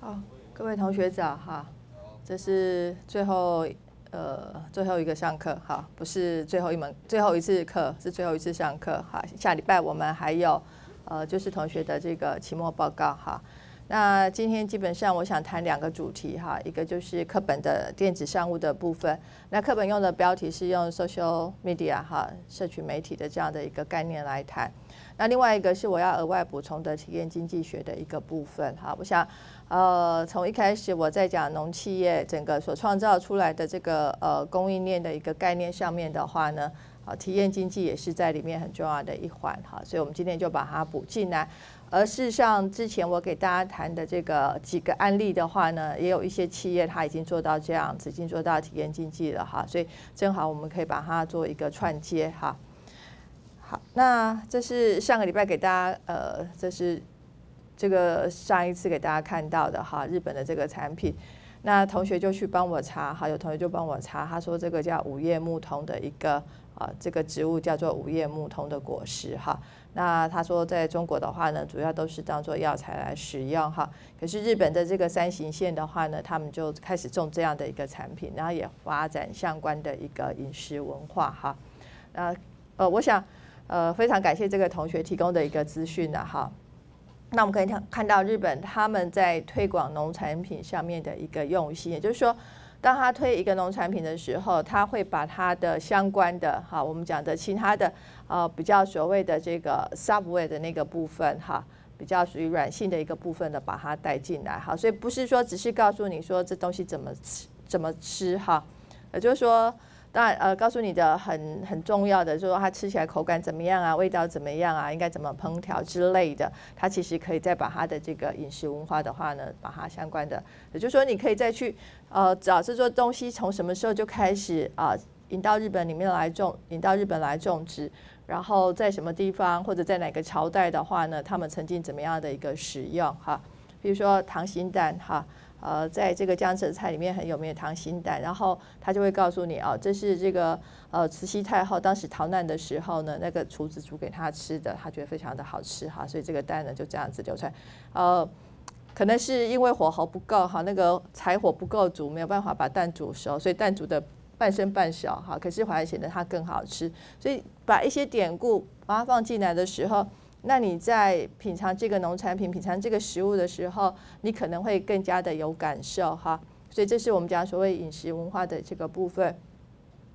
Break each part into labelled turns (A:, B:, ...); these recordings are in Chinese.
A: 好，各位同学早哈，这是最后呃最后一个上课哈，不是最后一门最后一次课，是最后一次上课哈。下礼拜我们还有呃就是同学的这个期末报告哈。那今天基本上我想谈两个主题哈，一个就是课本的电子商务的部分。那课本用的标题是用 social media 哈，社群媒体的这样的一个概念来谈。那另外一个是我要额外补充的体验经济学的一个部分哈。我想呃从一开始我在讲农企业整个所创造出来的这个呃供应链的一个概念上面的话呢，啊体验经济也是在里面很重要的一环哈。所以我们今天就把它补进来。而事实上，之前我给大家谈的这个几个案例的话呢，也有一些企业它已经做到这样子，已经做到体验经济了哈，所以正好我们可以把它做一个串接哈。好，那这是上个礼拜给大家呃，这是这个上一次给大家看到的哈，日本的这个产品，那同学就去帮我查哈，有同学就帮我查，他说这个叫午夜牧童的一个啊，这个植物叫做五叶木通的果实哈。那他说，在中国的话呢，主要都是当做药材来使用哈。可是日本的这个三行县的话呢，他们就开始种这样的一个产品，然后也发展相关的一个饮食文化哈。那呃，我想呃，非常感谢这个同学提供的一个资讯呢哈。那我们可以看看到日本他们在推广农产品上面的一个用心，也就是说。当他推一个农产品的时候，他会把他的相关的哈，我们讲的其他的呃比较所谓的这个 subway 的那个部分哈，比较属于软性的一个部分的把它带进来哈，所以不是说只是告诉你说这东西怎么吃怎么吃哈，也就是说。当然，呃，告诉你的很很重要的，就是说它吃起来口感怎么样啊，味道怎么样啊，应该怎么烹调之类的。它其实可以再把它的这个饮食文化的话呢，把它相关的，也就是说，你可以再去呃找这做东西从什么时候就开始啊引到日本里面来种，引到日本来种植，然后在什么地方或者在哪个朝代的话呢，他们曾经怎么样的一个使用哈，比如说溏心蛋哈。呃，在这个江浙菜里面很有名的溏心蛋，然后他就会告诉你哦，这是这个呃慈禧太后当时逃难的时候呢，那个厨子煮给他吃的，他觉得非常的好吃哈，所以这个蛋呢就这样子流出来。呃，可能是因为火候不够哈，那个柴火不够煮，没有办法把蛋煮熟，所以蛋煮的半生半熟哈，可是反而显得它更好吃。所以把一些典故把它放进来的时候。那你在品尝这个农产品、品尝这个食物的时候，你可能会更加的有感受哈。所以这是我们讲所谓饮食文化的这个部分。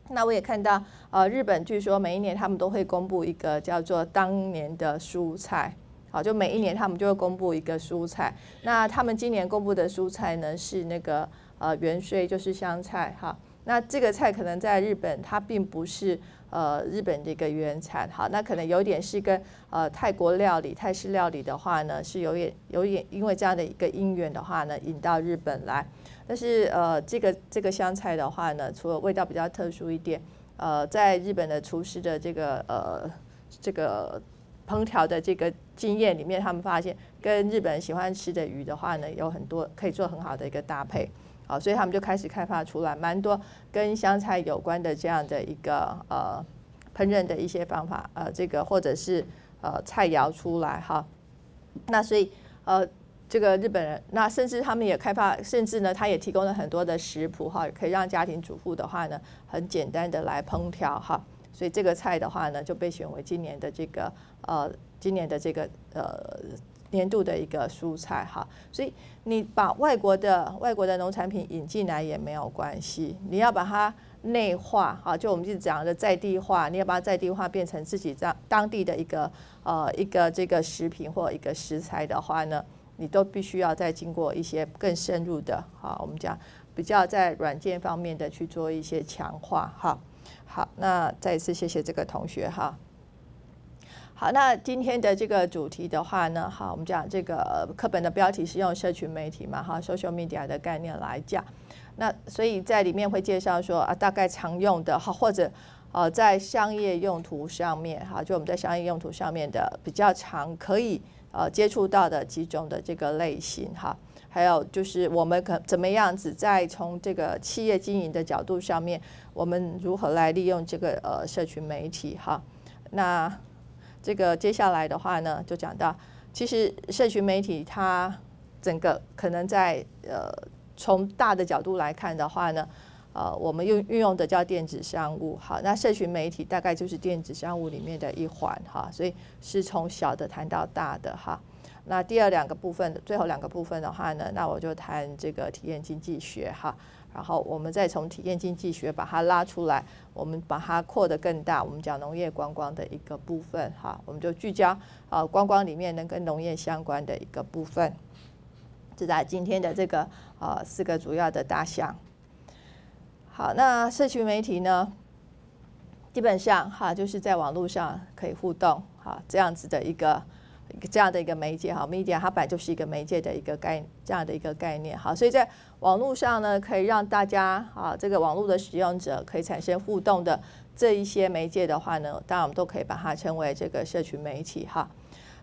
A: 那我也看到，呃，日本据说每一年他们都会公布一个叫做当年的蔬菜，好，就每一年他们就会公布一个蔬菜。那他们今年公布的蔬菜呢是那个呃元荽，就是香菜哈。那这个菜可能在日本它并不是。呃，日本的一个原产，好，那可能有点是跟呃泰国料理、泰式料理的话呢，是有点有点因为这样的一个因缘的话呢，引到日本来。但是呃，这个这个香菜的话呢，除了味道比较特殊一点，呃，在日本的厨师的这个呃这个烹调的这个经验里面，他们发现跟日本人喜欢吃的鱼的话呢，有很多可以做很好的一个搭配。好，所以他们就开始开发出来蛮多跟香菜有关的这样的一个呃烹饪的一些方法，呃，这个或者是呃菜肴出来哈。那所以呃这个日本人，那甚至他们也开发，甚至呢，他也提供了很多的食谱哈，可以让家庭主妇的话呢，很简单的来烹调哈。所以这个菜的话呢，就被选为今年的这个呃今年的这个呃。年度的一个蔬菜哈，所以你把外国的外国的农产品引进来也没有关系，你要把它内化哈，就我们一直讲的在地化，你要把它在地化变成自己在当地的一个呃一个这个食品或一个食材的话呢，你都必须要再经过一些更深入的哈，我们讲比较在软件方面的去做一些强化哈。好，那再一次谢谢这个同学哈。好，那今天的这个主题的话呢，好，我们讲这个课本的标题是用社群媒体嘛，哈，social media 的概念来讲，那所以在里面会介绍说啊，大概常用的，哈，或者呃，在商业用途上面，哈，就我们在商业用途上面的比较常可以呃接触到的几种的这个类型哈。还有就是我们可怎么样子在从这个企业经营的角度上面，我们如何来利用这个呃社群媒体哈？那这个接下来的话呢，就讲到其实社群媒体它整个可能在呃从大的角度来看的话呢，呃我们用运用的叫电子商务好，那社群媒体大概就是电子商务里面的一环哈，所以是从小的谈到大的哈。那第二两个部分，最后两个部分的话呢，那我就谈这个体验经济学哈，然后我们再从体验经济学把它拉出来，我们把它扩得更大，我们讲农业观光的一个部分哈，我们就聚焦啊观光里面能跟农业相关的一个部分，是在今天的这个呃四个主要的大项。好，那社群媒体呢，基本上哈就是在网络上可以互动哈这样子的一个。这样的一个媒介哈，media 它本来就是一个媒介的一个概这样的一个概念哈，所以在网络上呢，可以让大家啊，这个网络的使用者可以产生互动的这一些媒介的话呢，当然我们都可以把它称为这个社群媒体哈。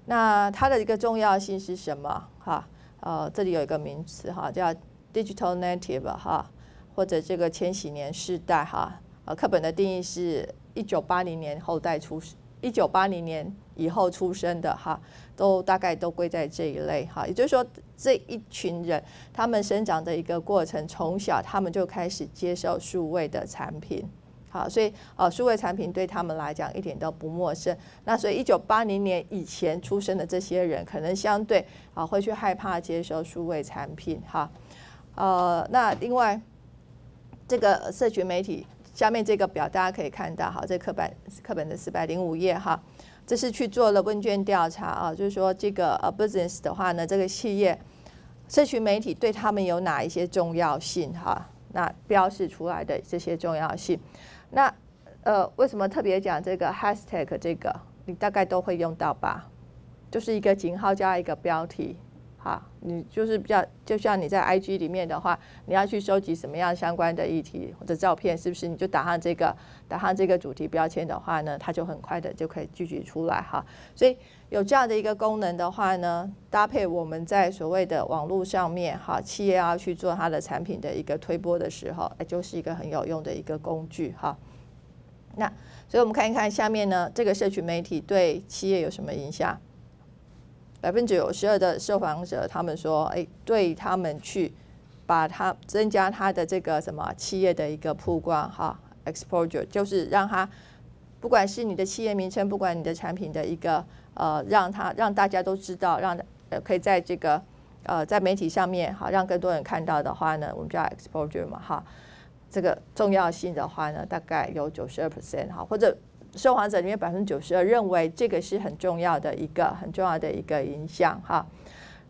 A: 那它的一个重要性是什么哈？呃，这里有一个名词哈，叫 digital native 哈，或者这个千禧年世代哈。呃，课本的定义是一九八零年后代出一九八零年。以后出生的哈，都大概都归在这一类哈。也就是说，这一群人他们生长的一个过程，从小他们就开始接受数位的产品，好，所以呃，数位产品对他们来讲一点都不陌生。那所以一九八零年以前出生的这些人，可能相对啊会去害怕接受数位产品哈。呃，那另外这个社群媒体下面这个表大家可以看到，好，这课本课本的四百零五页哈。这是去做了问卷调查啊，就是说这个呃 business 的话呢，这个企业社群媒体对他们有哪一些重要性哈？那标示出来的这些重要性，那呃为什么特别讲这个 hashtag 这个？你大概都会用到吧？就是一个井号加一个标题。啊，你就是比较，就像你在 IG 里面的话，你要去收集什么样相关的议题或者照片，是不是？你就打上这个，打上这个主题标签的话呢，它就很快的就可以聚集出来哈。所以有这样的一个功能的话呢，搭配我们在所谓的网络上面哈，企业要去做它的产品的一个推播的时候，哎，就是一个很有用的一个工具哈。那所以我们看一看下面呢，这个社群媒体对企业有什么影响？百分之九十二的受访者，他们说，哎，对他们去把它增加它的这个什么企业的一个曝光哈，exposure，就是让它不管是你的企业名称，不管你的产品的一个呃，让它让大家都知道，让呃可以在这个呃在媒体上面哈，让更多人看到的话呢，我们叫 exposure 嘛哈，这个重要性的话呢，大概有九十二 percent 哈，或者。受访者里面百分之九十二认为这个是很重要的一个很重要的一个影响哈。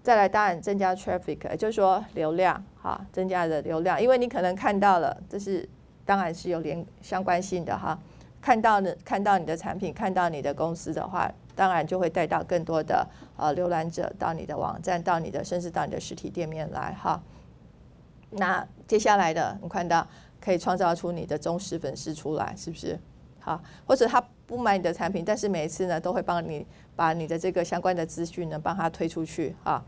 A: 再来，当然增加 traffic，也就是说流量哈，增加的流量，因为你可能看到了，这是当然是有连相关性的哈。看到呢，看到你的产品，看到你的公司的话，当然就会带到更多的呃浏览者到你的网站，到你的甚至到你的实体店面来哈。那接下来的，你看到可以创造出你的忠实粉丝出来，是不是？啊，或者他不买你的产品，但是每一次呢，都会帮你把你的这个相关的资讯呢，帮他推出去啊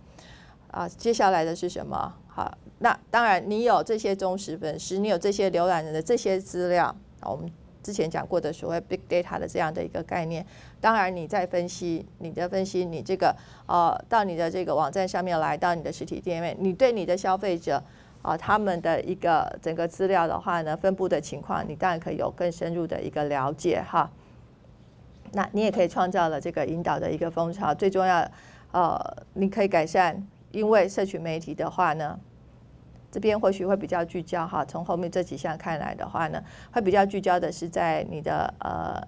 A: 啊。接下来的是什么？好，那当然你有这些忠实粉丝，你有这些浏览人的这些资料。我们之前讲过的所谓 big data 的这样的一个概念，当然你在分析，你的分析，你这个呃，到你的这个网站上面来，到你的实体店面，你对你的消费者。啊，他们的一个整个资料的话呢，分布的情况，你当然可以有更深入的一个了解哈。那你也可以创造了这个引导的一个风潮。最重要，呃，你可以改善，因为社群媒体的话呢，这边或许会比较聚焦哈。从后面这几项看来的话呢，会比较聚焦的是在你的呃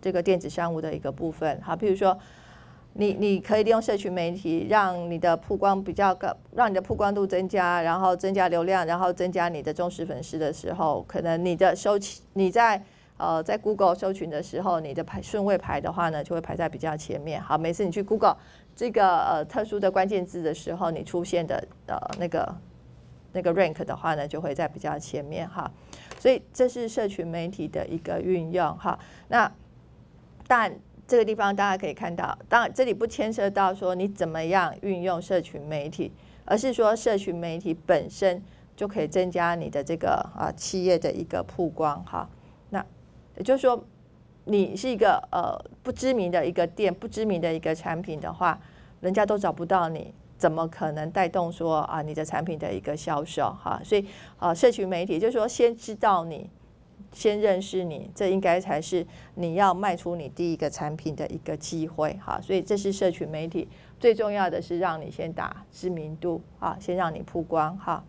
A: 这个电子商务的一个部分哈，比如说。你你可以利用社群媒体，让你的曝光比较高，让你的曝光度增加，然后增加流量，然后增加你的忠实粉丝的时候，可能你的搜你在呃在 Google 搜寻的时候，你的排顺位排的话呢，就会排在比较前面。好，每次你去 Google 这个呃特殊的关键字的时候，你出现的呃那个那个 rank 的话呢，就会在比较前面哈。所以这是社群媒体的一个运用哈。那但这个地方大家可以看到，当然这里不牵涉到说你怎么样运用社群媒体，而是说社群媒体本身就可以增加你的这个啊企业的一个曝光哈。那也就是说，你是一个呃不知名的一个店，不知名的一个产品的话，人家都找不到你，怎么可能带动说啊你的产品的一个销售哈？所以啊，社群媒体就是说先知道你。先认识你，这应该才是你要卖出你第一个产品的一个机会哈。所以这是社群媒体最重要的是让你先打知名度啊，先让你曝光哈。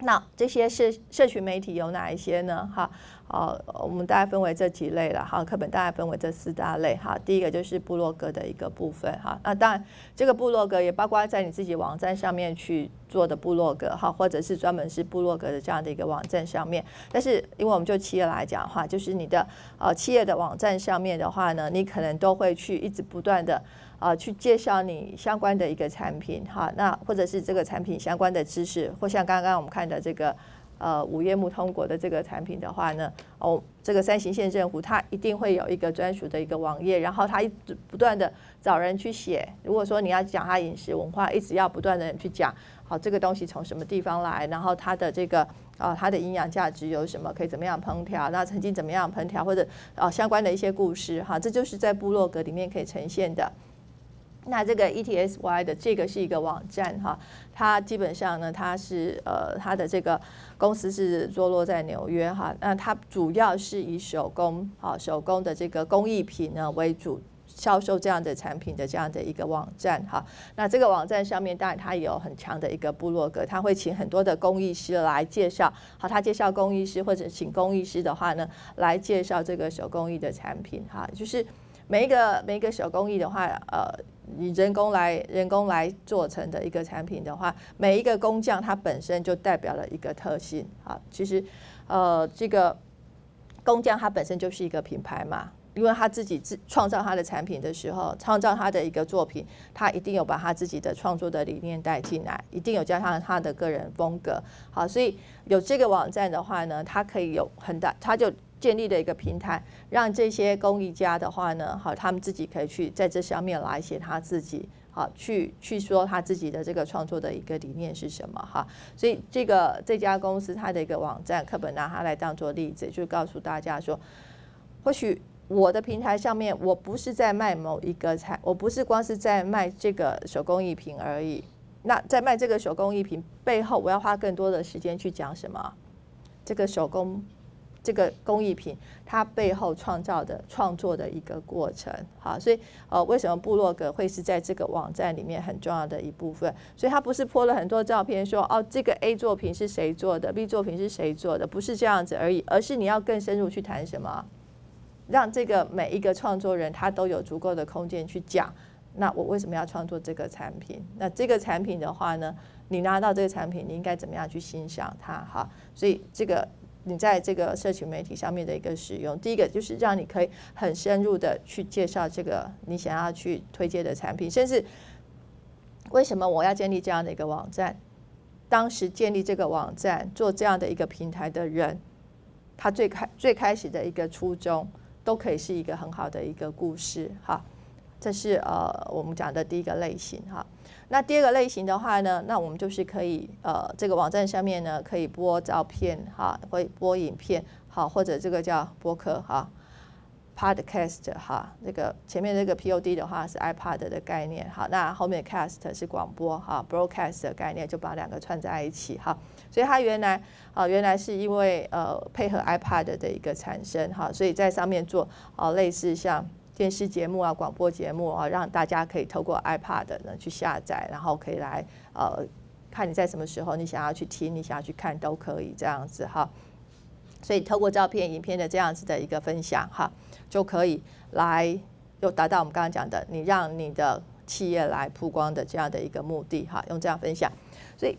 A: 那这些社社群媒体有哪一些呢？哈，好，我们大概分为这几类了。哈，课本大概分为这四大类。哈，第一个就是部落格的一个部分。哈，那当然这个部落格也包括在你自己网站上面去做的部落格。哈，或者是专门是部落格的这样的一个网站上面。但是因为我们就企业来讲的话，就是你的呃企业的网站上面的话呢，你可能都会去一直不断的。啊，去介绍你相关的一个产品哈，那或者是这个产品相关的知识，或像刚刚我们看的这个呃五叶木通国的这个产品的话呢，哦，这个三行县政府它一定会有一个专属的一个网页，然后它一直不断的找人去写。如果说你要讲它饮食文化，一直要不断的去讲，好，这个东西从什么地方来，然后它的这个啊它的营养价值有什么，可以怎么样烹调，那曾经怎么样烹调，或者啊相关的一些故事哈，这就是在部落格里面可以呈现的。那这个 E T S Y 的这个是一个网站哈，它基本上呢，它是呃，它的这个公司是坐落在纽约哈，那它主要是以手工啊手工的这个工艺品呢为主销售这样的产品的这样的一个网站哈。那这个网站上面当然它也有很强的一个部落格，他会请很多的工艺师来介绍，好，他介绍工艺师或者请工艺师的话呢，来介绍这个手工艺的产品哈，就是每一个每一个手工艺的话，呃。以人工来人工来做成的一个产品的话，每一个工匠它本身就代表了一个特性啊。其实，呃，这个工匠他本身就是一个品牌嘛，因为他自己自创造他的产品的时候，创造他的一个作品，他一定有把他自己的创作的理念带进来，一定有加上他的个人风格。好，所以有这个网站的话呢，它可以有很大，他就。建立的一个平台，让这些工艺家的话呢，好，他们自己可以去在这上面来写他自己，好，去去说他自己的这个创作的一个理念是什么哈。所以这个这家公司它的一个网站，课本拿它来当做例子，就告诉大家说，或许我的平台上面，我不是在卖某一个产，我不是光是在卖这个手工艺品而已。那在卖这个手工艺品背后，我要花更多的时间去讲什么？这个手工。这个工艺品它背后创造的创作的一个过程，好，所以呃，为什么部落格会是在这个网站里面很重要的一部分？所以它不是泼了很多照片说哦，这个 A 作品是谁做的，B 作品是谁做的，不是这样子而已，而是你要更深入去谈什么，让这个每一个创作人他都有足够的空间去讲，那我为什么要创作这个产品？那这个产品的话呢，你拿到这个产品，你应该怎么样去欣赏它？哈，所以这个。你在这个社群媒体上面的一个使用，第一个就是让你可以很深入的去介绍这个你想要去推荐的产品，甚至为什么我要建立这样的一个网站？当时建立这个网站做这样的一个平台的人，他最开最开始的一个初衷，都可以是一个很好的一个故事。哈，这是呃我们讲的第一个类型哈。那第二个类型的话呢，那我们就是可以呃，这个网站上面呢可以播照片哈，会播影片好，或者这个叫播客哈，podcast 哈，这个前面这个 pod 的话是 ipad 的概念好，那后面 cast 是广播哈，broadcast 的概念就把两个串在一起哈，所以它原来啊原来是因为呃配合 ipad 的一个产生哈，所以在上面做啊类似像。电视节目啊，广播节目啊，让大家可以透过 iPad 呢去下载，然后可以来呃看你在什么时候你想要去听，你想要去看都可以这样子哈。所以透过照片、影片的这样子的一个分享哈，就可以来又达到我们刚刚讲的，你让你的企业来曝光的这样的一个目的哈，用这样分享，所以。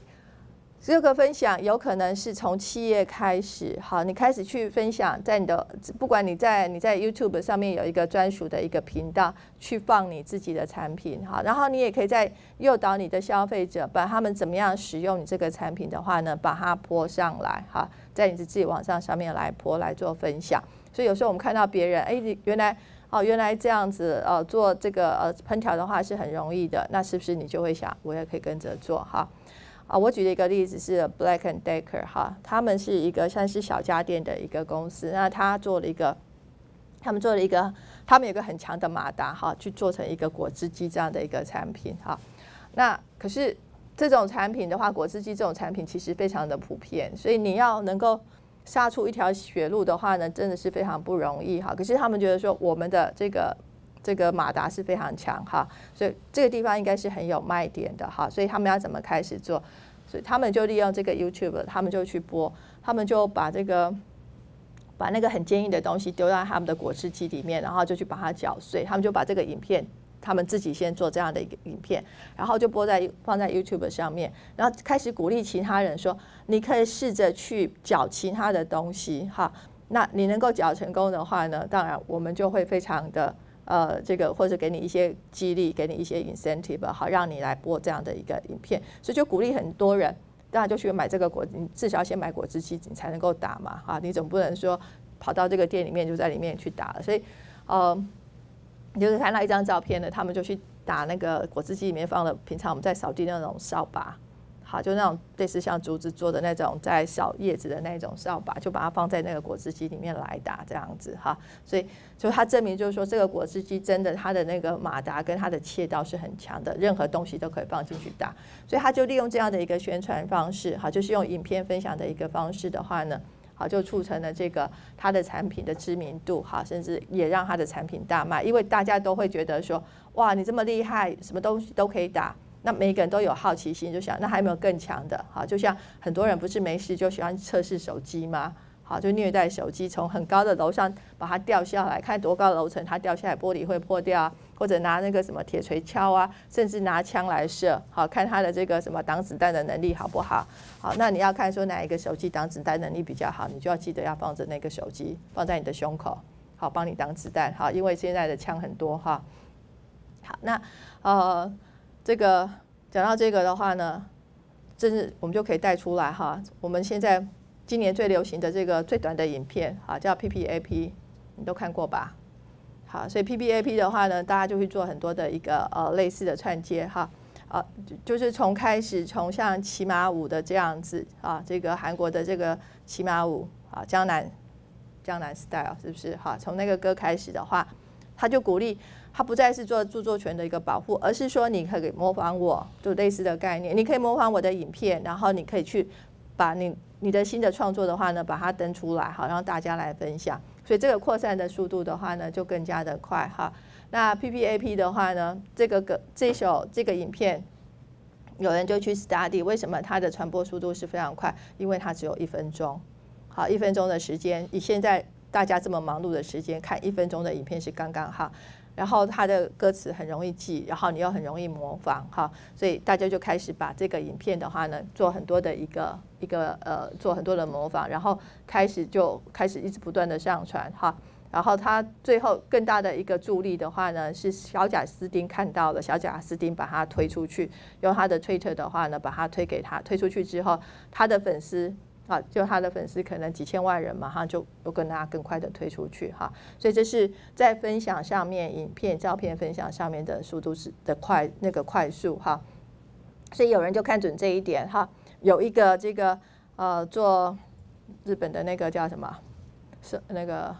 A: 这个分享有可能是从企业开始，好，你开始去分享，在你的不管你在你在 YouTube 上面有一个专属的一个频道，去放你自己的产品，好，然后你也可以在诱导你的消费者，把他们怎么样使用你这个产品的话呢，把它播上来，哈，在你的自己网站上面来播来做分享。所以有时候我们看到别人，哎，原来。哦，原来这样子呃做这个呃烹调的话是很容易的，那是不是你就会想我也可以跟着做哈？啊，我举的一个例子是 Black and Decker 哈，他们是一个算是小家电的一个公司，那他做了一个，他们做了一个，他们有个很强的马达哈，去做成一个果汁机这样的一个产品哈。那可是这种产品的话，果汁机这种产品其实非常的普遍，所以你要能够杀出一条血路的话呢，真的是非常不容易哈。可是他们觉得说我们的这个这个马达是非常强哈，所以这个地方应该是很有卖点的哈。所以他们要怎么开始做？所以他们就利用这个 YouTube，他们就去播，他们就把这个把那个很坚硬的东西丢在他们的果汁机里面，然后就去把它搅碎。他们就把这个影片，他们自己先做这样的一个影片，然后就播在放在 YouTube 上面，然后开始鼓励其他人说，你可以试着去搅其他的东西哈。那你能够搅成功的话呢，当然我们就会非常的。呃，这个或者给你一些激励，给你一些 incentive，好让你来播这样的一个影片，所以就鼓励很多人，大家就去买这个果，你至少先买果汁机，你才能够打嘛，哈，你总不能说跑到这个店里面就在里面去打了，所以，呃，就是看到一张照片呢，他们就去打那个果汁机里面放了平常我们在扫地那种扫把。好，就那种类似像竹子做的那种在扫叶子的那种扫把，就把它放在那个果汁机里面来打这样子哈。所以，就它证明就是说，这个果汁机真的它的那个马达跟它的切刀是很强的，任何东西都可以放进去打。所以，他就利用这样的一个宣传方式，好，就是用影片分享的一个方式的话呢，好，就促成了这个它的产品的知名度，哈，甚至也让它的产品大卖，因为大家都会觉得说，哇，你这么厉害，什么东西都可以打。那每个人都有好奇心，就想那还有没有更强的？好，就像很多人不是没事就喜欢测试手机吗？好，就虐待手机，从很高的楼上把它掉下来，看多高的楼层它掉下来玻璃会破掉啊，或者拿那个什么铁锤敲啊，甚至拿枪来射，好看它的这个什么挡子弹的能力好不好？好，那你要看说哪一个手机挡子弹能力比较好，你就要记得要放着那个手机放在你的胸口，好帮你挡子弹。好，因为现在的枪很多哈。好，那呃。这个讲到这个的话呢，真是我们就可以带出来哈。我们现在今年最流行的这个最短的影片啊，叫 PPAP，你都看过吧？好，所以 PPAP 的话呢，大家就会做很多的一个呃类似的串接哈。啊，就是从开始从像骑马舞的这样子啊，这个韩国的这个骑马舞啊，江南江南 style 是不是？哈，从那个歌开始的话，他就鼓励。它不再是做著作权的一个保护，而是说你可以模仿我，就类似的概念。你可以模仿我的影片，然后你可以去把你你的新的创作的话呢，把它登出来，好让大家来分享。所以这个扩散的速度的话呢，就更加的快哈。那 P P A P 的话呢，这个个这首这个影片，有人就去 study 为什么它的传播速度是非常快，因为它只有一分钟，好一分钟的时间，以现在大家这么忙碌的时间，看一分钟的影片是刚刚好。然后他的歌词很容易记，然后你又很容易模仿哈，所以大家就开始把这个影片的话呢，做很多的一个一个呃，做很多的模仿，然后开始就开始一直不断的上传哈，然后他最后更大的一个助力的话呢，是小贾斯汀看到了，小贾斯汀把他推出去，用他的 Twitter 的话呢，把他推给他，推出去之后，他的粉丝。啊，就他的粉丝可能几千万人，马上就又跟大家更快的推出去哈，所以这是在分享上面，影片、照片分享上面的速度是的快，那个快速哈，所以有人就看准这一点哈，有一个这个呃做日本的那个叫什么？是那个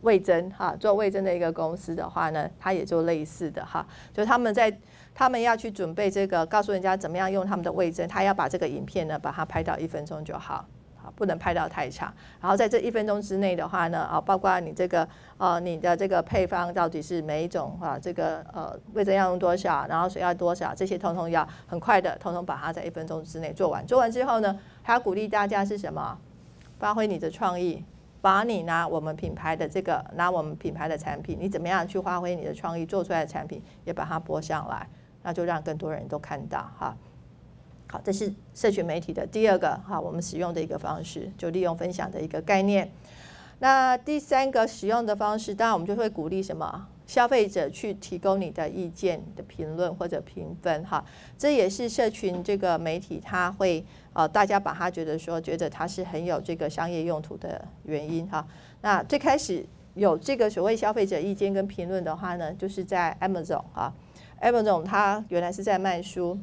A: 魏征哈，做魏征的一个公司的话呢，他也做类似的哈，就他们在。他们要去准备这个，告诉人家怎么样用他们的味增，他要把这个影片呢，把它拍到一分钟就好，好，不能拍到太长。然后在这一分钟之内的话呢，啊，包括你这个，呃，你的这个配方到底是每一种啊，这个呃味增要用多少，然后水要多少，这些通通要很快的，通通把它在一分钟之内做完。做完之后呢，还要鼓励大家是什么？发挥你的创意，把你拿我们品牌的这个，拿我们品牌的产品，你怎么样去发挥你的创意做出来的产品，也把它播上来。那就让更多人都看到哈。好，这是社群媒体的第二个哈，我们使用的一个方式，就利用分享的一个概念。那第三个使用的方式，当然我们就会鼓励什么消费者去提供你的意见的评论或者评分哈。这也是社群这个媒体，它会呃大家把它觉得说，觉得它是很有这个商业用途的原因哈。那最开始有这个所谓消费者意见跟评论的话呢，就是在 Amazon 啊，Amazon 它原来是在卖书。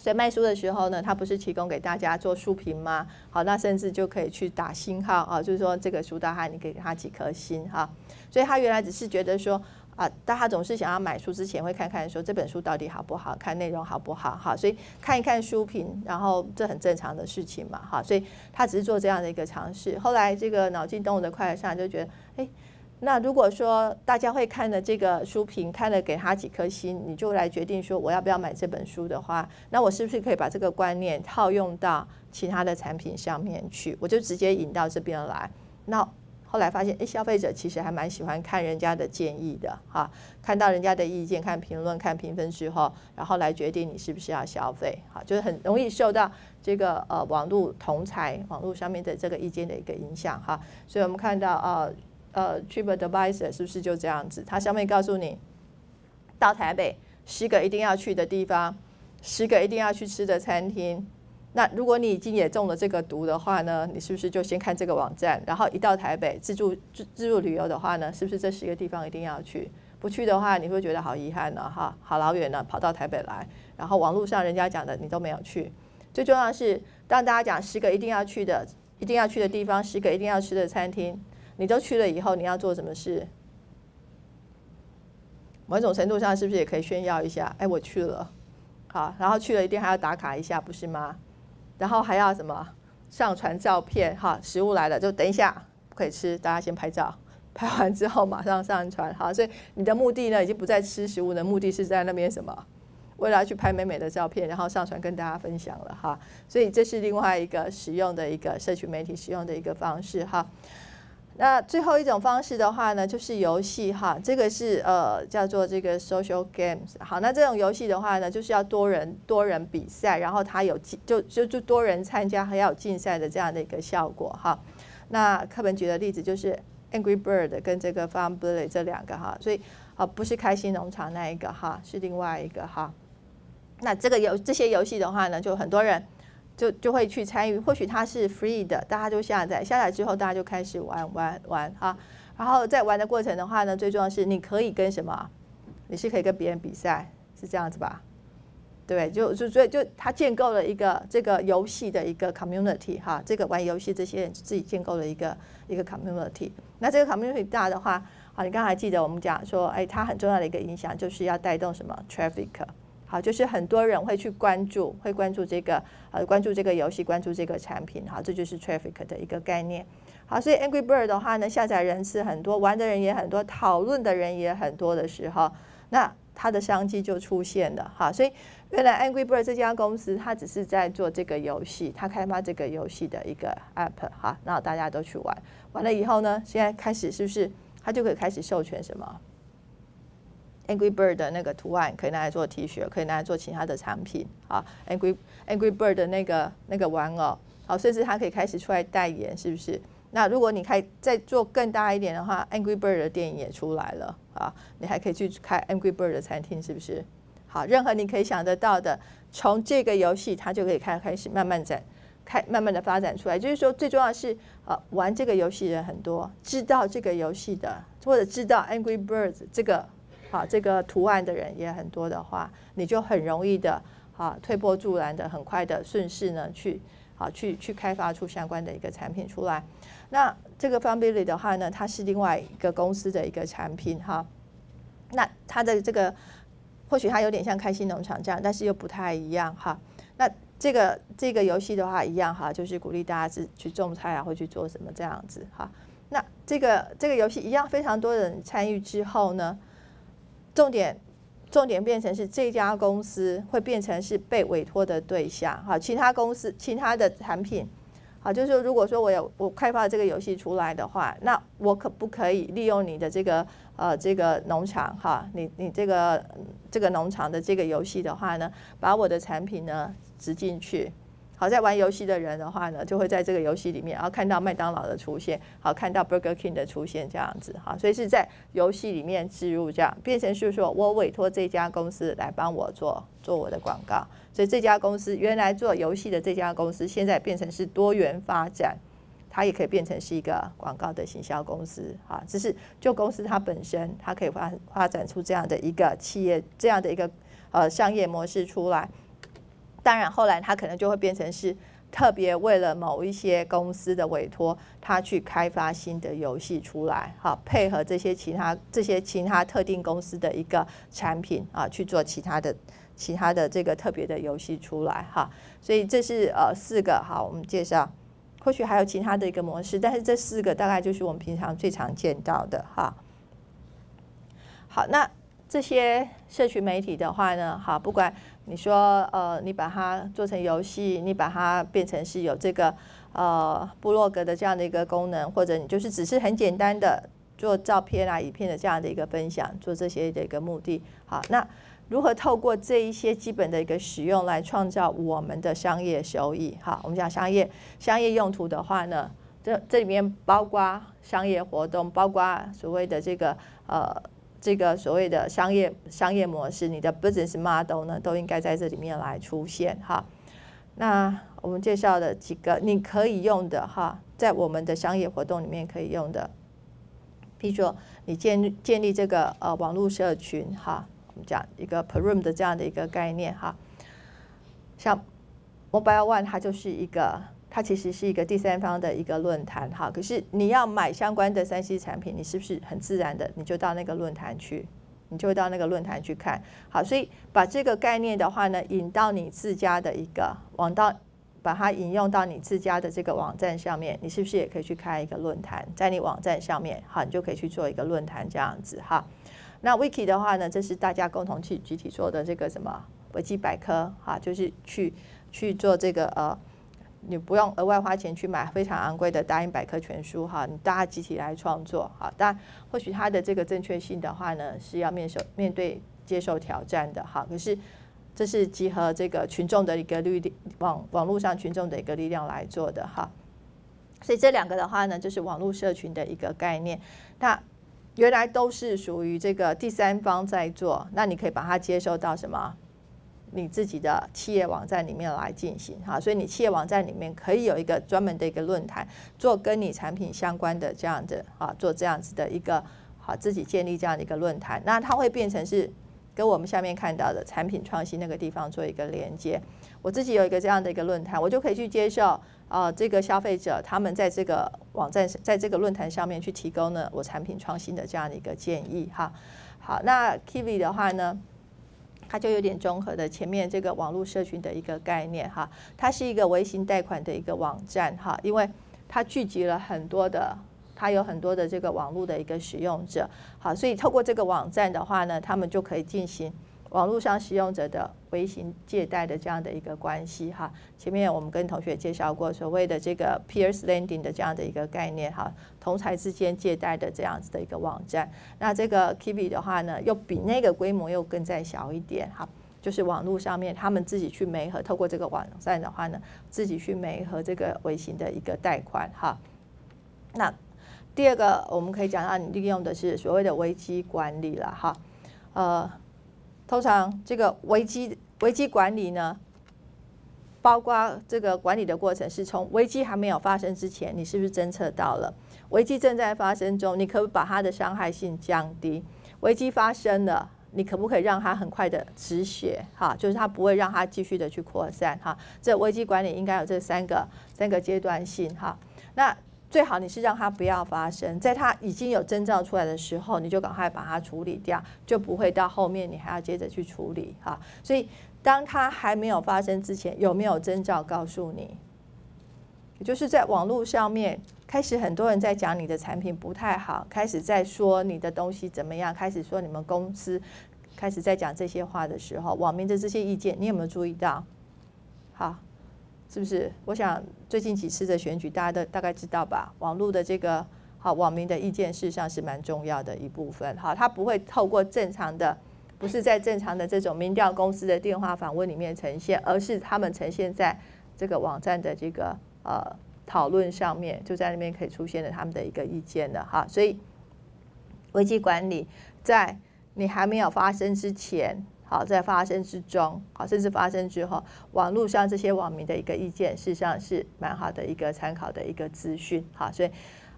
A: 所以卖书的时候呢，他不是提供给大家做书评吗？好，那甚至就可以去打星号啊，就是说这个书大概你给他几颗星哈。所以他原来只是觉得说啊，但他总是想要买书之前会看看说这本书到底好不好看，内容好不好哈。所以看一看书评，然后这很正常的事情嘛哈。所以他只是做这样的一个尝试。后来这个脑筋动的快上就觉得，哎。那如果说大家会看了这个书评，看了给他几颗星，你就来决定说我要不要买这本书的话，那我是不是可以把这个观念套用到其他的产品上面去？我就直接引到这边来。那后来发现，诶，消费者其实还蛮喜欢看人家的建议的，哈，看到人家的意见、看评论、看评分之后，然后来决定你是不是要消费，哈，就是很容易受到这个呃网络同财网络上面的这个意见的一个影响，哈，所以我们看到呃。呃，Trip Advisor 是不是就这样子？它上面告诉你，到台北十个一定要去的地方，十个一定要去吃的餐厅。那如果你已经也中了这个毒的话呢，你是不是就先看这个网站？然后一到台北自助自自助旅游的话呢，是不是这十个地方一定要去？不去的话，你会觉得好遗憾呢，哈，好老远呢，跑到台北来，然后网络上人家讲的你都没有去。最重要的是，当大家讲十个一定要去的、一定要去的地方，十个一定要吃的餐厅。你都去了以后，你要做什么事？某种程度上，是不是也可以炫耀一下？哎，我去了，好，然后去了一定还要打卡一下，不是吗？然后还要什么？上传照片，哈，食物来了就等一下不可以吃，大家先拍照，拍完之后马上上传，好，所以你的目的呢，已经不在吃食物的目的是在那边什么？为了要去拍美美的照片，然后上传跟大家分享了哈，所以这是另外一个使用的一个社群媒体使用的一个方式哈。那最后一种方式的话呢，就是游戏哈，这个是呃叫做这个 social games。好，那这种游戏的话呢，就是要多人多人比赛，然后它有就就就多人参加，还要有竞赛的这样的一个效果哈。那课本举的例子就是 Angry Bird 跟这个 Farm Bully 这两个哈，所以啊不是开心农场那一个哈，是另外一个哈。那这个游这些游戏的话呢，就很多人。就就会去参与，或许它是 free 的，大家就下载，下载之后大家就开始玩玩玩哈。然后在玩的过程的话呢，最重要是你可以跟什么？你是可以跟别人比赛，是这样子吧？对，就就所以就他建构了一个这个游戏的一个 community 哈，这个玩游戏这些人自己建构了一个一个 community。那这个 community 大的话，好，你刚才记得我们讲说，哎，它很重要的一个影响就是要带动什么 traffic。好，就是很多人会去关注，会关注这个，呃，关注这个游戏，关注这个产品，好，这就是 traffic 的一个概念。好，所以 Angry Bird 的话呢，下载人次很多，玩的人也很多，讨论的人也很多的时候，那它的商机就出现了。哈，所以原来 Angry Bird 这家公司，它只是在做这个游戏，它开发这个游戏的一个 app，哈，那大家都去玩，完了以后呢，现在开始是不是它就可以开始授权什么？Angry Bird 的那个图案可以拿来做 T 恤，可以拿来做其他的产品啊。Angry Angry Bird 的那个那个玩偶，好，甚至它可以开始出来代言，是不是？那如果你开再做更大一点的话，Angry Bird 的电影也出来了啊，你还可以去开 Angry Bird 的餐厅，是不是？好，任何你可以想得到的，从这个游戏它就可以开开始慢慢展开，慢慢的发展出来。就是说，最重要是呃，玩这个游戏人很多，知道这个游戏的，或者知道 Angry Birds 这个。好，这个图案的人也很多的话，你就很容易的，啊，推波助澜的，很快的顺势呢，去，好，去去开发出相关的一个产品出来。那这个 Family 的话呢，它是另外一个公司的一个产品哈。那它的这个或许它有点像开心农场这样，但是又不太一样哈。那这个这个游戏的话一样哈，就是鼓励大家是去种菜啊，或去做什么这样子哈。那这个这个游戏一样，非常多人参与之后呢。重点，重点变成是这家公司会变成是被委托的对象，哈，其他公司其他的产品，好，就是说如果说我有我开发这个游戏出来的话，那我可不可以利用你的这个呃这个农场，哈，你你这个这个农场的这个游戏的话呢，把我的产品呢植进去。好，在玩游戏的人的话呢，就会在这个游戏里面，然后看到麦当劳的出现，好，看到 Burger King 的出现这样子，好，所以是在游戏里面植入这样，变成是说我委托这家公司来帮我做做我的广告，所以这家公司原来做游戏的这家公司，现在变成是多元发展，它也可以变成是一个广告的行销公司啊。只是就公司它本身，它可以发发展出这样的一个企业这样的一个呃商业模式出来。当然，后来它可能就会变成是。特别为了某一些公司的委托，他去开发新的游戏出来，好配合这些其他这些其他特定公司的一个产品啊，去做其他的其他的这个特别的游戏出来哈。所以这是呃四个好，我们介绍，或许还有其他的一个模式，但是这四个大概就是我们平常最常见到的哈。好，那这些社群媒体的话呢，好不管。你说，呃，你把它做成游戏，你把它变成是有这个呃部落格的这样的一个功能，或者你就是只是很简单的做照片啊、影片的这样的一个分享，做这些的一个目的。好，那如何透过这一些基本的一个使用来创造我们的商业收益？好，我们讲商业商业用途的话呢，这这里面包括商业活动，包括所谓的这个呃。这个所谓的商业商业模式，你的 business model 呢，都应该在这里面来出现哈。那我们介绍的几个你可以用的哈，在我们的商业活动里面可以用的，譬如说你建建立这个呃网络社群哈，我们讲一个 p r o m 的这样的一个概念哈，像 Mobile One 它就是一个。它其实是一个第三方的一个论坛，哈。可是你要买相关的三 C 产品，你是不是很自然的你就到那个论坛去，你就到那个论坛去看，好。所以把这个概念的话呢，引到你自家的一个网到，把它引用到你自家的这个网站上面，你是不是也可以去开一个论坛，在你网站上面，好，你就可以去做一个论坛这样子，哈。那 Wiki 的话呢，这是大家共同去集体做的这个什么维基百科，哈，就是去去做这个呃。你不用额外花钱去买非常昂贵的大英百科全书哈，你大家集体来创作哈。但或许它的这个正确性的话呢，是要面受面对接受挑战的哈。可是这是集合这个群众的一个力网网络上群众的一个力量来做的哈。所以这两个的话呢，就是网络社群的一个概念。那原来都是属于这个第三方在做，那你可以把它接受到什么？你自己的企业网站里面来进行哈，所以你企业网站里面可以有一个专门的一个论坛，做跟你产品相关的这样的啊，做这样子的一个好自己建立这样的一个论坛，那它会变成是跟我们下面看到的产品创新那个地方做一个连接。我自己有一个这样的一个论坛，我就可以去接受啊这个消费者他们在这个网站在这个论坛上面去提供呢我产品创新的这样的一个建议哈。好，那 Kiwi 的话呢？它就有点综合的前面这个网络社群的一个概念哈，它是一个微型贷款的一个网站哈，因为它聚集了很多的，它有很多的这个网络的一个使用者，好，所以透过这个网站的话呢，他们就可以进行。网络上使用者的微型借贷的这样的一个关系哈，前面我们跟同学介绍过所谓的这个 peers lending 的这样的一个概念哈，同才之间借贷的这样子的一个网站。那这个 Kiwi 的话呢，又比那个规模又更再小一点哈，就是网络上面他们自己去媒合，透过这个网站的话呢，自己去媒合这个微型的一个贷款哈。那第二个我们可以讲到，你利用的是所谓的危机管理了哈，呃。通常这个危机危机管理呢，包括这个管理的过程是从危机还没有发生之前，你是不是侦测到了？危机正在发生中，你可不可以把它的伤害性降低？危机发生了，你可不可以让它很快的止血？哈，就是它不会让它继续的去扩散。哈，这危机管理应该有这三个三个阶段性。哈，那。最好你是让它不要发生，在它已经有征兆出来的时候，你就赶快把它处理掉，就不会到后面你还要接着去处理哈。所以，当它还没有发生之前，有没有征兆告诉你？也就是在网络上面开始很多人在讲你的产品不太好，开始在说你的东西怎么样，开始说你们公司开始在讲这些话的时候，网民的这些意见，你有没有注意到？好。是不是？我想最近几次的选举，大家都大概知道吧？网络的这个好网民的意见，事实上是蛮重要的一部分。好，它不会透过正常的，不是在正常的这种民调公司的电话访问里面呈现，而是他们呈现在这个网站的这个呃讨论上面，就在那边可以出现了他们的一个意见的哈。所以危机管理在你还没有发生之前。好，在发生之中，好，甚至发生之后，网络上这些网民的一个意见，事实上是蛮好的一个参考的一个资讯，好，所以，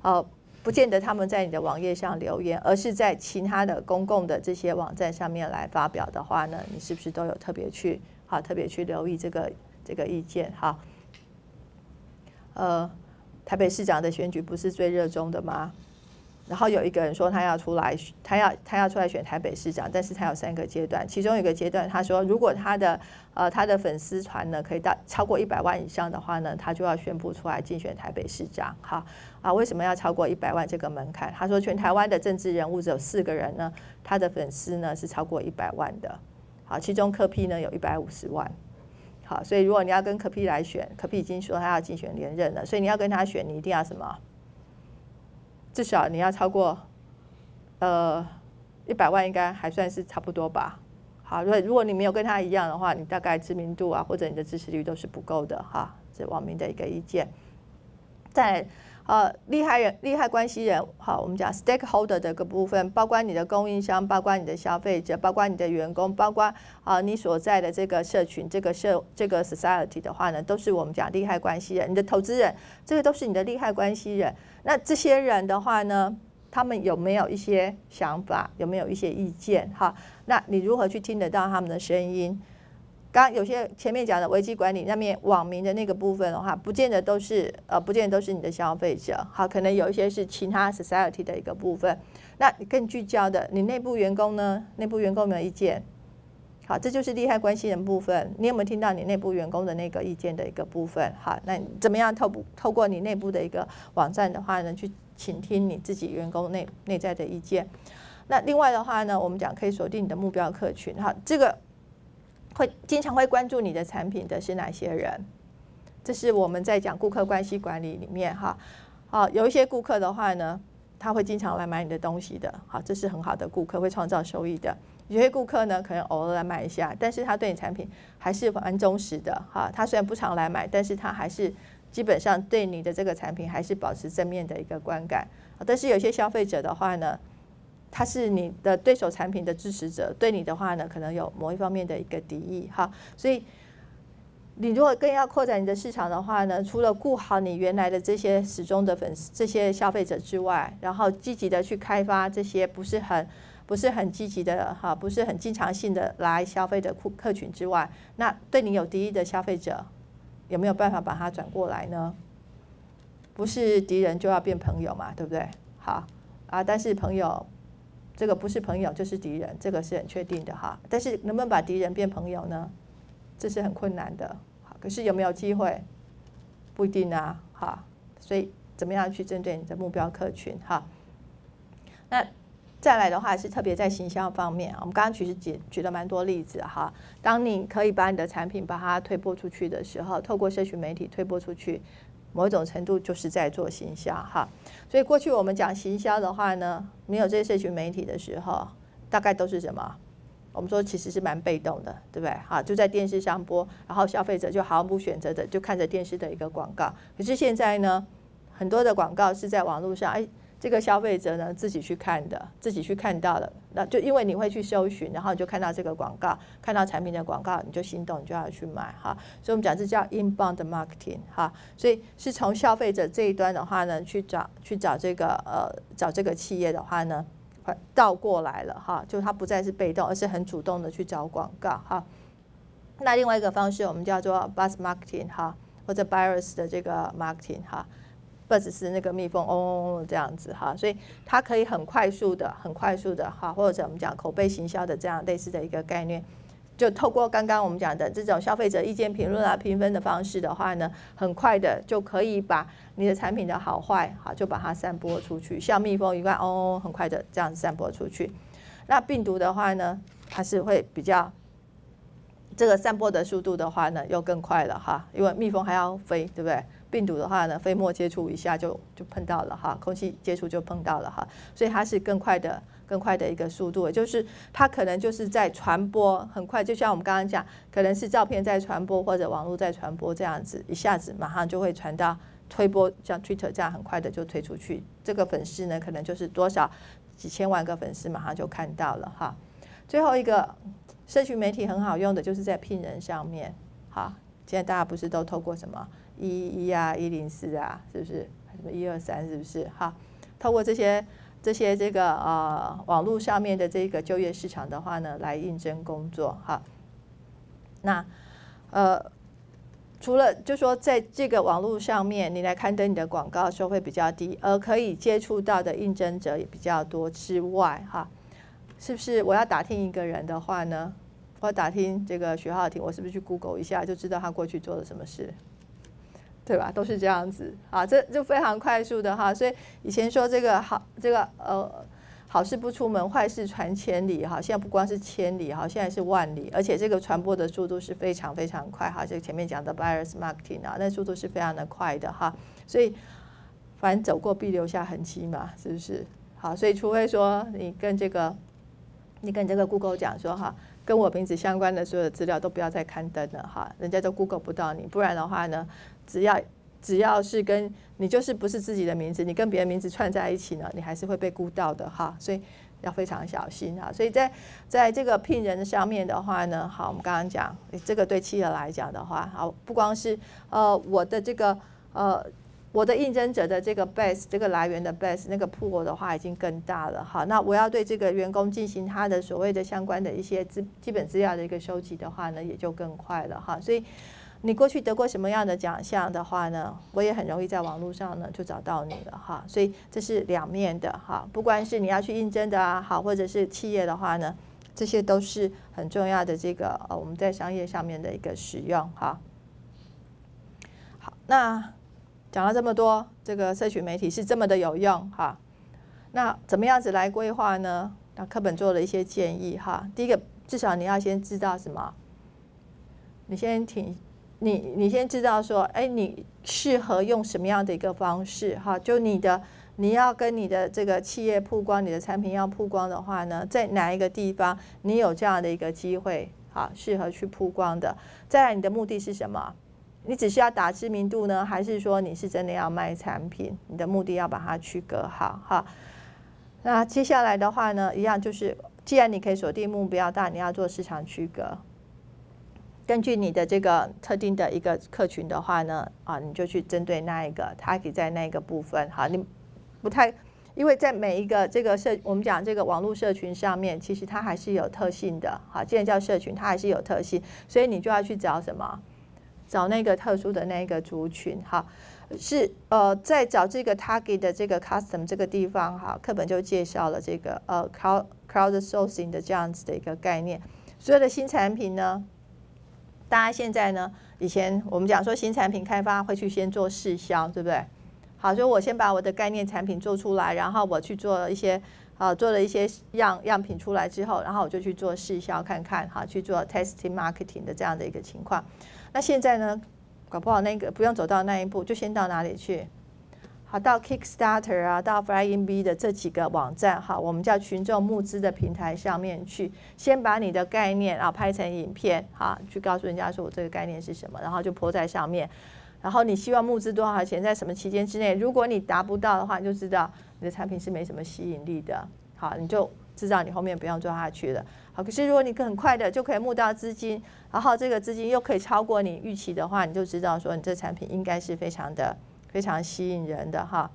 A: 呃，不见得他们在你的网页上留言，而是在其他的公共的这些网站上面来发表的话呢，你是不是都有特别去，好，特别去留意这个这个意见，哈，呃，台北市长的选举不是最热衷的吗？然后有一个人说他要出来，他要他要出来选台北市长，但是他有三个阶段，其中一个阶段他说，如果他的呃他的粉丝团呢可以到超过一百万以上的话呢，他就要宣布出来竞选台北市长。好啊，为什么要超过一百万这个门槛？他说全台湾的政治人物只有四个人呢，他的粉丝呢是超过一百万的。好，其中柯 P 呢有一百五十万。好，所以如果你要跟柯 P 来选，柯 P 已经说他要竞选连任了，所以你要跟他选，你一定要什么？至少你要超过，呃，一百万应该还算是差不多吧。好，如果如果你没有跟他一样的话，你大概知名度啊或者你的支持率都是不够的哈。这网民的一个意见，在。呃，利害人、利害关系人，好，我们讲 stakeholder 的个部分，包括你的供应商，包括你的消费者，包括你的员工，包括啊你所在的这个社群、这个社、这个 society 的话呢，都是我们讲利害关系人。你的投资人，这个都是你的利害关系人。那这些人的话呢，他们有没有一些想法？有没有一些意见？哈，那你如何去听得到他们的声音？刚有些前面讲的危机管理那面网民的那个部分的话，不见得都是呃，不见得都是你的消费者，好，可能有一些是其他 society 的一个部分。那你更聚焦的，你内部员工呢？内部员工有没有意见？好，这就是利害关系人部分。你有没有听到你内部员工的那个意见的一个部分？好，那怎么样透透过你内部的一个网站的话呢，去倾听你自己员工内内在的意见？那另外的话呢，我们讲可以锁定你的目标客群，好，这个。会经常会关注你的产品的是哪些人？这是我们在讲顾客关系管理里面哈。好，有一些顾客的话呢，他会经常来买你的东西的。好，这是很好的顾客，会创造收益的。有些顾客呢，可能偶尔来买一下，但是他对你产品还是蛮忠实的。哈，他虽然不常来买，但是他还是基本上对你的这个产品还是保持正面的一个观感。但是有些消费者的话呢？他是你的对手产品的支持者，对你的话呢，可能有某一方面的一个敌意哈。所以，你如果更要扩展你的市场的话呢，除了顾好你原来的这些始终的粉丝、这些消费者之外，然后积极的去开发这些不是很、不是很积极的哈，不是很经常性的来消费的客客群之外，那对你有敌意的消费者，有没有办法把它转过来呢？不是敌人就要变朋友嘛，对不对？好啊，但是朋友。这个不是朋友就是敌人，这个是很确定的哈。但是能不能把敌人变朋友呢？这是很困难的。好，可是有没有机会？不一定啊。哈，所以怎么样去针对你的目标客群？哈，那再来的话是特别在形象方面，我们刚刚其实举举了蛮多例子哈。当你可以把你的产品把它推播出去的时候，透过社群媒体推播出去。某一种程度就是在做行销哈，所以过去我们讲行销的话呢，没有这些社群媒体的时候，大概都是什么？我们说其实是蛮被动的，对不对？哈，就在电视上播，然后消费者就毫无选择的就看着电视的一个广告。可是现在呢，很多的广告是在网络上，哎。这个消费者呢，自己去看的，自己去看到的，那就因为你会去搜寻，然后你就看到这个广告，看到产品的广告，你就心动，你就要去买哈。所以我们讲这叫 inbound marketing 哈，所以是从消费者这一端的话呢，去找去找这个呃找这个企业的话呢，倒过来了哈，就它不再是被动，而是很主动的去找广告哈。那另外一个方式，我们叫做 bus marketing 哈，或者 buyers 的这个 marketing 哈。不只是那个蜜蜂嗡嗡嗡这样子哈，所以它可以很快速的、很快速的哈，或者我们讲口碑行销的这样类似的一个概念，就透过刚刚我们讲的这种消费者意见评论啊、评分的方式的话呢，很快的就可以把你的产品的好坏哈，就把它散播出去，像蜜蜂一样嗡嗡，很快的这样散播出去。那病毒的话呢，它是会比较这个散播的速度的话呢，又更快了哈，因为蜜蜂还要飞，对不对？病毒的话呢，飞沫接触一下就就碰到了哈，空气接触就碰到了哈，所以它是更快的、更快的一个速度，就是它可能就是在传播很快，就像我们刚刚讲，可能是照片在传播或者网络在传播这样子，一下子马上就会传到推播，像 Twitter 这样很快的就推出去，这个粉丝呢可能就是多少几千万个粉丝马上就看到了哈。最后一个社群媒体很好用的，就是在聘人上面。好，现在大家不是都透过什么一一一啊、一零四啊，是不是？什么一二三，是不是？哈，透过这些这些这个呃网络上面的这个就业市场的话呢，来应征工作。哈，那呃。除了就说在这个网络上面，你来刊登你的广告收费比较低，而可以接触到的应征者也比较多之外，哈，是不是我要打听一个人的话呢？我打听这个徐浩庭，我是不是去 Google 一下就知道他过去做了什么事，对吧？都是这样子啊，这就非常快速的哈。所以以前说这个好，这个呃。好事不出门，坏事传千里哈。现在不光是千里哈，现在是万里，而且这个传播的速度是非常非常快哈。这前面讲的 virus marketing 啊，那速度是非常的快的哈。所以，凡走过必留下痕迹嘛，是不是？好，所以除非说你跟这个，你跟这个 Google 讲说哈，跟我名字相关的所有的资料都不要再刊登了哈，人家都 Google 不到你，不然的话呢，只要。只要是跟你就是不是自己的名字，你跟别人名字串在一起呢，你还是会被估到的哈，所以要非常小心哈。所以在在这个聘人上面的话呢，好，我们刚刚讲这个对企业来讲的话，好，不光是呃我的这个呃我的应征者的这个 base 这个来源的 base 那个 pool 的话已经更大了哈。那我要对这个员工进行他的所谓的相关的一些资基本资料的一个收集的话呢，也就更快了哈。所以。你过去得过什么样的奖项的话呢？我也很容易在网络上呢就找到你了哈，所以这是两面的哈。不管是你要去应征的啊，好，或者是企业的话呢，这些都是很重要的这个呃我们在商业上面的一个使用哈。好，那讲了这么多，这个社群媒体是这么的有用哈。那怎么样子来规划呢？那课本做了一些建议哈。第一个，至少你要先知道什么，你先挺。你你先知道说，哎，你适合用什么样的一个方式哈？就你的你要跟你的这个企业曝光，你的产品要曝光的话呢，在哪一个地方你有这样的一个机会，好，适合去曝光的？再来，你的目的是什么？你只是要打知名度呢，还是说你是真的要卖产品？你的目的要把它区隔好哈。那接下来的话呢，一样就是，既然你可以锁定目标，但你要做市场区隔。根据你的这个特定的一个客群的话呢，啊，你就去针对那一个，它可以在那个部分，好，你不太，因为在每一个这个社，我们讲这个网络社群上面，其实它还是有特性的，好，既然叫社群，它还是有特性，所以你就要去找什么，找那个特殊的那一个族群，哈，是呃，在找这个 target 的这个 custom 这个地方，哈，课本就介绍了这个呃 crowd crowd sourcing 的这样子的一个概念，所有的新产品呢。大家现在呢？以前我们讲说新产品开发会去先做试销，对不对？好，所以我先把我的概念产品做出来，然后我去做一些啊，做了一些样样品出来之后，然后我就去做试销看看，哈，去做 testing marketing 的这样的一个情况。那现在呢，搞不好那个不用走到那一步，就先到哪里去？好，到 Kickstarter 啊，到 Flying B 的这几个网站，哈，我们叫群众募资的平台上面去，先把你的概念啊拍成影片，哈，去告诉人家说我这个概念是什么，然后就泼在上面。然后你希望募资多少钱，在什么期间之内？如果你达不到的话，你就知道你的产品是没什么吸引力的，好，你就知道你后面不用做下去了。好，可是如果你很快的就可以募到资金，然后这个资金又可以超过你预期的话，你就知道说你这产品应该是非常的。非常吸引人的哈，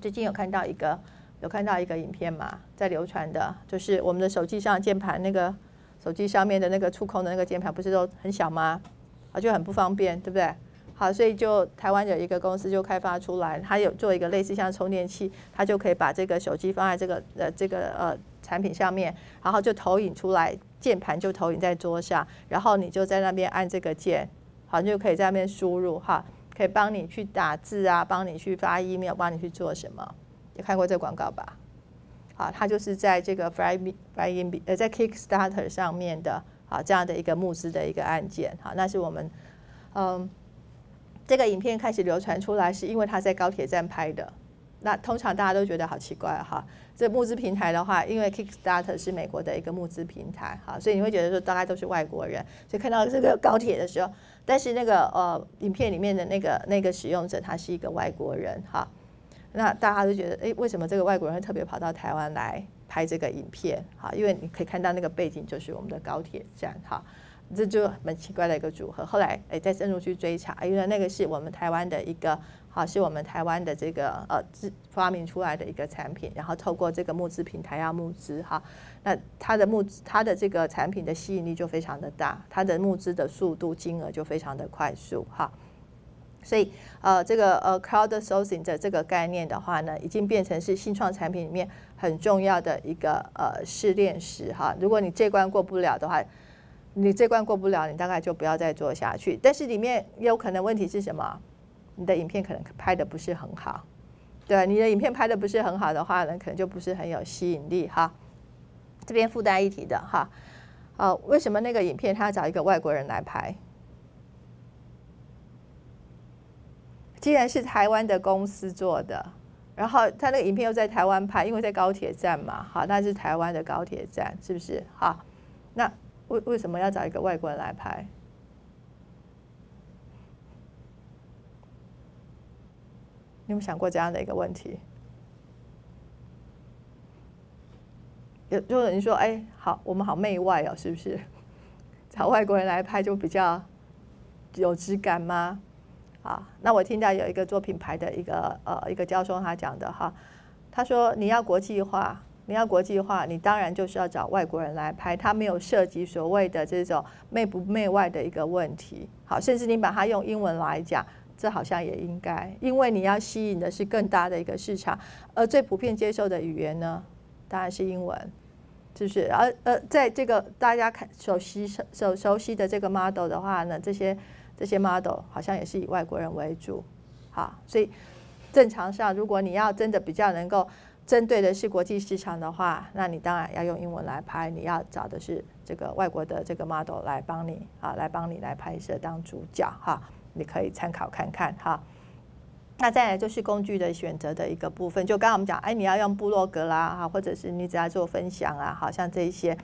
A: 最近有看到一个有看到一个影片嘛，在流传的，就是我们的手机上键盘那个手机上面的那个触控的那个键盘不是都很小吗？啊，就很不方便，对不对？好，所以就台湾有一个公司就开发出来，它有做一个类似像充电器，它就可以把这个手机放在这个呃这个呃产品上面，然后就投影出来，键盘就投影在桌上，然后你就在那边按这个键，好像，就可以在那边输入哈。可以帮你去打字啊，帮你去发 email，帮你去做什么？有看过这广告吧？好，它就是在这个 Fly Fly In 呃，在 Kickstarter 上面的啊这样的一个募资的一个案件。好，那是我们嗯，这个影片开始流传出来，是因为他在高铁站拍的。那通常大家都觉得好奇怪哈。这募资平台的话，因为 Kickstarter 是美国的一个募资平台，哈，所以你会觉得说大概都是外国人。所以看到这个高铁的时候，但是那个呃，影片里面的那个那个使用者他是一个外国人，哈，那大家都觉得，哎，为什么这个外国人会特别跑到台湾来拍这个影片，哈，因为你可以看到那个背景就是我们的高铁站，哈，这就蛮奇怪的一个组合。后来哎，再深入去追查，原来那个是我们台湾的一个，好，是我们台湾的这个呃自发明出来的一个产品，然后透过这个募资平台要募资，哈，那它的募资它的这个产品的吸引力就非常的大，它的募资的速度金额就非常的快速，哈。所以，呃，这个呃，crowd sourcing 的这个概念的话呢，已经变成是新创产品里面很重要的一个呃试炼石哈。如果你这关过不了的话，你这关过不了，你大概就不要再做下去。但是里面有可能问题是什么？你的影片可能拍的不是很好，对，你的影片拍的不是很好的话呢，可能就不是很有吸引力哈。这边附带一提的哈，呃，为什么那个影片他要找一个外国人来拍？既然是台湾的公司做的，然后他那个影片又在台湾拍，因为在高铁站嘛，好，那是台湾的高铁站，是不是？好，那为为什么要找一个外国人来拍？你有没有想过这样的一个问题？有，就有人说，哎，好，我们好媚外哦，是不是？找外国人来拍就比较有质感吗？啊，那我听到有一个做品牌的一个呃一个教授他讲的哈，他说你要国际化，你要国际化，你当然就是要找外国人来拍，他没有涉及所谓的这种媚不媚外的一个问题。好，甚至你把它用英文来讲，这好像也应该，因为你要吸引的是更大的一个市场，而最普遍接受的语言呢，当然是英文，是不是？而呃，在这个大家看熟悉熟熟悉的这个 model 的话呢，这些。这些 model 好像也是以外国人为主，好，所以正常上，如果你要真的比较能够针对的是国际市场的话，那你当然要用英文来拍，你要找的是这个外国的这个 model 来帮你啊，来帮你来拍摄当主角哈，你可以参考看看哈。那再来就是工具的选择的一个部分，就刚刚我们讲，哎，你要用部落格啦哈，或者是你只要做分享啊，好像这一些。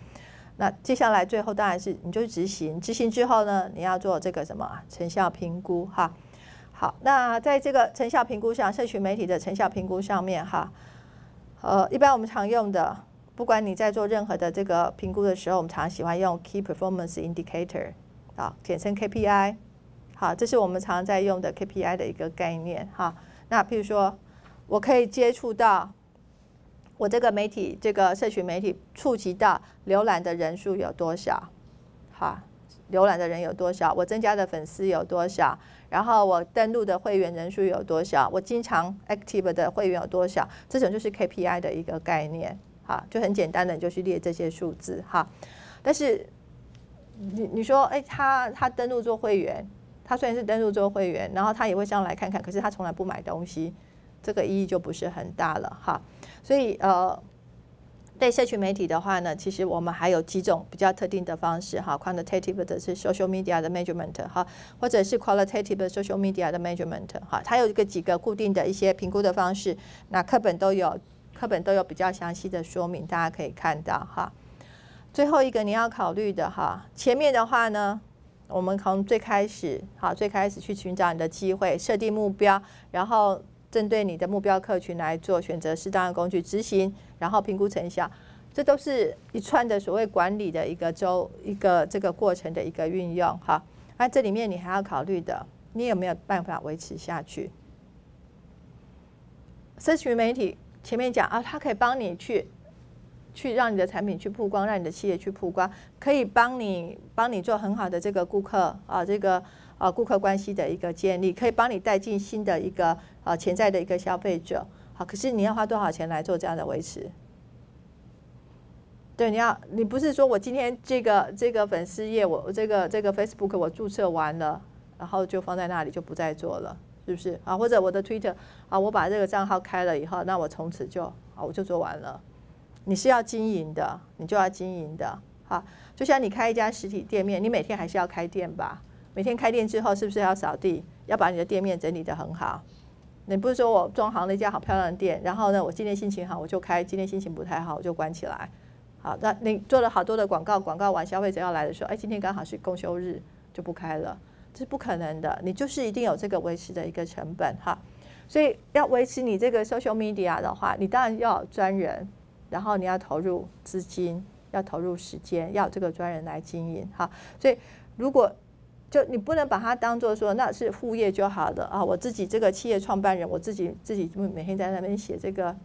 A: 那接下来最后当然是你就执行，执行之后呢，你要做这个什么成效评估哈。好，那在这个成效评估上，社群媒体的成效评估上面哈，呃，一般我们常用的，不管你在做任何的这个评估的时候，我们常喜欢用 Key Performance Indicator 啊，简称 KPI。好，这是我们常在用的 KPI 的一个概念哈。那譬如说，我可以接触到。我这个媒体，这个社群媒体触及到浏览的人数有多少？哈，浏览的人有多少？我增加的粉丝有多少？然后我登录的会员人数有多少？我经常 active 的会员有多少？这种就是 KPI 的一个概念，哈，就很简单的就去列这些数字，哈。但是你你说，哎，他他登录做会员，他虽然是登录做会员，然后他也会上来看看，可是他从来不买东西。这个意义就不是很大了哈，所以呃，对社群媒体的话呢，其实我们还有几种比较特定的方式哈，quantitative 的是 social media 的 measurement 哈，或者是 qualitative 的 social media 的 measurement 哈，它有一个几个固定的一些评估的方式，那课本都有，课本都有比较详细的说明，大家可以看到哈。最后一个你要考虑的哈，前面的话呢，我们从最开始好，最开始去寻找你的机会，设定目标，然后。针对你的目标客群来做选择适当的工具执行，然后评估成效，这都是一串的所谓管理的一个周一个这个过程的一个运用哈。那这里面你还要考虑的，你有没有办法维持下去？社群媒体前面讲啊，它可以帮你去去让你的产品去曝光，让你的企业去曝光，可以帮你帮你做很好的这个顾客啊这个。啊，顾客关系的一个建立，可以帮你带进新的一个啊潜在的一个消费者。好，可是你要花多少钱来做这样的维持？对，你要你不是说我今天这个这个粉丝页，我这个这个 Facebook 我注册完了，然后就放在那里就不再做了，是不是？啊，或者我的 Twitter 啊，我把这个账号开了以后，那我从此就啊我就做完了。你是要经营的，你就要经营的。好，就像你开一家实体店面，你每天还是要开店吧？每天开店之后，是不是要扫地？要把你的店面整理得很好。你不是说我装潢了一家好漂亮的店，然后呢，我今天心情好我就开，今天心情不太好我就关起来。好，那你做了好多的广告，广告完消费者要来的时候，哎，今天刚好是公休日就不开了，这是不可能的。你就是一定有这个维持的一个成本哈。所以要维持你这个 social media 的话，你当然要专人，然后你要投入资金，要投入时间，要这个专人来经营哈。所以如果就你不能把它当做说那是副业就好了啊，我自己这个企业创办人，我自己自己每天在那边写这个，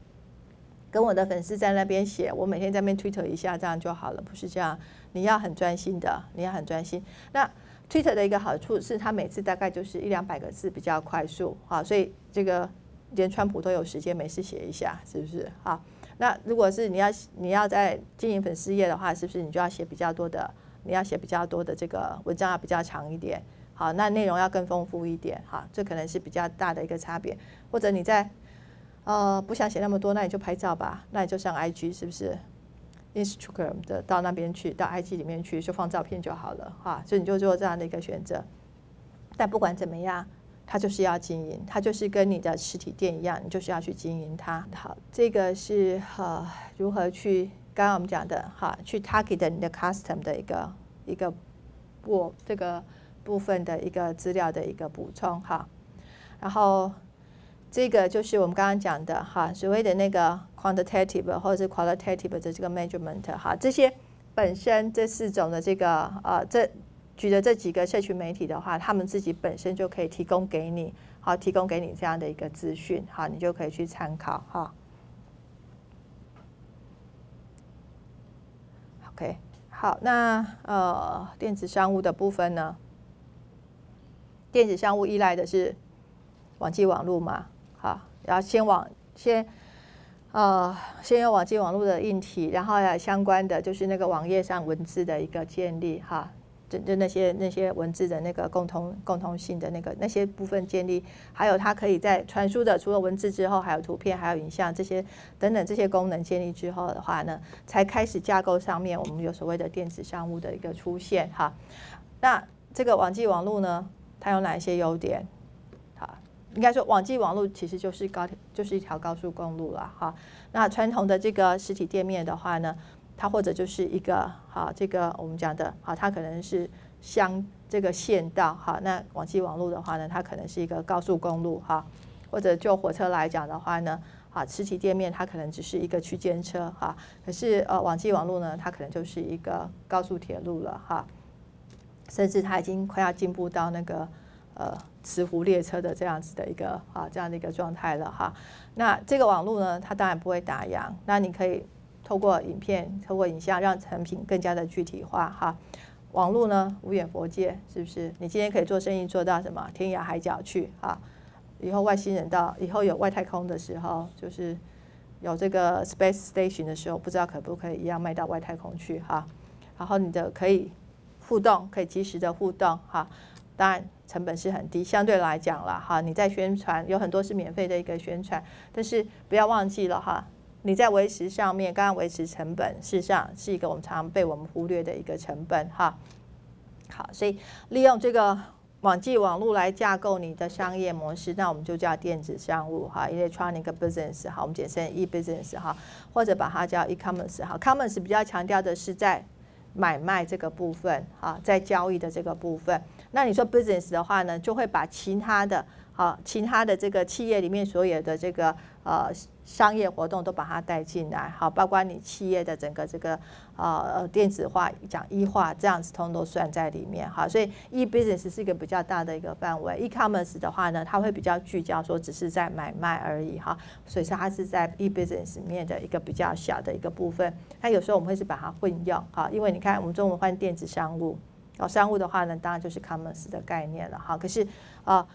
A: 跟我的粉丝在那边写，我每天在那边 Twitter 一下这样就好了，不是这样，你要很专心的，你要很专心。那 Twitter 的一个好处是，它每次大概就是一两百个字，比较快速啊，所以这个连川普都有时间没事写一下，是不是啊？那如果是你要你要在经营粉丝页的话，是不是你就要写比较多的？你要写比较多的这个文章要比较长一点，好，那内容要更丰富一点，哈，这可能是比较大的一个差别。或者你在呃不想写那么多，那你就拍照吧，那你就上 IG 是不是？Instagram 的到那边去，到 IG 里面去就放照片就好了，哈，所以你就做这样的一个选择。但不管怎么样，它就是要经营，它就是跟你的实体店一样，你就是要去经营它。好，这个是呃如何去。刚刚我们讲的哈，去 target 你的 custom 的一个一个部这个部分的一个资料的一个补充哈，然后这个就是我们刚刚讲的哈，所谓的那个 quantitative 或者是 qualitative 的这个 measurement 哈，这些本身这四种的这个呃这举的这几个社群媒体的话，他们自己本身就可以提供给你好，提供给你这样的一个资讯好，你就可以去参考哈。OK，好，那呃，电子商务的部分呢？电子商务依赖的是网际网络嘛？好，然后先网先呃，先有网际网络的硬体，然后要相关的就是那个网页上文字的一个建立哈。就就那些那些文字的那个共同共同性的那个那些部分建立，还有它可以在传输的，除了文字之后，还有图片，还有影像这些等等这些功能建立之后的话呢，才开始架构上面我们有所谓的电子商务的一个出现哈。那这个网际网络呢，它有哪一些优点？好，应该说网际网络其实就是高就是一条高速公路了哈。那传统的这个实体店面的话呢？它或者就是一个好，这个我们讲的好，它可能是乡这个县道哈。那网际网络的话呢，它可能是一个高速公路哈。或者就火车来讲的话呢，啊，实体店面它可能只是一个区间车哈。可是呃，网际网络呢，它可能就是一个高速铁路了哈。甚至它已经快要进步到那个呃磁浮列车的这样子的一个啊这样的一个状态了哈。那这个网络呢，它当然不会打烊，那你可以。透过影片、透过影像，让产品更加的具体化哈。网络呢，无远佛界，是不是？你今天可以做生意做到什么天涯海角去哈？以后外星人到，以后有外太空的时候，就是有这个 space station 的时候，不知道可不可以一样卖到外太空去哈？然后你的可以互动，可以及时的互动哈。当然成本是很低，相对来讲了哈。你在宣传有很多是免费的一个宣传，但是不要忘记了哈。你在维持上面，刚刚维持成本，事实上是一个我们常常被我们忽略的一个成本哈。好，所以利用这个网际网络来架构你的商业模式，那我们就叫电子商务哈，electronic business 哈，我们简称 e business 哈，或者把它叫 e commerce 哈。commerce 比较强调的是在买卖这个部分哈，在交易的这个部分。那你说 business 的话呢，就会把其他的。好，其他的这个企业里面所有的这个呃商业活动都把它带进来，好，包括你企业的整个这个呃电子化、讲医化这样子，通都算在里面，好，所以 e business 是一个比较大的一个范围，e commerce 的话呢，它会比较聚焦说只是在买卖而已，哈，所以说它是在 e business 里面的一个比较小的一个部分，它有时候我们会是把它混用，哈，因为你看我们中文换电子商务，哦，商务的话呢，当然就是 commerce 的概念了，哈，可是啊。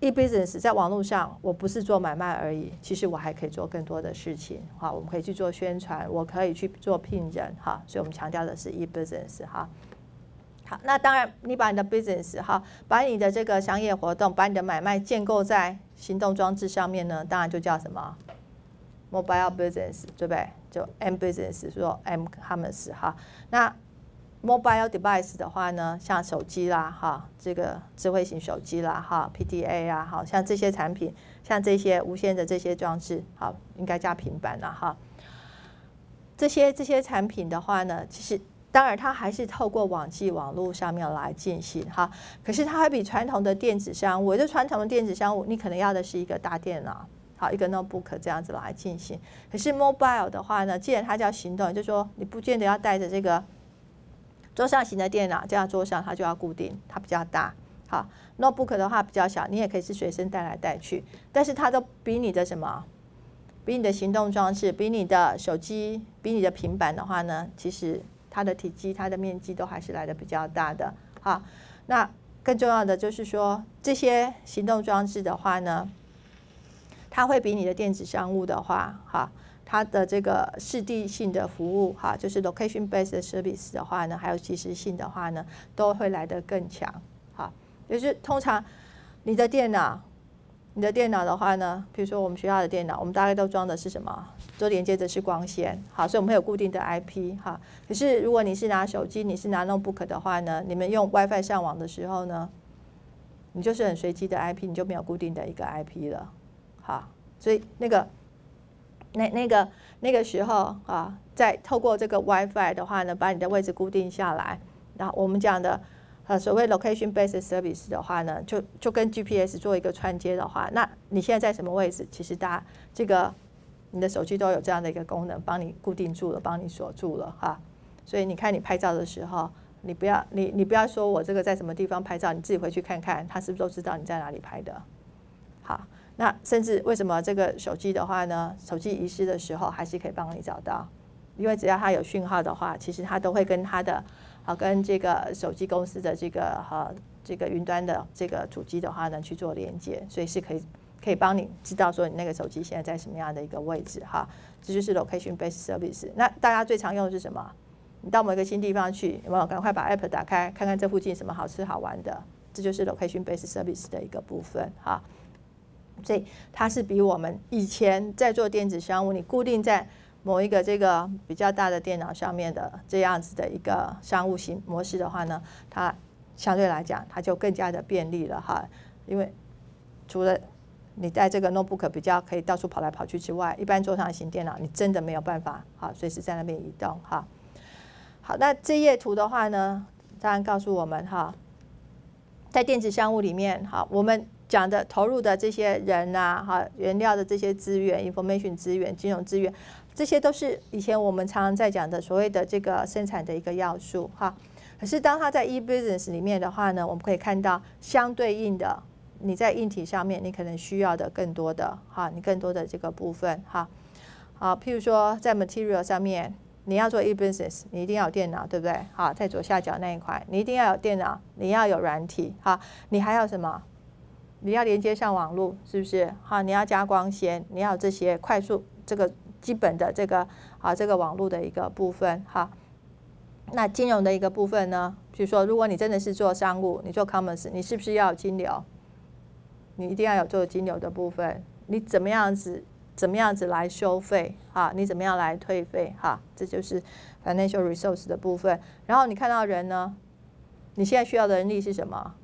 A: E-business 在网络上，我不是做买卖而已，其实我还可以做更多的事情。哈，我们可以去做宣传，我可以去做聘人。哈，所以我们强调的是 e-business。哈，好，那当然，你把你的 business 哈，把你的这个商业活动，把你的买卖建构在行动装置上面呢，当然就叫什么 mobile business，对不对？就 m business，说 m commerce。哈，那 Mobile device 的话呢，像手机啦，哈，这个智慧型手机啦，哈，PDA 啊，好像这些产品，像这些无线的这些装置，好，应该加平板了哈。这些这些产品的话呢，其实当然它还是透过网际网络上面来进行哈，可是它还比传统的电子商务，就传统的电子商务，你可能要的是一个大电脑。好一个 notebook 这样子来进行。可是 mobile 的话呢，既然它叫行动，就说你不见得要带着这个桌上型的电脑，这样桌上它就要固定，它比较大。好，notebook 的话比较小，你也可以是随身带来带去，但是它都比你的什么？比你的行动装置，比你的手机，比你的平板的话呢，其实它的体积、它的面积都还是来的比较大的。好，那更重要的就是说，这些行动装置的话呢，它会比你的电子商务的话，哈，它的这个适地性的服务，哈，就是 location based service 的话呢，还有即时性的话呢，都会来得更强。哈，就是通常你的电脑。你的电脑的话呢，比如说我们学校的电脑，我们大概都装的是什么？都连接的是光纤，好，所以我们有固定的 IP 哈。可是如果你是拿手机，你是拿 notebook 的话呢，你们用 WiFi 上网的时候呢，你就是很随机的 IP，你就没有固定的一个 IP 了，好，所以那个那那个那个时候啊，在透过这个 WiFi 的话呢，把你的位置固定下来，然后我们讲的。呃，所谓 location based service 的话呢，就就跟 GPS 做一个串接的话，那你现在在什么位置？其实大家这个你的手机都有这样的一个功能，帮你固定住了，帮你锁住了哈。所以你看你拍照的时候，你不要你你不要说我这个在什么地方拍照，你自己回去看看，他是不是都知道你在哪里拍的？那甚至为什么这个手机的话呢？手机遗失的时候还是可以帮你找到，因为只要它有讯号的话，其实它都会跟它的。好，跟这个手机公司的这个哈，这个云端的这个主机的话呢，去做连接，所以是可以可以帮你知道说你那个手机现在在什么样的一个位置哈。这就是 location based service。那大家最常用的是什么？你到某一个新地方去，有没有赶快把 app 打开，看看这附近什么好吃好玩的？这就是 location based service 的一个部分哈。所以它是比我们以前在做电子商务，你固定在。某一个这个比较大的电脑上面的这样子的一个商务型模式的话呢，它相对来讲它就更加的便利了哈。因为除了你在这个 notebook 比较可以到处跑来跑去之外，一般桌上型电脑你真的没有办法哈，随时在那边移动哈。好，那这页图的话呢，当然告诉我们哈，在电子商务里面哈，我们讲的投入的这些人呐哈，原料的这些资源、information 资源、金融资源。这些都是以前我们常常在讲的所谓的这个生产的一个要素哈。可是当它在 e-business 里面的话呢，我们可以看到相对应的，你在硬体上面你可能需要的更多的哈，你更多的这个部分哈。好，譬如说在 material 上面，你要做 e-business，你一定要有电脑，对不对？好，在左下角那一块，你一定要有电脑，你要有软体哈，你还要什么？你要连接上网络，是不是？好，你要加光纤，你要这些快速这个。基本的这个啊，这个网络的一个部分哈，那金融的一个部分呢？比如说，如果你真的是做商务，你做 commerce，你是不是要有金流？你一定要有做金流的部分。你怎么样子，怎么样子来收费哈？你怎么样来退费哈？这就是 financial resource 的部分。然后你看到人呢，你现在需要的人力是什么？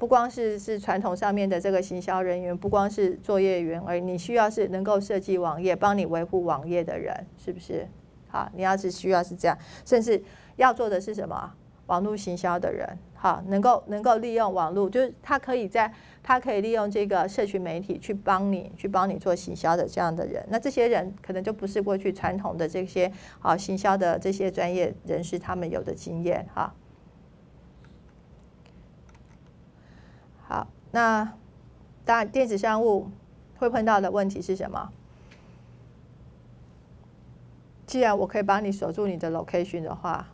A: 不光是是传统上面的这个行销人员，不光是作业员而，你需要是能够设计网页、帮你维护网页的人，是不是？好，你要是需要是这样，甚至要做的是什么？网络行销的人，好，能够能够利用网络，就是他可以在他可以利用这个社群媒体去帮你去帮你做行销的这样的人，那这些人可能就不是过去传统的这些好行销的这些专业人士他们有的经验哈。好，那当然，电子商务会碰到的问题是什么？既然我可以帮你锁住你的 location 的话，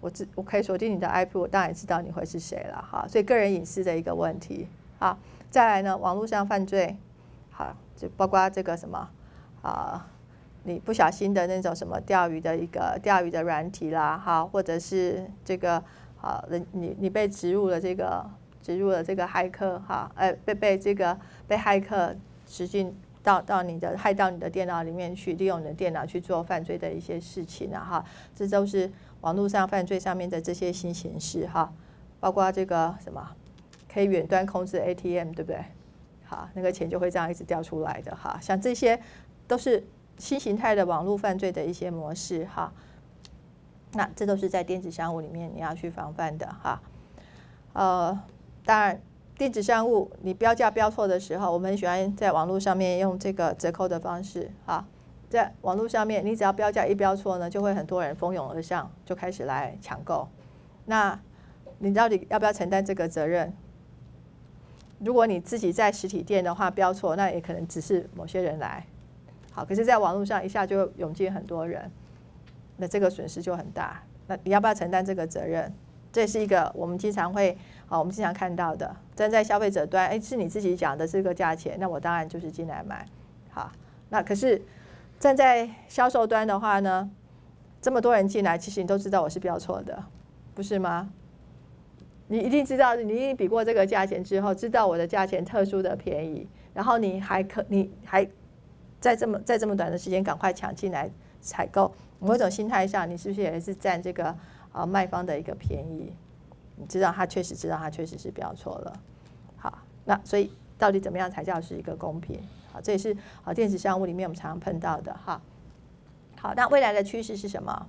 A: 我知我可以锁定你的 IP，我当然知道你会是谁了哈。所以个人隐私的一个问题。啊，再来呢，网络上犯罪，好，就包括这个什么啊，你不小心的那种什么钓鱼的一个钓鱼的软体啦，哈，或者是这个啊，人你你被植入了这个。植入了这个骇客哈，呃，被被这个被骇客使进到到你的害到你的电脑里面去，利用你的电脑去做犯罪的一些事情啊哈，这都是网络上犯罪上面的这些新形式哈，包括这个什么可以远端控制 ATM 对不对？好，那个钱就会这样一直掉出来的哈，像这些都是新形态的网络犯罪的一些模式哈，那这都是在电子商务里面你要去防范的哈，呃。当然，电子商务你标价标错的时候，我们喜欢在网络上面用这个折扣的方式啊，在网络上面你只要标价一标错呢，就会很多人蜂拥而上，就开始来抢购。那你到底要不要承担这个责任？如果你自己在实体店的话标错，那也可能只是某些人来。好，可是在网络上一下就涌进很多人，那这个损失就很大。那你要不要承担这个责任？这是一个我们经常会，好，我们经常看到的。站在消费者端，哎，是你自己讲的这个价钱，那我当然就是进来买。好，那可是站在销售端的话呢，这么多人进来，其实你都知道我是标错的，不是吗？你一定知道，你一定比过这个价钱之后，知道我的价钱特殊的便宜，然后你还可，你还在这么在这么短的时间赶快抢进来采购，某种心态上，你是不是也是占这个？啊，卖方的一个便宜，你知道他确实知道他确实是标错了。好，那所以到底怎么样才叫是一个公平？好，这也是啊电子商务里面我们常常碰到的哈。好，那未来的趋势是什么？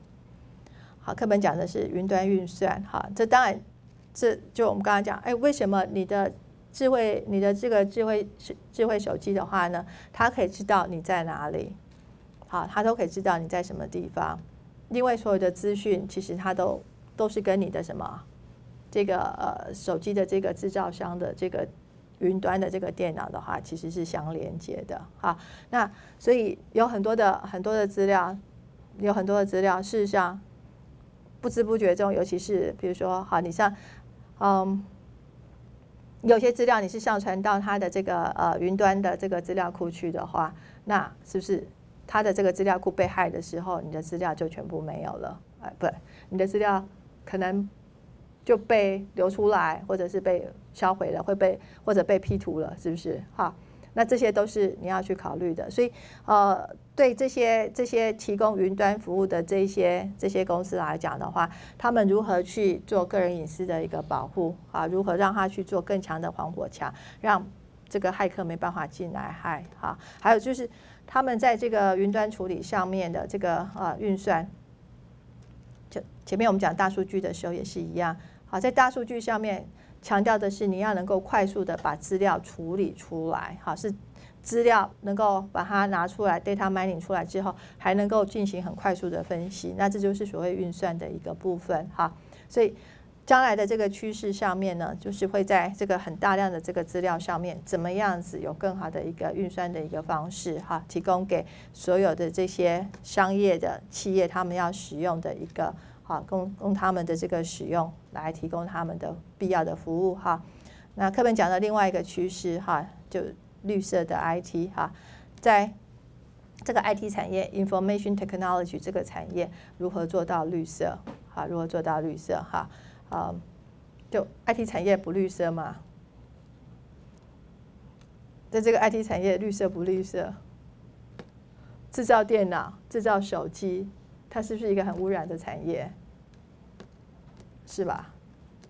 A: 好，课本讲的是云端运算。哈，这当然这就我们刚刚讲，哎，为什么你的智慧你的这个智慧智慧手机的话呢，它可以知道你在哪里？好，它都可以知道你在什么地方。因为所有的资讯，其实它都都是跟你的什么这个呃手机的这个制造商的这个云端的这个电脑的话，其实是相连接的哈。那所以有很多的很多的资料，有很多的资料，事实上不知不觉中，尤其是比如说，好，你像嗯，有些资料你是上传到它的这个呃云端的这个资料库去的话，那是不是？他的这个资料库被害的时候，你的资料就全部没有了，哎，不，你的资料可能就被流出来，或者是被销毁了，会被或者被 P 图了，是不是？哈，那这些都是你要去考虑的。所以，呃，对这些这些提供云端服务的这些这些公司来讲的话，他们如何去做个人隐私的一个保护啊？如何让他去做更强的防火墙，让这个骇客没办法进来害？哈，还有就是。他们在这个云端处理上面的这个啊运算，就前面我们讲大数据的时候也是一样。好，在大数据上面强调的是你要能够快速的把资料处理出来，好是资料能够把它拿出来，data mining 出来之后，还能够进行很快速的分析，那这就是所谓运算的一个部分哈。所以。将来的这个趋势上面呢，就是会在这个很大量的这个资料上面，怎么样子有更好的一个运算的一个方式哈，提供给所有的这些商业的企业，他们要使用的一个好，供供他们的这个使用来提供他们的必要的服务哈。那课本讲的另外一个趋势哈，就绿色的 IT 哈，在这个 IT 产业 （Information Technology） 这个产业如何做到绿色？哈，如何做到绿色？哈。啊，就 IT 产业不绿色嘛？在这个 IT 产业，绿色不绿色？制造电脑、制造手机，它是不是一个很污染的产业？是吧？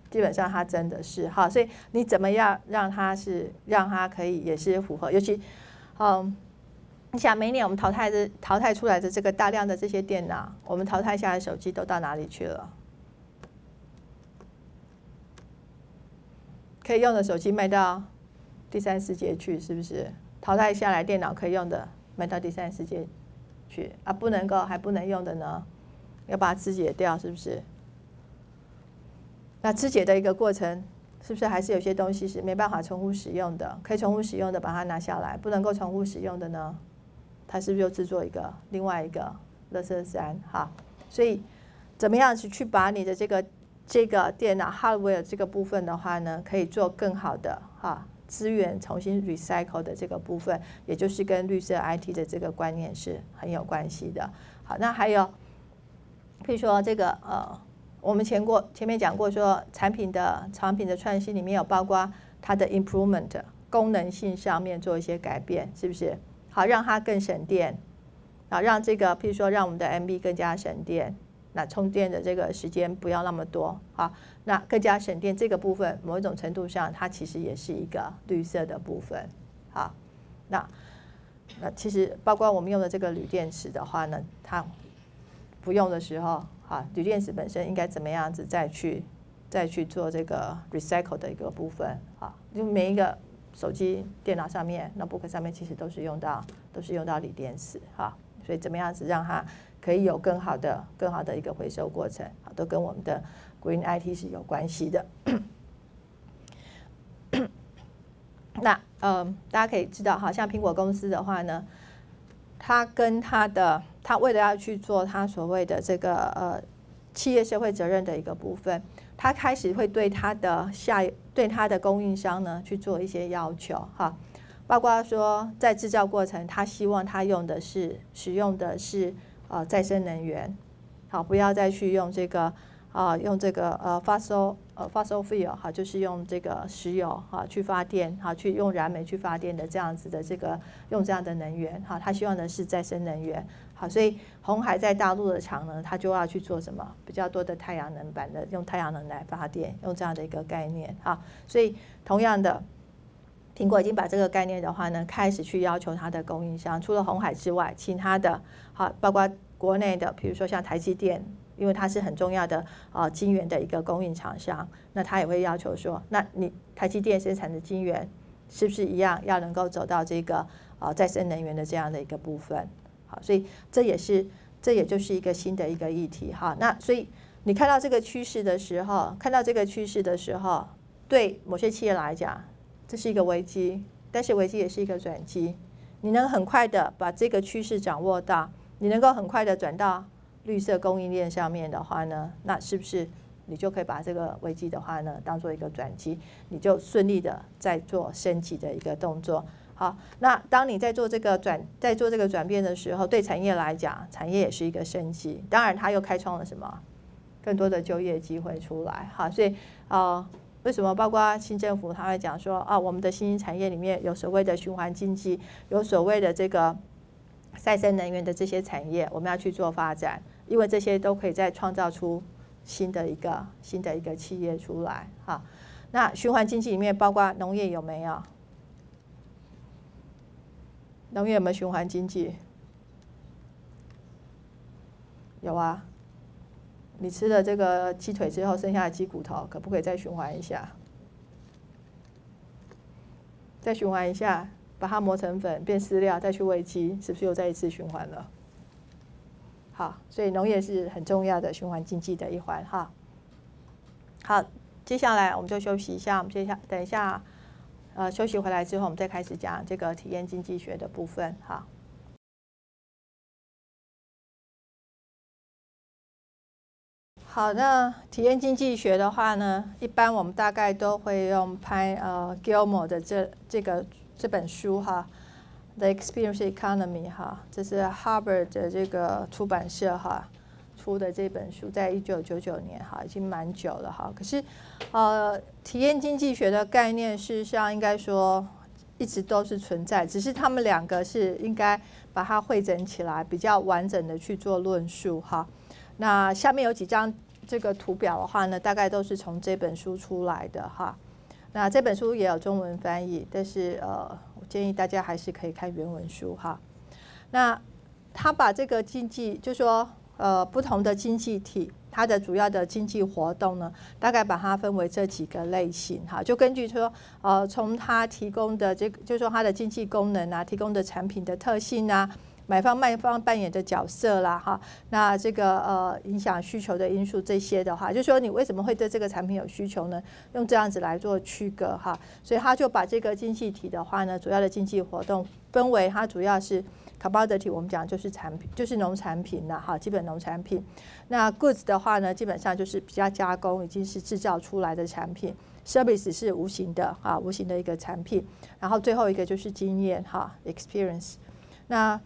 A: 基本上它真的是哈，所以你怎么样让它是让它可以也是符合？尤其，嗯，你想每年我们淘汰的淘汰出来的这个大量的这些电脑，我们淘汰下来的手机都到哪里去了？可以用的手机卖到第三世界去，是不是？淘汰下来电脑可以用的卖到第三世界去啊？不能够还不能用的呢，要把它肢解掉，是不是？那肢解的一个过程，是不是还是有些东西是没办法重复使用的？可以重复使用的把它拿下来，不能够重复使用的呢？它是不是又制作一个另外一个乐色山？哈，所以怎么样去去把你的这个？这个电脑 hardware 这个部分的话呢，可以做更好的哈资源重新 recycle 的这个部分，也就是跟绿色 IT 的这个观念是很有关系的。好，那还有，譬如说这个呃，我们前过前面讲过说，产品的产品的创新里面有包括它的 improvement 功能性上面做一些改变，是不是？好，让它更省电，啊，让这个譬如说让我们的 MB 更加省电。那充电的这个时间不要那么多啊，那更加省电这个部分，某一种程度上，它其实也是一个绿色的部分。好，那那其实包括我们用的这个铝电池的话呢，它不用的时候，哈，铝电池本身应该怎么样子再去再去做这个 recycle 的一个部分啊？就每一个手机、电脑上面、notebook 上面，其实都是用到都是用到锂电池哈。所以怎么样子让它可以有更好的、更好的一个回收过程，啊，都跟我们的 Green IT 是有关系的。那嗯，大家可以知道，哈，像苹果公司的话呢，它跟它的，它为了要去做它所谓的这个呃企业社会责任的一个部分，它开始会对它的下对它的供应商呢去做一些要求，哈，包括说在制造过程，他希望他用的是使用的是呃再生能源，好，不要再去用这个。啊，用这个呃，fossil 呃，fossil fuel 哈，就是用这个石油哈去发电哈，去用燃煤去发电的这样子的这个用这样的能源哈，他希望的是再生能源。好，所以红海在大陆的厂呢，他就要去做什么？比较多的太阳能板的，用太阳能来发电，用这样的一个概念哈，所以同样的，苹果已经把这个概念的话呢，开始去要求它的供应商，除了红海之外，其他的好，包括国内的，比如说像台积电。因为它是很重要的啊晶圆的一个供应厂商，那它也会要求说，那你台积电生产的晶圆是不是一样要能够走到这个啊再生能源的这样的一个部分？好，所以这也是这也就是一个新的一个议题哈。那所以你看到这个趋势的时候，看到这个趋势的时候，对某些企业来讲，这是一个危机，但是危机也是一个转机。你能很快的把这个趋势掌握到，你能够很快的转到。绿色供应链上面的话呢，那是不是你就可以把这个危机的话呢，当做一个转机，你就顺利的在做升级的一个动作。好，那当你在做这个转，在做这个转变的时候，对产业来讲，产业也是一个升级。当然，它又开创了什么更多的就业机会出来。好，所以啊，为什么包括新政府他会讲说啊，我们的新兴产业里面有所谓的循环经济，有所谓的这个再生能源的这些产业，我们要去做发展。因为这些都可以再创造出新的一个新的一个企业出来，哈。那循环经济里面包括农业有没有？农业有没有循环经济？有啊。你吃了这个鸡腿之后剩下的鸡骨头，可不可以再循环一下？再循环一下，把它磨成粉变饲料，再去喂鸡，是不是又再一次循环了？好，所以农业是很重要的循环经济的一环哈。好，接下来我们就休息一下，我们接下等一下，呃，休息回来之后，我们再开始讲这个体验经济学的部分哈。好，那体验经济学的话呢，一般我们大概都会用拍呃 Gilmore 的这这个这本书哈。The Experience Economy，哈，这是 Harvard 的这个出版社哈出的这本书，在一九九九年哈，已经蛮久了哈。可是，呃，体验经济学的概念，事实上应该说一直都是存在，只是他们两个是应该把它汇整起来，比较完整的去做论述哈。那下面有几张这个图表的话呢，大概都是从这本书出来的哈。那这本书也有中文翻译，但是呃。我建议大家还是可以看原文书哈。那他把这个经济，就说呃不同的经济体，它的主要的经济活动呢，大概把它分为这几个类型哈。就根据说呃从它提供的这个，就说它的经济功能啊，提供的产品的特性啊。买方卖方扮演的角色啦，哈，那这个呃影响需求的因素这些的话，就说你为什么会对这个产品有需求呢？用这样子来做区隔哈，所以他就把这个经济体的话呢，主要的经济活动分为它主要是 commodity，我们讲就是产品，就是农产品了哈，基本农产品。那 goods 的话呢，基本上就是比较加工，已经是制造出来的产品。service 是无形的啊，无形的一个产品。然后最后一个就是经验哈，experience。那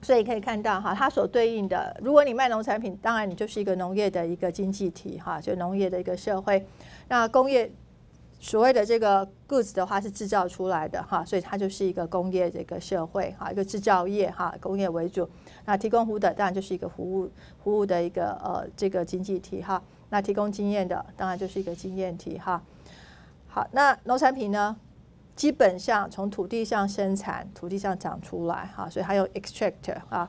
A: 所以可以看到哈，它所对应的，如果你卖农产品，当然你就是一个农业的一个经济体哈，就农业的一个社会。那工业所谓的这个 goods 的话是制造出来的哈，所以它就是一个工业的一个社会哈，一个制造业哈，工业为主。那提供服务的当然就是一个服务服务的一个呃这个经济体哈。那提供经验的当然就是一个经验体哈。好，那农产品呢？基本上从土地上生产，土地上长出来哈，所以还有 extract 啊，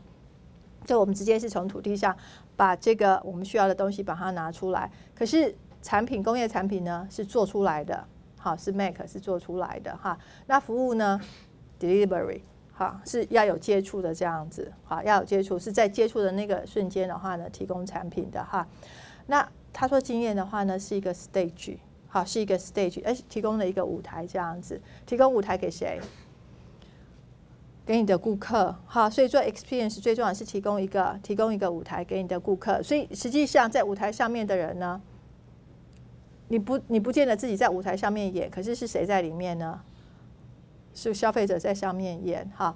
A: 就我们直接是从土地上把这个我们需要的东西把它拿出来。可是产品工业产品呢是做出来的，好是 make 是做出来的哈。那服务呢，delivery 哈是要有接触的这样子，好要有接触是在接触的那个瞬间的话呢，提供产品的哈。那他说经验的话呢，是一个 stage，好是一个 stage，哎提供了一个舞台这样子，提供舞台给谁？给你的顾客，好，所以做 experience 最重要是提供一个提供一个舞台给你的顾客。所以实际上在舞台上面的人呢，你不你不见得自己在舞台上面演，可是是谁在里面呢？是消费者在上面演，哈。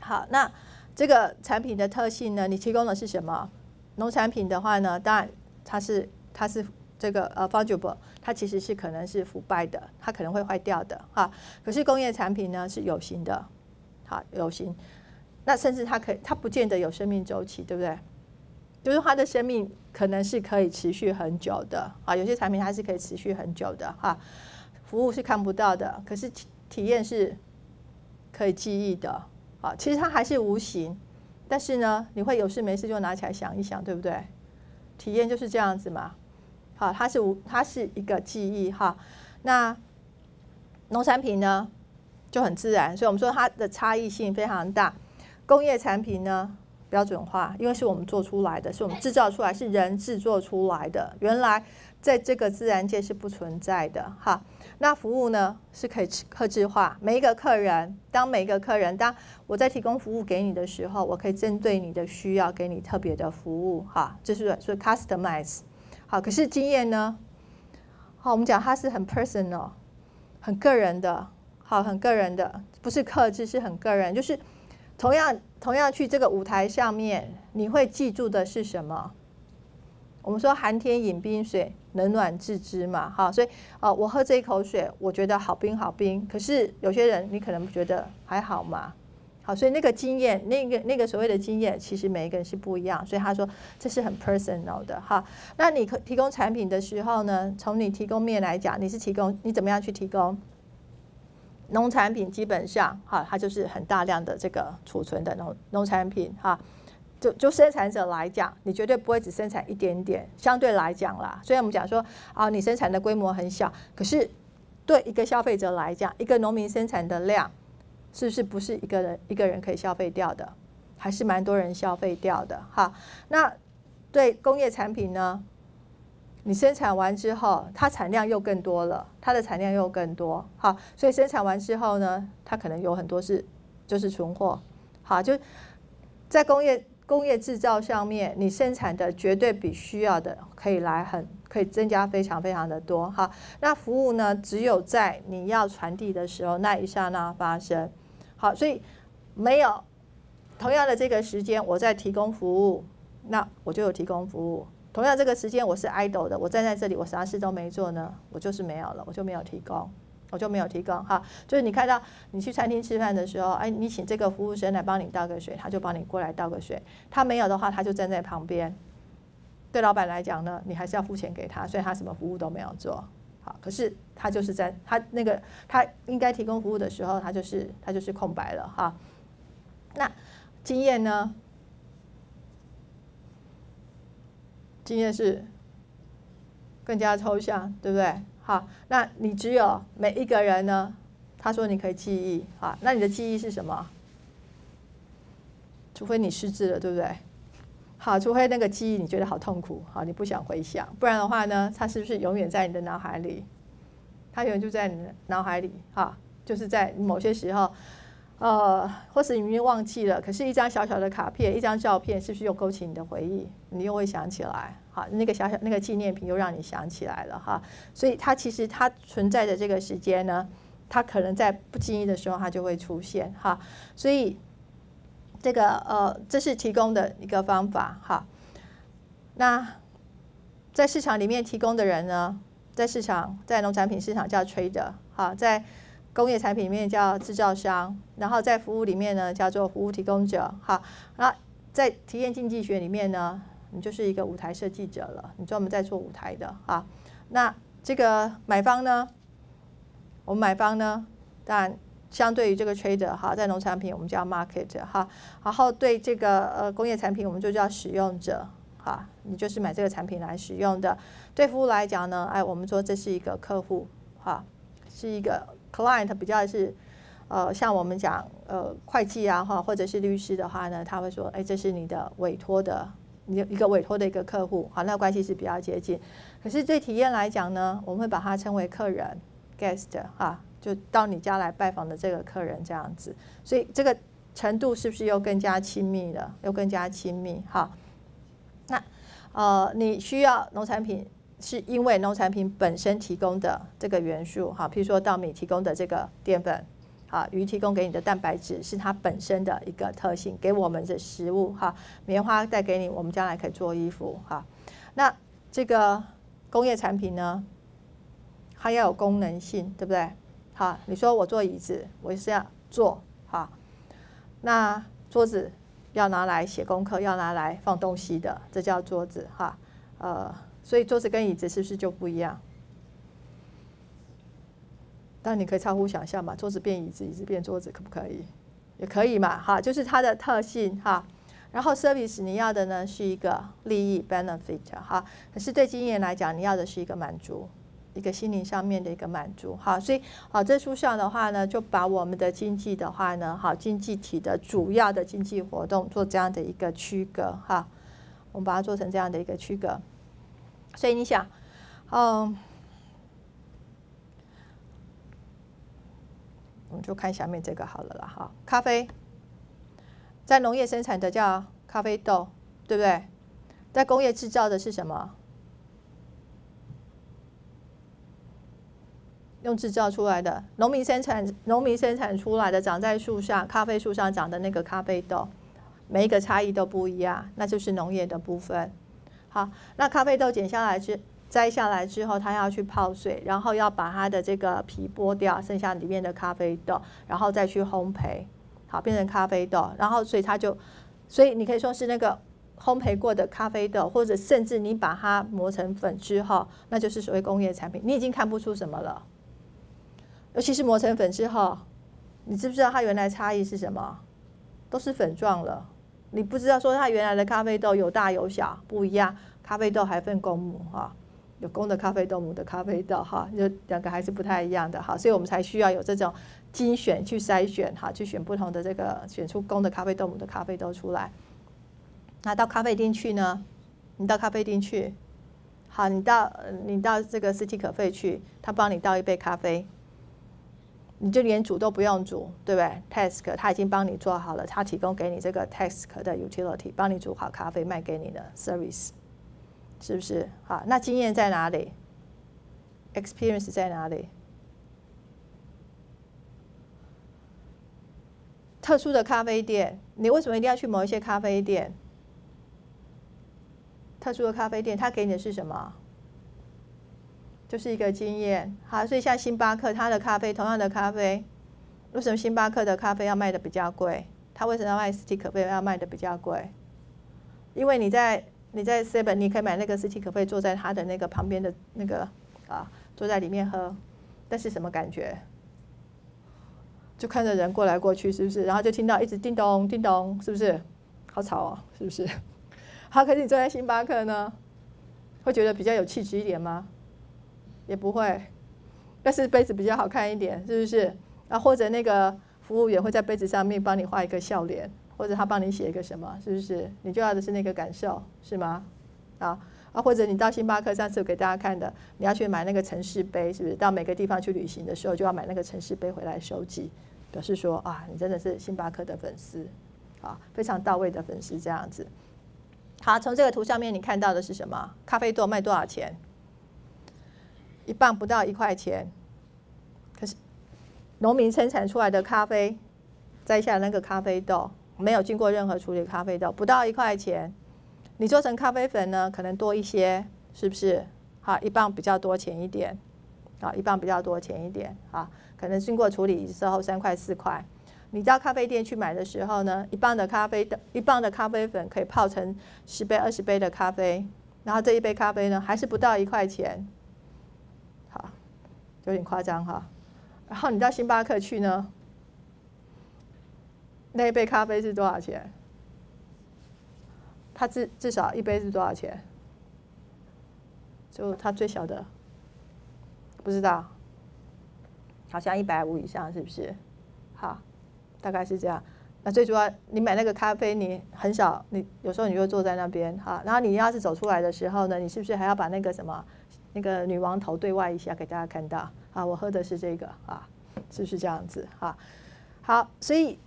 A: 好，那这个产品的特性呢？你提供的是什么？农产品的话呢，当然它是它是这个呃 fungible，它其实是可能是腐败的，它可能会坏掉的，哈。可是工业产品呢是有形的。好，有形，那甚至它可以，它不见得有生命周期，对不对？就是它的生命可能是可以持续很久的啊。有些产品它是可以持续很久的哈。服务是看不到的，可是体体验是可以记忆的啊。其实它还是无形，但是呢，你会有事没事就拿起来想一想，对不对？体验就是这样子嘛。好，它是无，它是一个记忆哈。那农产品呢？就很自然，所以我们说它的差异性非常大。工业产品呢，标准化，因为是我们做出来的，是我们制造出来，是人制作出来的。原来在这个自然界是不存在的哈。那服务呢，是可以克制化。每一个客人，当每一个客人，当我在提供服务给你的时候，我可以针对你的需要，给你特别的服务哈。这是说 customize。好，可是经验呢？好，我们讲它是很 personal，很个人的。好，很个人的，不是克制，是很个人。就是同样同样去这个舞台上面，你会记住的是什么？我们说寒天饮冰水，冷暖自知嘛。好，所以哦，我喝这一口水，我觉得好冰好冰。可是有些人你可能觉得还好嘛。好，所以那个经验，那个那个所谓的经验，其实每一个人是不一样。所以他说这是很 personal 的哈。那你可提供产品的时候呢？从你提供面来讲，你是提供你怎么样去提供？农产品基本上哈，它就是很大量的这个储存的农农产品哈。就就生产者来讲，你绝对不会只生产一点点。相对来讲啦，虽然我们讲说啊，你生产的规模很小，可是对一个消费者来讲，一个农民生产的量，是不是不是一个人一个人可以消费掉的？还是蛮多人消费掉的哈。那对工业产品呢？你生产完之后，它产量又更多了，它的产量又更多，好，所以生产完之后呢，它可能有很多是就是存货，好，就在工业工业制造上面，你生产的绝对比需要的可以来很可以增加非常非常的多，哈，那服务呢，只有在你要传递的时候那一刹那发生，好，所以没有同样的这个时间，我在提供服务，那我就有提供服务。同样这个时间我是 idol 的，我站在这里，我啥事都没做呢，我就是没有了，我就没有提供，我就没有提供哈。就是你看到你去餐厅吃饭的时候，哎，你请这个服务生来帮你倒个水，他就帮你过来倒个水。他没有的话，他就站在旁边。对老板来讲呢，你还是要付钱给他，所以他什么服务都没有做好。可是他就是在他那个他应该提供服务的时候，他就是他就是空白了哈。那经验呢？经验是更加抽象，对不对？好，那你只有每一个人呢？他说你可以记忆，好，那你的记忆是什么？除非你失智了，对不对？好，除非那个记忆你觉得好痛苦，好，你不想回想，不然的话呢，它是不是永远在你的脑海里？它永远就在你的脑海里，哈，就是在某些时候。呃，或是你已经忘记了，可是，一张小小的卡片，一张照片，是不是又勾起你的回忆？你又会想起来，啊，那个小小那个纪念品又让你想起来了，哈。所以它其实它存在的这个时间呢，它可能在不经意的时候它就会出现，哈。所以这个呃，这是提供的一个方法，哈。那在市场里面提供的人呢，在市场在农产品市场叫 trader，好，在。工业产品里面叫制造商，然后在服务里面呢叫做服务提供者。好，那在体验经济学里面呢，你就是一个舞台设计者了，你专门在做舞台的。啊，那这个买方呢，我们买方呢，当然相对于这个 trader 哈，在农产品我们叫 market 哈，然后对这个呃工业产品我们就叫使用者哈，你就是买这个产品来使用的。对服务来讲呢，哎，我们说这是一个客户。哈，是一个 client 比较是呃，像我们讲呃会计啊哈，或者是律师的话呢，他会说，哎，这是你的委托的，你一个委托的一个客户，好，那关系是比较接近。可是对体验来讲呢，我们会把它称为客人 guest 哈，就到你家来拜访的这个客人这样子，所以这个程度是不是又更加亲密了？又更加亲密哈？那呃，你需要农产品。是因为农产品本身提供的这个元素，哈，譬如说稻米提供的这个淀粉，啊，鱼提供给你的蛋白质是它本身的一个特性，给我们的食物，哈，棉花带给你，我们将来可以做衣服，哈。那这个工业产品呢，它要有功能性，对不对？好，你说我做椅子，我是要坐，哈，那桌子要拿来写功课，要拿来放东西的，这叫桌子，哈，呃。所以桌子跟椅子是不是就不一样？但你可以超乎想象嘛，桌子变椅子，椅子变桌子，可不可以？也可以嘛，哈，就是它的特性哈。然后 service 你要的呢是一个利益 benefit 哈，可是对经验来讲，你要的是一个满足，一个心灵上面的一个满足哈。所以好，这书上的话呢，就把我们的经济的话呢，好经济体的主要的经济活动做这样的一个区隔哈，我们把它做成这样的一个区隔。所以你想，嗯，我们就看下面这个好了啦，哈，咖啡在农业生产的叫咖啡豆，对不对？在工业制造的是什么？用制造出来的，农民生产，农民生产出来的，长在树上，咖啡树上长的那个咖啡豆，每一个差异都不一样，那就是农业的部分。好，那咖啡豆剪下来之摘下来之后，它要去泡水，然后要把它的这个皮剥掉，剩下里面的咖啡豆，然后再去烘焙，好变成咖啡豆，然后所以它就，所以你可以说是那个烘焙过的咖啡豆，或者甚至你把它磨成粉之后，那就是所谓工业产品，你已经看不出什么了。尤其是磨成粉之后，你知不知道它原来差异是什么？都是粉状了。你不知道说它原来的咖啡豆有大有小不一样，咖啡豆还分公母哈，有公的咖啡豆，母的咖啡豆哈，就两个还是不太一样的哈，所以我们才需要有这种精选去筛选哈，去选不同的这个选出公的咖啡豆，母的咖啡豆出来。那到咖啡店去呢？你到咖啡店去，好，你到你到这个斯蒂可费去，他帮你倒一杯咖啡。你就连煮都不用煮，对不对？Task 他已经帮你做好了，他提供给你这个 Task 的 utility，帮你煮好咖啡卖给你的 service，是不是？好，那经验在哪里？Experience 在哪里？特殊的咖啡店，你为什么一定要去某一些咖啡店？特殊的咖啡店，他给你的是什么？就是一个经验，好，所以像星巴克，它的咖啡同样的咖啡，为什么星巴克的咖啡要卖的比较贵？它为什么要卖斯蒂可啡要卖的比较贵？因为你在你在 Seven 你可以买那个斯蒂可不可以，坐在他的那个旁边的那个啊，坐在里面喝，但是什么感觉？就看着人过来过去，是不是？然后就听到一直叮咚叮咚，是不是？好吵哦，是不是？好，可是你坐在星巴克呢，会觉得比较有气质一点吗？也不会，但是杯子比较好看一点，是不是？啊，或者那个服务员会在杯子上面帮你画一个笑脸，或者他帮你写一个什么，是不是？你就要的是那个感受，是吗？啊啊，或者你到星巴克上次给大家看的，你要去买那个城市杯，是不是？到每个地方去旅行的时候，就要买那个城市杯回来收集，表示说啊，你真的是星巴克的粉丝，啊，非常到位的粉丝这样子。好，从这个图上面你看到的是什么？咖啡豆卖多少钱？一磅不到一块钱，可是农民生产出来的咖啡，摘下那个咖啡豆，没有经过任何处理，咖啡豆不到一块钱。你做成咖啡粉呢，可能多一些，是不是？好，一磅比较多钱一点，啊，一磅比较多钱一点，啊，可能经过处理之后三块四块。你到咖啡店去买的时候呢，一磅的咖啡的，一磅的咖啡粉可以泡成十杯二十杯的咖啡，然后这一杯咖啡呢，还是不到一块钱。好有点夸张哈，然后你到星巴克去呢，那一杯咖啡是多少钱？它至至少一杯是多少钱？就它最小的，不知道，好像一百五以上，是不是？好，大概是这样。那最主要，你买那个咖啡，你很少，你有时候你就坐在那边哈。然后你要是走出来的时候呢，你是不是还要把那个什么那个女王头对外一下给大家看到？啊，我喝的是这个啊，是不是这样子哈？好，所以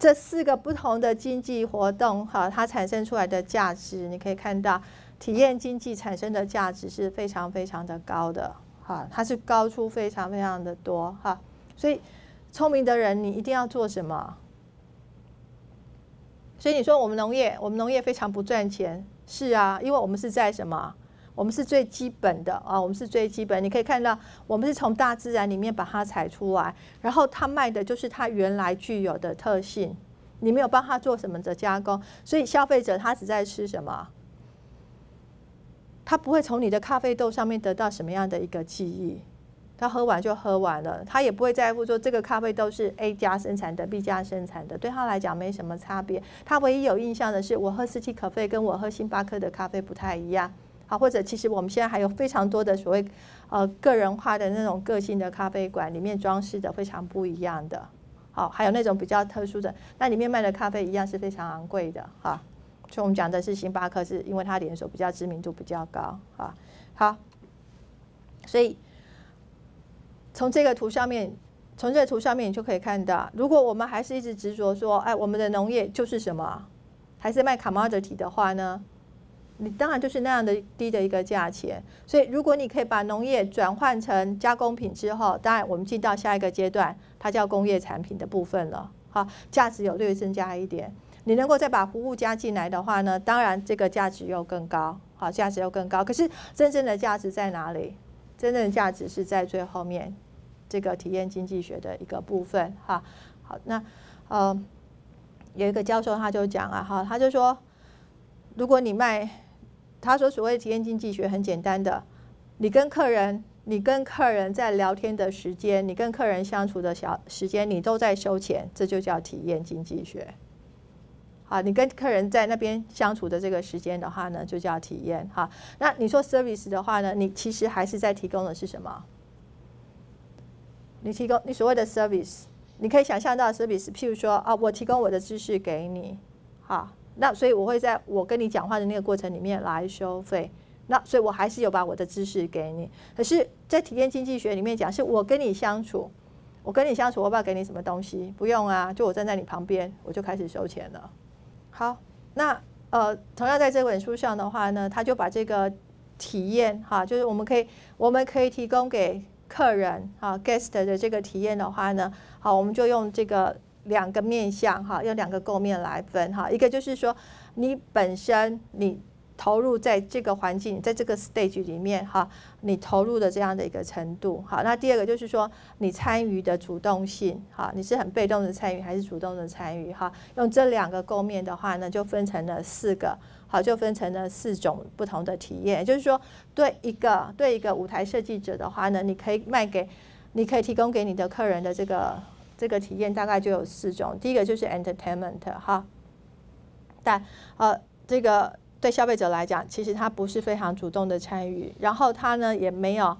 A: 这四个不同的经济活动哈，它产生出来的价值，你可以看到，体验经济产生的价值是非常非常的高的哈，它是高出非常非常的多哈。所以聪明的人，你一定要做什么？所以你说我们农业，我们农业非常不赚钱，是啊，因为我们是在什么？我们是最基本的啊，我们是最基本。你可以看到，我们是从大自然里面把它采出来，然后它卖的就是它原来具有的特性，你没有帮它做什么的加工，所以消费者他只在吃什么？他不会从你的咖啡豆上面得到什么样的一个记忆。他喝完就喝完了，他也不会在乎说这个咖啡豆是 A 家生产的，B 家生产的，对他来讲没什么差别。他唯一有印象的是，我喝斯提可啡跟我喝星巴克的咖啡不太一样。好，或者其实我们现在还有非常多的所谓呃个人化的那种个性的咖啡馆，里面装饰的非常不一样的。好，还有那种比较特殊的，那里面卖的咖啡一样是非常昂贵的。哈，所以我们讲的是星巴克，是因为它连锁比较知名度比较高。啊，好，所以。从这个图上面，从这个图上面，你就可以看到，如果我们还是一直执着说，哎，我们的农业就是什么，还是卖 commodity 的话呢？你当然就是那样的低的一个价钱。所以，如果你可以把农业转换成加工品之后，当然我们进到下一个阶段，它叫工业产品的部分了。好，价值有略增加一点。你能够再把服务加进来的话呢，当然这个价值又更高。好，价值又更高。可是真正的价值在哪里？真正的价值是在最后面。这个体验经济学的一个部分，哈，好，那呃，有一个教授他就讲啊，哈，他就说，如果你卖，他说所谓体验经济学很简单的，你跟客人，你跟客人在聊天的时间，你跟客人相处的小时间，你都在收钱，这就叫体验经济学。好，你跟客人在那边相处的这个时间的话呢，就叫体验，哈。那你说 service 的话呢，你其实还是在提供的是什么？你提供你所谓的 service，你可以想象到 service，譬如说啊，我提供我的知识给你，好，那所以我会在我跟你讲话的那个过程里面来收费，那所以我还是有把我的知识给你。可是，在体验经济学里面讲，是我跟你相处，我跟你相处，我不要给你什么东西，不用啊，就我站在你旁边，我就开始收钱了。好，那呃，同样在这本书上的话呢，他就把这个体验哈，就是我们可以我们可以提供给。客人哈，guest 的这个体验的话呢，好，我们就用这个两个面向哈，用两个构面来分哈。一个就是说，你本身你投入在这个环境，在这个 stage 里面哈，你投入的这样的一个程度好。那第二个就是说，你参与的主动性哈，你是很被动的参与还是主动的参与哈？用这两个构面的话呢，就分成了四个。好，就分成了四种不同的体验。就是说，对一个对一个舞台设计者的话呢，你可以卖给，你可以提供给你的客人的这个这个体验，大概就有四种。第一个就是 entertainment 哈，但呃，这个对消费者来讲，其实他不是非常主动的参与，然后他呢也没有，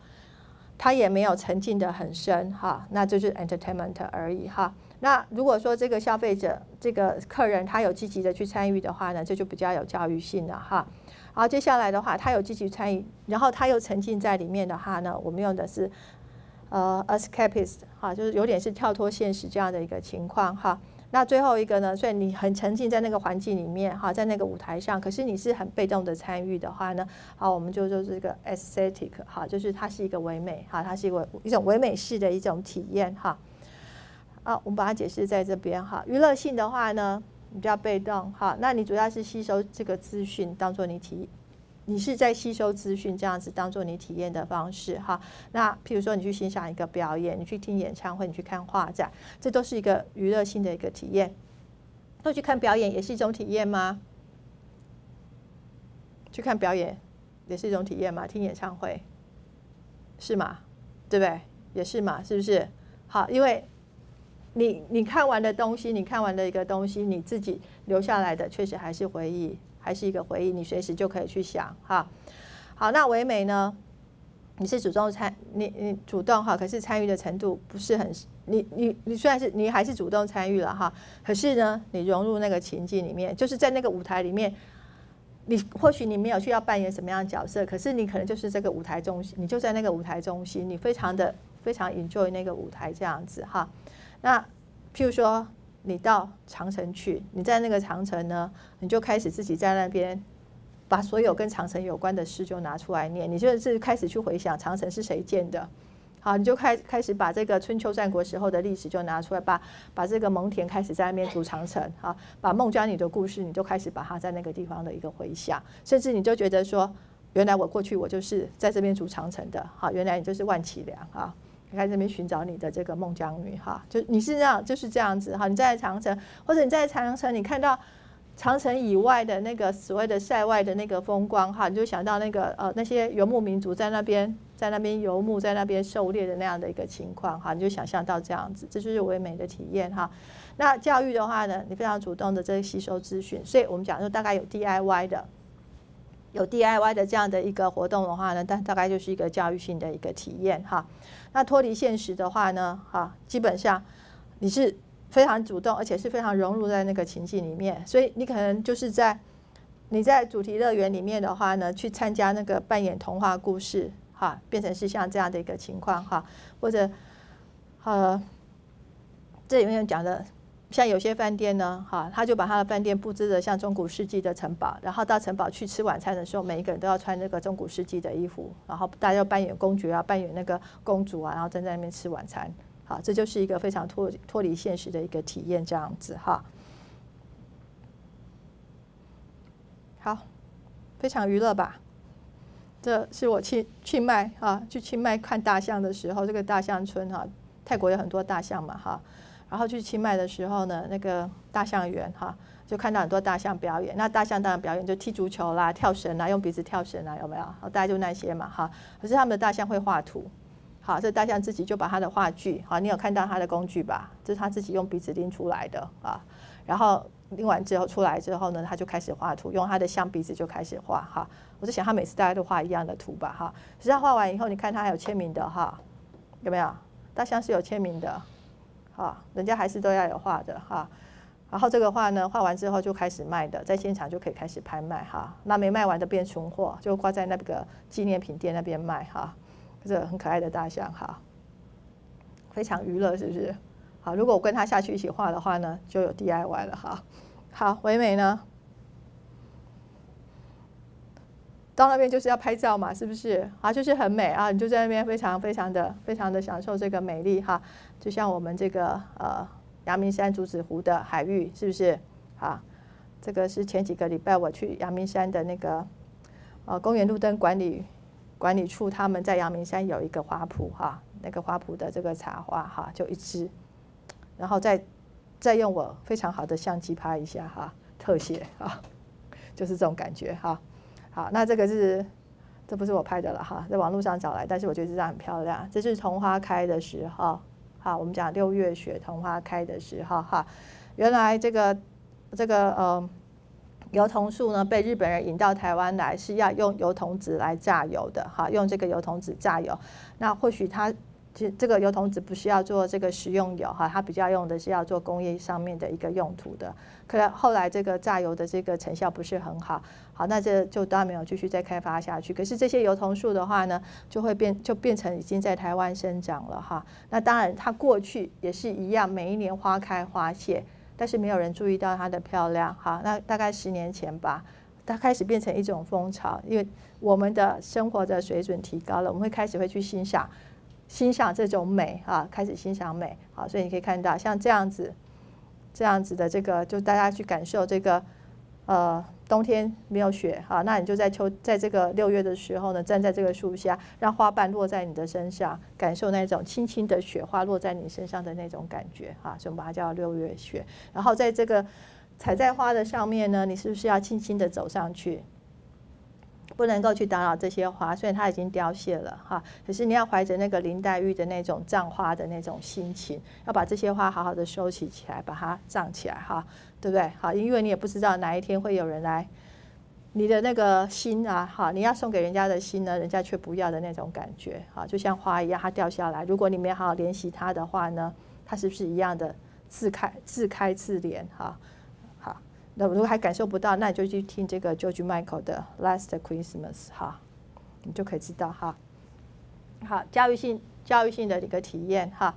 A: 他也没有沉浸的很深哈，那就是 entertainment 而已哈。那如果说这个消费者、这个客人他有积极的去参与的话呢，这就比较有教育性了哈。好，接下来的话，他有积极参与，然后他又沉浸在里面的话呢，我们用的是呃 escapist 哈，就是有点是跳脱现实这样的一个情况哈。那最后一个呢，所以你很沉浸在那个环境里面哈，在那个舞台上，可是你是很被动的参与的话呢，好，我们就说这个 aesthetic 哈，就是它是一个唯美哈，它是一个一种唯美式的一种体验哈。啊，我们把它解释在这边哈。娱乐性的话呢，你比较被动哈。那你主要是吸收这个资讯，当做你体，你是在吸收资讯这样子当做你体验的方式哈。那譬如说你去欣赏一个表演，你去听演唱会，你去看画展，这都是一个娱乐性的一个体验。那去看表演也是一种体验吗？去看表演也是一种体验吗？听演唱会是吗？对不对？也是嘛？是不是？好，因为。你你看完的东西，你看完的一个东西，你自己留下来的确实还是回忆，还是一个回忆，你随时就可以去想哈。好，那唯美呢？你是主动参，你你主动哈，可是参与的程度不是很，你你你虽然是你还是主动参与了哈，可是呢，你融入那个情境里面，就是在那个舞台里面，你或许你没有需要扮演什么样的角色，可是你可能就是这个舞台中心，你就在那个舞台中心，你非常的非常 enjoy 那个舞台这样子哈。那譬如说你到长城去，你在那个长城呢，你就开始自己在那边。把所有跟长城有关的诗就拿出来念，你就是开始去回想长城是谁建的，好，你就开开始把这个春秋战国时候的历史就拿出来，把把这个蒙恬开始在那边筑长城，好，把孟姜女的故事你就开始把它在那个地方的一个回想，甚至你就觉得说，原来我过去我就是在这边筑长城的，好，原来你就是万绮良啊，你在这边寻找你的这个孟姜女哈，就你是这样就是这样子哈，你在长城或者你在长城你看到。长城以外的那个所谓的塞外的那个风光哈，你就想到那个呃那些游牧民族在那边在那边游牧在那边狩猎的那样的一个情况哈，你就想象到这样子，这就是唯美的体验哈。那教育的话呢，你非常主动的在吸收资讯，所以我们讲说大概有 DIY 的，有 DIY 的这样的一个活动的话呢，但大概就是一个教育性的一个体验哈。那脱离现实的话呢，哈，基本上你是。非常主动，而且是非常融入在那个情境里面，所以你可能就是在你在主题乐园里面的话呢，去参加那个扮演童话故事，哈，变成是像这样的一个情况哈，或者呃，这里面讲的，像有些饭店呢，哈，他就把他的饭店布置的像中古世纪的城堡，然后到城堡去吃晚餐的时候，每一个人都要穿那个中古世纪的衣服，然后大家要扮演公爵啊，扮演那个公主啊，然后站在那边吃晚餐。好，这就是一个非常脱脱离现实的一个体验，这样子哈。好，非常娱乐吧？这是我去去卖啊，去清迈看大象的时候，这个大象村哈，泰国有很多大象嘛哈。然后去清迈的时候呢，那个大象园哈，就看到很多大象表演。那大象当然表演就踢足球啦、跳绳啦、用鼻子跳绳啦，有没有？大概就那些嘛哈。可是他们的大象会画图。好，这大象自己就把他的话具，好，你有看到他的工具吧？这是他自己用鼻子拎出来的啊。然后拎完之后出来之后呢，他就开始画图，用他的象鼻子就开始画哈。我就想他每次大家都画一样的图吧哈。实际上画完以后，你看他还有签名的哈，有没有？大象是有签名的，啊，人家还是都要有画的哈。然后这个画呢，画完之后就开始卖的，在现场就可以开始拍卖哈。那没卖完的变存货，就挂在那个纪念品店那边卖哈。这很可爱的大象哈，非常娱乐，是不是？好，如果我跟他下去一起画的话呢，就有 DIY 了哈。好，唯美呢，到那边就是要拍照嘛，是不是？啊，就是很美啊，你就在那边非常非常的非常的享受这个美丽哈。就像我们这个呃阳明山竹子湖的海域，是不是？啊，这个是前几个礼拜我去阳明山的那个呃公园路灯管理。管理处他们在阳明山有一个花圃哈，那个花圃的这个茶花哈，就一支，然后再再用我非常好的相机拍一下哈，特写啊，就是这种感觉哈。好，那这个是这不是我拍的了哈，在网络上找来，但是我觉得这张很漂亮。这是桐花开的时候，好，我们讲六月雪，桐花开的时候哈，原来这个这个呃。油桐树呢，被日本人引到台湾来，是要用油桐子来榨油的，哈，用这个油桐子榨油。那或许它，其实这个油桐籽不需要做这个食用油，哈，它比较用的是要做工业上面的一个用途的。可能后来这个榨油的这个成效不是很好，好，那这就当然没有继续再开发下去。可是这些油桐树的话呢，就会变，就变成已经在台湾生长了，哈。那当然，它过去也是一样，每一年花开花谢。但是没有人注意到它的漂亮，哈，那大概十年前吧，它开始变成一种风潮，因为我们的生活的水准提高了，我们会开始会去欣赏欣赏这种美啊，开始欣赏美，好，所以你可以看到像这样子这样子的这个，就大家去感受这个呃。冬天没有雪，哈，那你就在秋，在这个六月的时候呢，站在这个树下，让花瓣落在你的身上，感受那种轻轻的雪花落在你身上的那种感觉，哈，所以我们把它叫六月雪。然后在这个踩在花的上面呢，你是不是要轻轻的走上去？不能够去打扰这些花，虽然它已经凋谢了哈，可是你要怀着那个林黛玉的那种葬花的那种心情，要把这些花好好的收起起来，把它葬起来哈，对不对？好，因为你也不知道哪一天会有人来你的那个心啊，哈，你要送给人家的心呢，人家却不要的那种感觉，哈，就像花一样，它掉下来，如果你没好好怜惜它的话呢，它是不是一样的自开自开自怜？哈，那如果还感受不到，那你就去听这个 George Michael 的 Last Christmas，哈，你就可以知道哈。好，教育性教育性的一个体验，哈，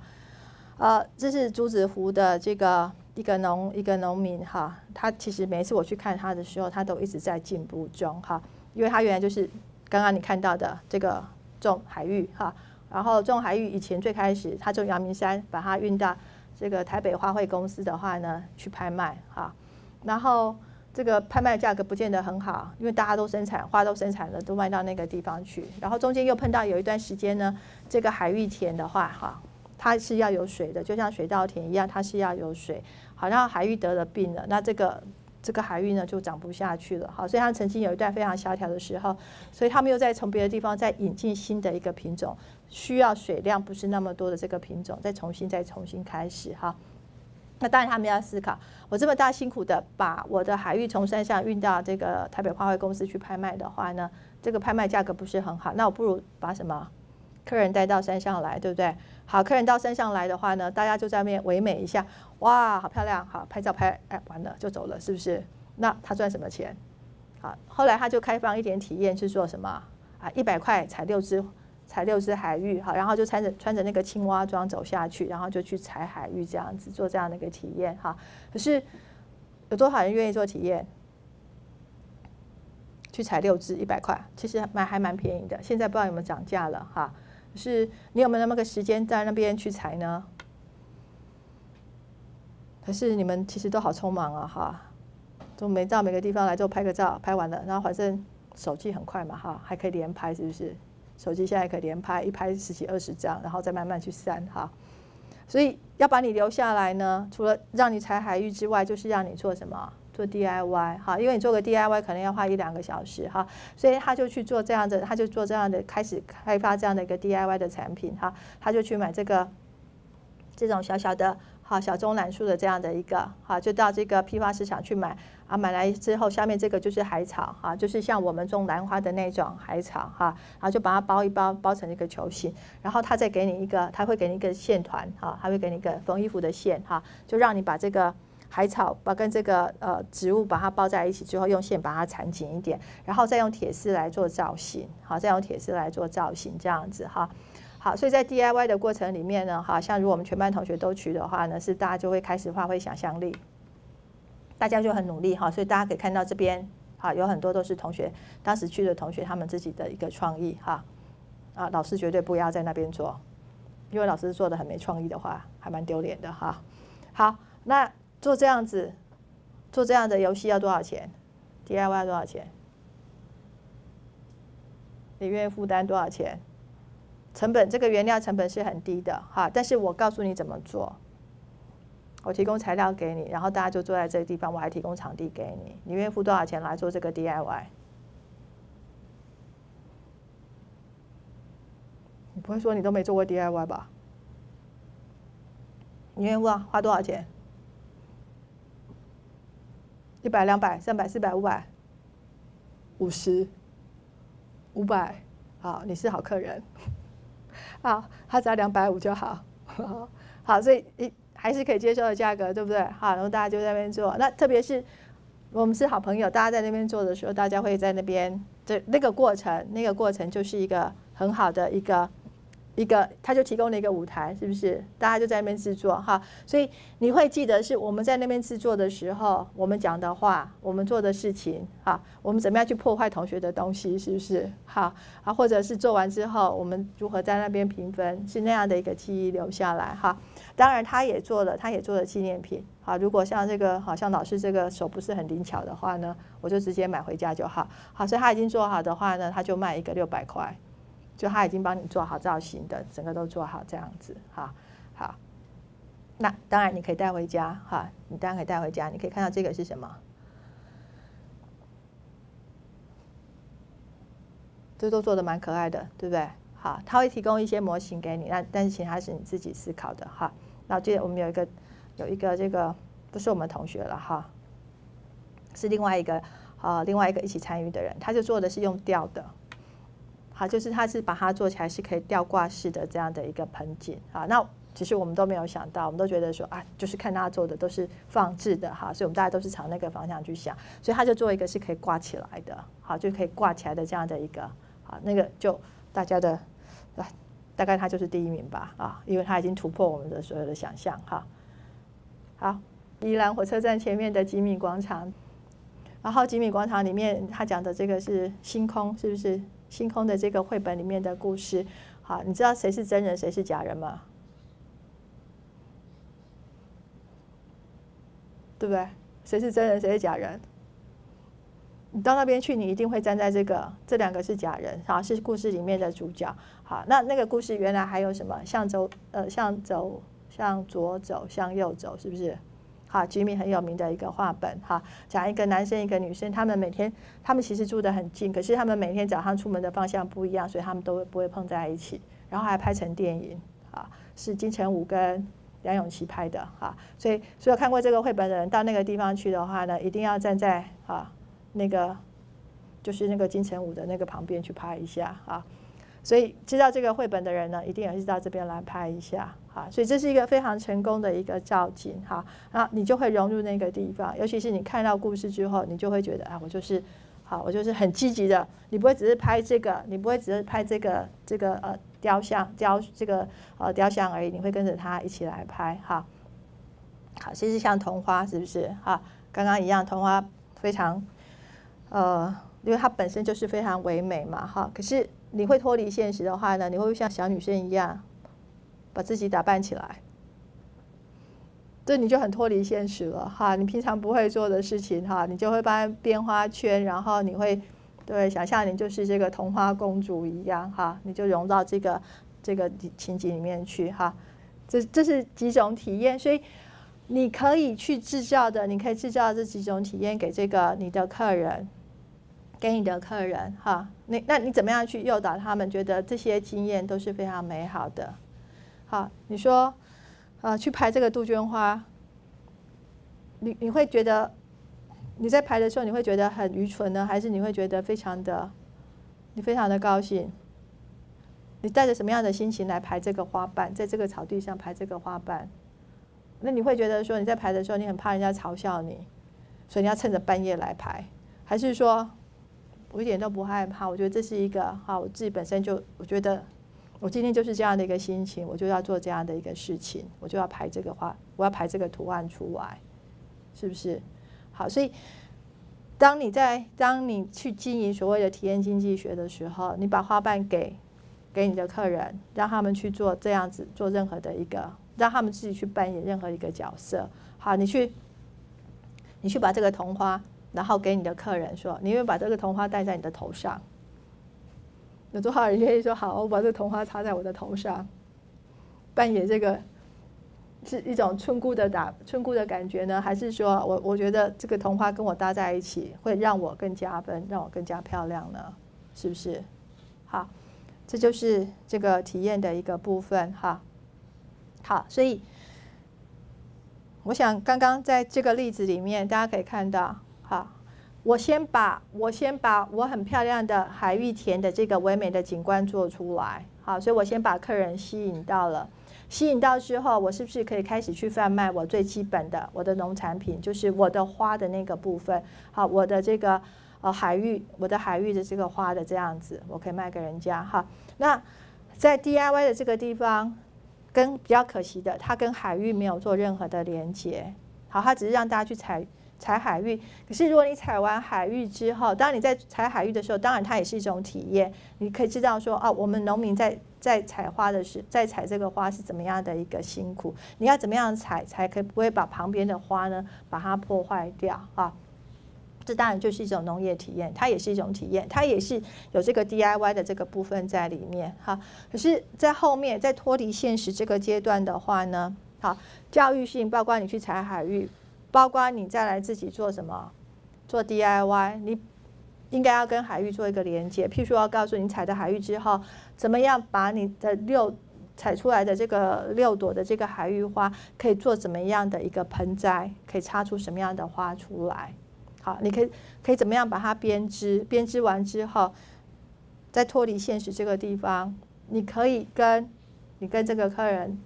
A: 呃，这是竹子湖的这个。一个农一个农民哈，他其实每一次我去看他的时候，他都一直在进步中哈，因为他原来就是刚刚你看到的这个种海芋哈，然后种海芋以前最开始他从阳明山，把它运到这个台北花卉公司的话呢去拍卖哈，然后这个拍卖价格不见得很好，因为大家都生产花都生产了，都卖到那个地方去，然后中间又碰到有一段时间呢，这个海域田的话哈，它是要有水的，就像水稻田一样，它是要有水。好像海域得了病了，那这个这个海域呢就长不下去了。好，所以它曾经有一段非常萧条的时候，所以他们又在从别的地方再引进新的一个品种，需要水量不是那么多的这个品种，再重新再重新开始哈。那当然他们要思考，我这么大辛苦的把我的海芋从山上运到这个台北花卉公司去拍卖的话呢，这个拍卖价格不是很好，那我不如把什么客人带到山上来，对不对？好，客人到山上来的话呢，大家就在那边唯美一下，哇，好漂亮，好拍照拍，哎，完了就走了，是不是？那他赚什么钱？好，后来他就开放一点体验，是做什么？啊，一百块采六只，采六只海芋，好，然后就穿着穿着那个青蛙装走下去，然后就去采海芋，这样子做这样的一个体验，哈。可是有多少人愿意做体验？去采六只一百块，其实蛮还蛮便宜的，现在不知道有没有涨价了，哈。可是你有没有那么个时间在那边去采呢？可是你们其实都好匆忙啊，哈，都没到每个地方来就拍个照，拍完了，然后反正手机很快嘛，哈，还可以连拍，是不是？手机现在可以连拍，一拍十几二十张，然后再慢慢去删，哈。所以要把你留下来呢，除了让你采海域之外，就是让你做什么？做 DIY 哈，因为你做个 DIY 可能要花一两个小时哈，所以他就去做这样的，他就做这样的，开始开发这样的一个 DIY 的产品哈，他就去买这个这种小小的哈小棕榄树的这样的一个哈，就到这个批发市场去买啊，买来之后下面这个就是海草哈，就是像我们种兰花的那种海草哈，然后就把它包一包，包成一个球形，然后他再给你一个，他会给你一个线团哈，他会给你一个缝衣服的线哈，就让你把这个。海草把跟这个呃植物把它包在一起之后，用线把它缠紧一点，然后再用铁丝来做造型，好，再用铁丝来做造型，这样子哈，好，所以在 DIY 的过程里面呢，哈，像如果我们全班同学都去的话呢，是大家就会开始发挥想象力，大家就很努力哈，所以大家可以看到这边，哈，有很多都是同学当时去的同学他们自己的一个创意哈，啊，老师绝对不要在那边做，因为老师做的很没创意的话，还蛮丢脸的哈，好，那。做这样子，做这样的游戏要多少钱？DIY 要多少钱？你愿意负担多少钱？成本这个原料成本是很低的哈，但是我告诉你怎么做，我提供材料给你，然后大家就坐在这个地方，我还提供场地给你，你愿意付多少钱来做这个 DIY？你不会说你都没做过 DIY 吧？你愿意花花多少钱？一百、两百、三百、四百、五百、五十、五百，好，你是好客人，好，他只要两百五就好，好，所以一还是可以接受的价格，对不对？好，然后大家就在那边做，那特别是我们是好朋友，大家在那边做的时候，大家会在那边，这那个过程，那个过程就是一个很好的一个。一个，他就提供了一个舞台，是不是？大家就在那边制作哈，所以你会记得是我们在那边制作的时候，我们讲的话，我们做的事情哈，我们怎么样去破坏同学的东西，是不是？好啊，或者是做完之后，我们如何在那边评分，是那样的一个记忆留下来哈。当然，他也做了，他也做了纪念品好，如果像这个，好像老师这个手不是很灵巧的话呢，我就直接买回家就好。好，所以他已经做好的话呢，他就卖一个六百块。就他已经帮你做好造型的，整个都做好这样子，哈，好。那当然你可以带回家，哈，你当然可以带回家。你可以看到这个是什么？这都做的蛮可爱的，对不对？好，他会提供一些模型给你，那但是其他是你自己思考的，哈。那记得我们有一个有一个这个不是我们同学了，哈，是另外一个。啊另外一个一起参与的人，他就做的是用吊的，好，就是他是把它做起来是可以吊挂式的这样的一个盆景啊。那其实我们都没有想到，我们都觉得说啊，就是看他做的都是放置的哈，所以我们大家都是朝那个方向去想，所以他就做一个是可以挂起来的，好，就可以挂起来的这样的一个啊，那个就大家的来，大概他就是第一名吧啊，因为他已经突破我们的所有的想象哈。好，宜兰火车站前面的吉米广场，然后吉米广场里面他讲的这个是星空，是不是星空的这个绘本里面的故事？好，你知道谁是真人，谁是假人吗？对不对？谁是真人，谁是假人？你到那边去，你一定会站在这个，这两个是假人，好，是故事里面的主角。好，那那个故事原来还有什么？向走，呃，向走，向左走，向右走，是不是？好，吉米很有名的一个画本，哈，讲一个男生一个女生，他们每天，他们其实住得很近，可是他们每天早上出门的方向不一样，所以他们都不会碰在一起，然后还拍成电影，啊，是金城武跟。梁咏琪拍的哈，所以所有看过这个绘本的人到那个地方去的话呢，一定要站在啊那个就是那个金城武的那个旁边去拍一下啊。所以知道这个绘本的人呢，一定也是到这边来拍一下啊。所以这是一个非常成功的一个造景哈，啊，你就会融入那个地方，尤其是你看到故事之后，你就会觉得啊，我就是好，我就是很积极的，你不会只是拍这个，你不会只是拍这个这个呃。雕像雕这个呃雕像而已，你会跟着他一起来拍哈。好，其实像桐花是不是哈？刚刚一样，桐花非常呃，因为它本身就是非常唯美嘛哈。可是你会脱离现实的话呢，你会像小女生一样把自己打扮起来，这你就很脱离现实了哈。你平常不会做的事情哈，你就会帮编花圈，然后你会。对，想象你就是这个童话公主一样哈，你就融到这个这个情景里面去哈。这这是几种体验，所以你可以去制造的，你可以制造这几种体验给这个你的客人，给你的客人哈。那那你怎么样去诱导他们觉得这些经验都是非常美好的？好，你说啊，去拍这个杜鹃花，你你会觉得？你在排的时候，你会觉得很愚蠢呢，还是你会觉得非常的，你非常的高兴？你带着什么样的心情来排这个花瓣，在这个草地上排这个花瓣？那你会觉得说你在排的时候，你很怕人家嘲笑你，所以你要趁着半夜来排，还是说我一点都不害怕？我觉得这是一个哈，我自己本身就我觉得我今天就是这样的一个心情，我就要做这样的一个事情，我就要排这个花，我要排这个图案出来，是不是？好，所以当你在当你去经营所谓的体验经济学的时候，你把花瓣给给你的客人，让他们去做这样子做任何的一个，让他们自己去扮演任何一个角色。好，你去你去把这个同花，然后给你的客人说，你会把这个桐花戴在你的头上。有多少人愿意说好，我把这个桐花插在我的头上，扮演这个？是一种村姑的打村姑的感觉呢，还是说我我觉得这个桐花跟我搭在一起会让我更加分，让我更加漂亮呢？是不是？好，这就是这个体验的一个部分哈。好，所以我想刚刚在这个例子里面，大家可以看到，我先把我先把我很漂亮的海域田的这个唯美的景观做出来，好，所以我先把客人吸引到了。吸引到之后，我是不是可以开始去贩卖我最基本的我的农产品，就是我的花的那个部分？好，我的这个呃海域，我的海域的这个花的这样子，我可以卖给人家哈。那在 DIY 的这个地方，跟比较可惜的，它跟海域没有做任何的连接。好，它只是让大家去采采海域。可是如果你采完海域之后，当你在采海域的时候，当然它也是一种体验。你可以知道说，哦，我们农民在。在采花的时，在采这个花是怎么样的一个辛苦？你要怎么样采才可以不会把旁边的花呢把它破坏掉啊？这当然就是一种农业体验，它也是一种体验，它也是有这个 DIY 的这个部分在里面哈。可是，在后面在脱离现实这个阶段的话呢，好，教育性包括你去采海域，包括你再来自己做什么做 DIY，你。应该要跟海域做一个连接，譬如说要告诉你采的海域之后，怎么样把你的六采出来的这个六朵的这个海域花，可以做怎么样的一个盆栽，可以插出什么样的花出来？好，你可以可以怎么样把它编织？编织完之后，再脱离现实这个地方，你可以跟你跟这个客人，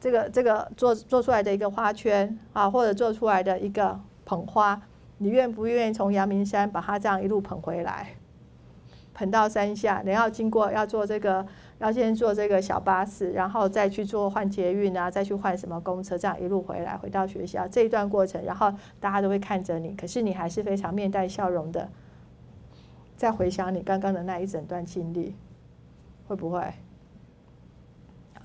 A: 这个这个做做出来的一个花圈啊，或者做出来的一个捧花，你愿不愿意从阳明山把它这样一路捧回来？捧到山下，你要经过要做这个。要先坐这个小巴士，然后再去做换捷运啊，再去换什么公车，这样一路回来回到学校这一段过程，然后大家都会看着你，可是你还是非常面带笑容的，在回想你刚刚的那一整段经历，会不会？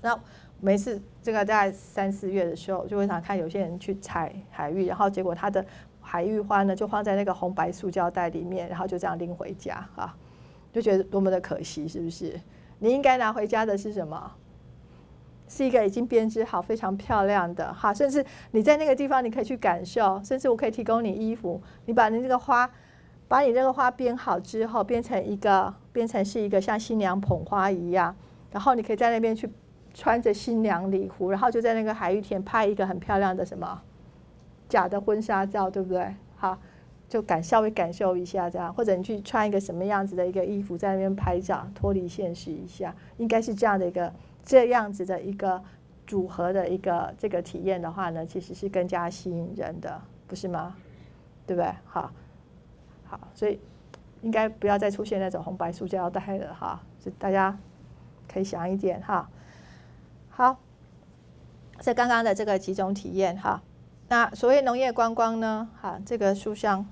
A: 那每次这个在三四月的时候，就会常看有些人去采海芋，然后结果他的海芋花呢就放在那个红白塑胶袋里面，然后就这样拎回家啊，就觉得多么的可惜，是不是？你应该拿回家的是什么？是一个已经编织好、非常漂亮的哈，甚至你在那个地方你可以去感受，甚至我可以提供你衣服。你把你这个花，把你这个花编好之后，编成一个，编成是一个像新娘捧花一样，然后你可以在那边去穿着新娘礼服，然后就在那个海芋田拍一个很漂亮的什么假的婚纱照，对不对？好。就感稍微感受一下这样，或者你去穿一个什么样子的一个衣服在那边拍照，脱离现实一下，应该是这样的一个这样子的一个组合的一个这个体验的话呢，其实是更加吸引人的，不是吗？对不对？好，好，所以应该不要再出现那种红白塑胶袋了哈，就大家可以想一点哈。好，在刚刚的这个几种体验哈，那所谓农业观光呢，哈，这个书上。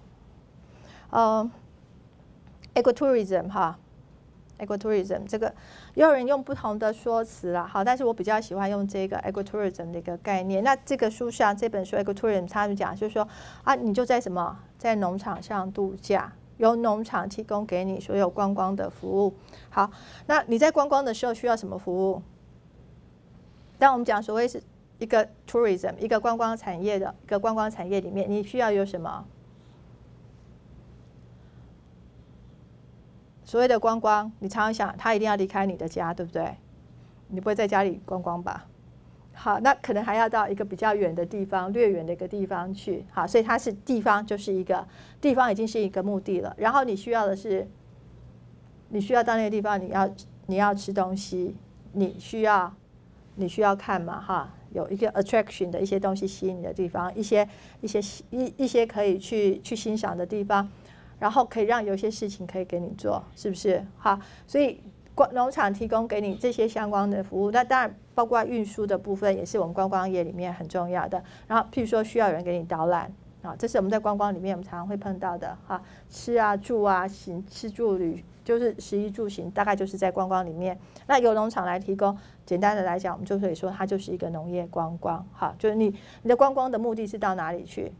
A: 呃，ecotourism 哈，ecotourism 这个也有人用不同的说辞啦，好，但是我比较喜欢用这个 ecotourism 的一个概念。那这个书上这本书 ecotourism 它就讲，就是说啊，你就在什么在农场上度假，由农场提供给你所有观光的服务。好，那你在观光的时候需要什么服务？当我们讲所谓是一个 tourism 一个观光产业的一个观光产业里面，你需要有什么？所谓的观光，你常常想，他一定要离开你的家，对不对？你不会在家里观光吧？好，那可能还要到一个比较远的地方，略远的一个地方去。好，所以它是地方，就是一个地方，已经是一个目的了。然后你需要的是，你需要到那个地方，你要你要吃东西，你需要你需要看嘛？哈，有一个 attraction 的一些东西吸引你的地方，一些一些一一些可以去去欣赏的地方。然后可以让有些事情可以给你做，是不是？哈，所以观农场提供给你这些相关的服务，那当然包括运输的部分，也是我们观光业里面很重要的。然后，譬如说需要有人给你导览啊，这是我们在观光里面我们常常会碰到的哈。吃啊、住啊、行吃住旅，就是食衣住行，大概就是在观光里面。那由农场来提供，简单的来讲，我们就可以说它就是一个农业观光。哈，就是你你的观光的目的是到哪里去？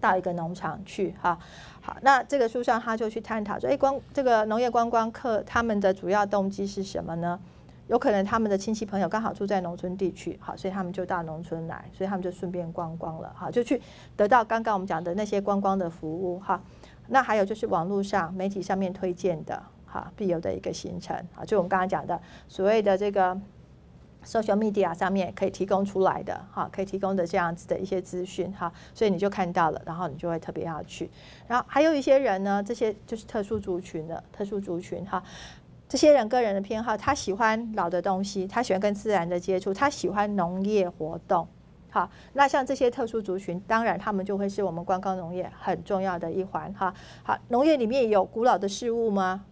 A: 到一个农场去哈。好，那这个书上他就去探讨说，哎，光这个农业观光客他们的主要动机是什么呢？有可能他们的亲戚朋友刚好住在农村地区，好，所以他们就到农村来，所以他们就顺便观光了，好，就去得到刚刚我们讲的那些观光的服务哈。那还有就是网络上媒体上面推荐的哈必有的一个行程啊，就我们刚刚讲的所谓的这个。social media 上面可以提供出来的哈，可以提供的这样子的一些资讯哈，所以你就看到了，然后你就会特别要去。然后还有一些人呢，这些就是特殊族群的特殊族群哈，这些人个人的偏好，他喜欢老的东西，他喜欢跟自然的接触，他喜欢农业活动。好，那像这些特殊族群，当然他们就会是我们观光农业很重要的一环哈。好，农业里面有古老的事物吗？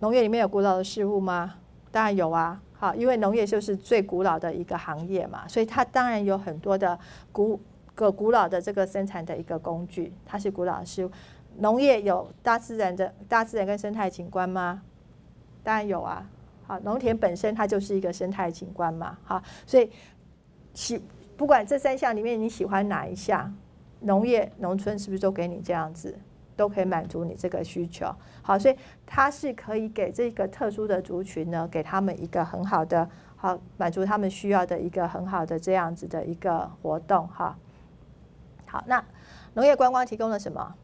A: 农业里面有古老的事物吗？当然有啊，好，因为农业就是最古老的一个行业嘛，所以它当然有很多的古个古老的这个生产的一个工具，它是古老的事物。农业有大自然的大自然跟生态景观吗？当然有啊，好，农田本身它就是一个生态景观嘛，好，所以喜不管这三项里面你喜欢哪一项，农业农村是不是都给你这样子？都可以满足你这个需求，好，所以它是可以给这个特殊的族群呢，给他们一个很好的，好满足他们需要的一个很好的这样子的一个活动，哈。好，那农业观光提供了什么？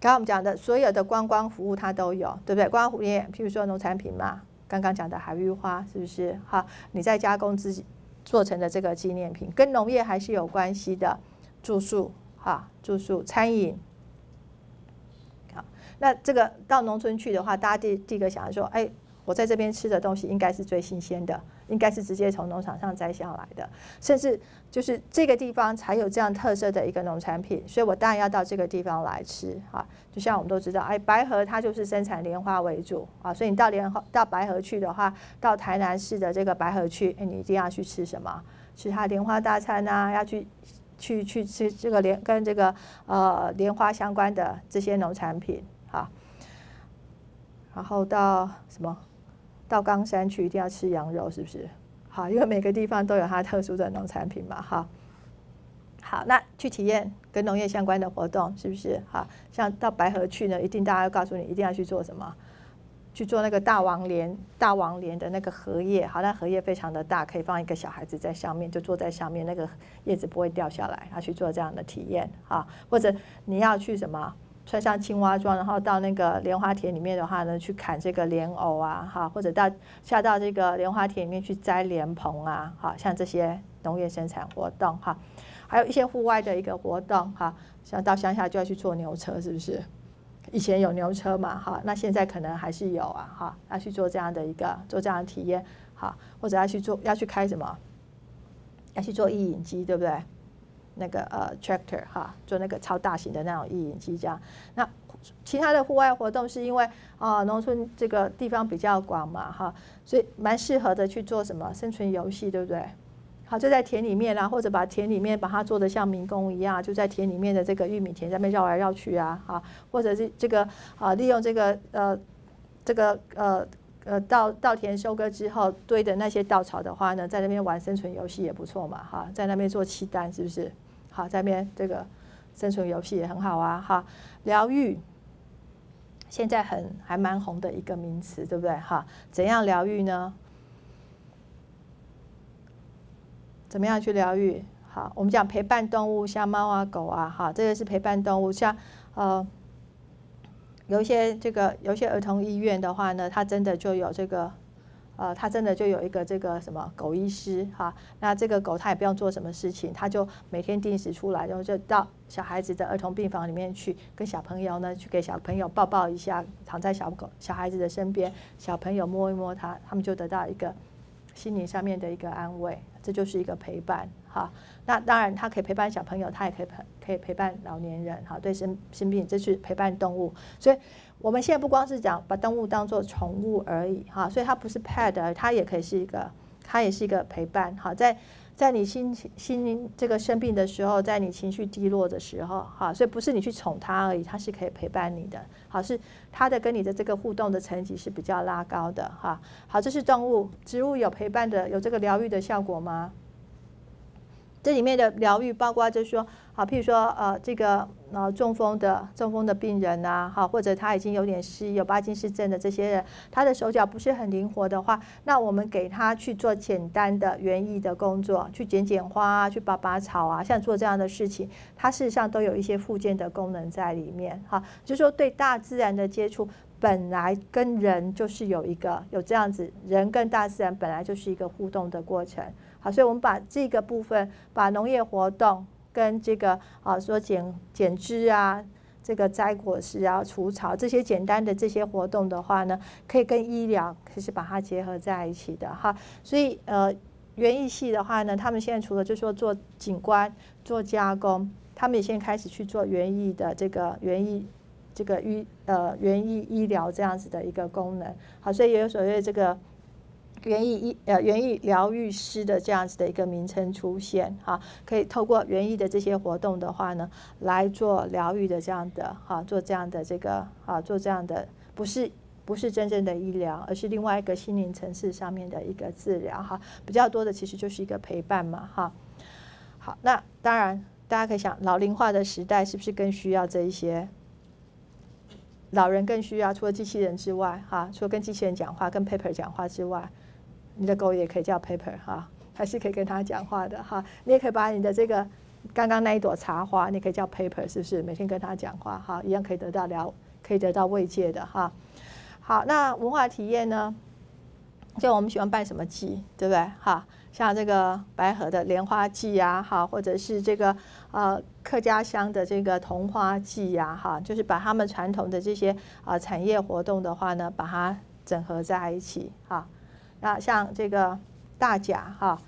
A: 刚刚我们讲的所有的观光服务它都有，对不对？观光服务业，譬如说农产品嘛，刚刚讲的海芋花是不是？哈，你在加工自己做成的这个纪念品，跟农业还是有关系的。住宿，哈，住宿、餐饮。那这个到农村去的话，大家第第一个想说，哎。我在这边吃的东西应该是最新鲜的，应该是直接从农场上摘下来的，甚至就是这个地方才有这样特色的一个农产品，所以我当然要到这个地方来吃啊。就像我们都知道，哎，白河它就是生产莲花为主啊，所以你到莲花到白河去的话，到台南市的这个白河去，哎，你一定要去吃什么？吃它莲花大餐啊，要去去去吃这个莲跟这个呃莲花相关的这些农产品好，然后到什么？到冈山去一定要吃羊肉，是不是？好，因为每个地方都有它特殊的农产品嘛，哈。好，那去体验跟农业相关的活动，是不是？好，像到白河去呢，一定大家要告诉你，一定要去做什么？去做那个大王莲，大王莲的那个荷叶，好，那荷叶非常的大，可以放一个小孩子在上面，就坐在上面，那个叶子不会掉下来，要去做这样的体验，啊，或者你要去什么？穿上青蛙装，然后到那个莲花田里面的话呢，去砍这个莲藕啊，哈，或者到下到这个莲花田里面去摘莲蓬啊，哈，像这些农业生产活动哈，还有一些户外的一个活动哈，像到乡下就要去坐牛车，是不是？以前有牛车嘛，哈，那现在可能还是有啊，哈，要去做这样的一个做这样的体验，哈，或者要去做要去开什么？要去做意影机，对不对？那个呃，tractor 哈，做那个超大型的那种意影机这样。那其他的户外活动是因为啊，农村这个地方比较广嘛哈，所以蛮适合的去做什么生存游戏，对不对？好，就在田里面啦，或者把田里面把它做的像民工一样，就在田里面的这个玉米田上面绕来绕去啊，哈，或者是这个啊，利用这个呃这个呃呃稻稻田收割之后堆的那些稻草的话呢，在那边玩生存游戏也不错嘛哈，在那边做契丹是不是？好，在那边这个生存游戏也很好啊，哈，疗愈，现在很还蛮红的一个名词，对不对？哈，怎样疗愈呢？怎么样去疗愈？好，我们讲陪伴动物，像猫啊、狗啊，哈，这个是陪伴动物。像呃，有一些这个有一些儿童医院的话呢，它真的就有这个。呃，他真的就有一个这个什么狗医师哈，那这个狗他也不用做什么事情，他就每天定时出来，然后就到小孩子的儿童病房里面去，跟小朋友呢去给小朋友抱抱一下，躺在小狗小孩子的身边，小朋友摸一摸他，他们就得到一个心灵上面的一个安慰，这就是一个陪伴哈。那当然，他可以陪伴小朋友，他也可以陪可以陪伴老年人哈，对生生病，这是陪伴动物，所以。我们现在不光是讲把动物当做宠物而已哈，所以它不是 pet，它也可以是一个，它也是一个陪伴哈。在在你心情心灵这个生病的时候，在你情绪低落的时候哈，所以不是你去宠它而已，它是可以陪伴你的。好，是它的跟你的这个互动的层级是比较拉高的哈。好，这是动物，植物有陪伴的，有这个疗愈的效果吗？这里面的疗愈包括就是说，好，譬如说，呃，这个呃中风的中风的病人呐，好，或者他已经有点失、有巴金斯症的这些人，他的手脚不是很灵活的话，那我们给他去做简单的园艺的工作，去剪剪花啊，去拔拔草啊，像做这样的事情，它事实上都有一些附件的功能在里面，哈，就是说对大自然的接触，本来跟人就是有一个有这样子，人跟大自然本来就是一个互动的过程。好，所以我们把这个部分，把农业活动跟这个啊，说剪剪枝啊，这个摘果实啊、除草这些简单的这些活动的话呢，可以跟医疗可是把它结合在一起的哈。所以呃，园艺系的话呢，他们现在除了就说做景观、做加工，他们也现在开始去做园艺的这个园艺这个医呃园艺医疗这样子的一个功能。好，所以也有所谓这个。园艺医呃园艺疗愈师的这样子的一个名称出现哈，可以透过园艺的这些活动的话呢，来做疗愈的这样的哈，做这样的这个啊，做这样的不是不是真正的医疗，而是另外一个心灵层次上面的一个治疗哈，比较多的其实就是一个陪伴嘛哈。好，那当然大家可以想，老龄化的时代是不是更需要这一些？老人更需要除了机器人之外哈，除了跟机器人讲话、跟 paper 讲话之外。你的狗也可以叫 Paper 哈，还是可以跟它讲话的哈。你也可以把你的这个刚刚那一朵茶花，你可以叫 Paper，是不是？每天跟它讲话哈，一样可以得到聊，可以得到慰藉的哈。好，那文化体验呢？就我们喜欢办什么祭，对不对？哈，像这个白河的莲花祭呀，哈，或者是这个呃客家乡的这个桐花祭呀，哈，就是把他们传统的这些啊产业活动的话呢，把它整合在一起，哈。那像这个大甲哈，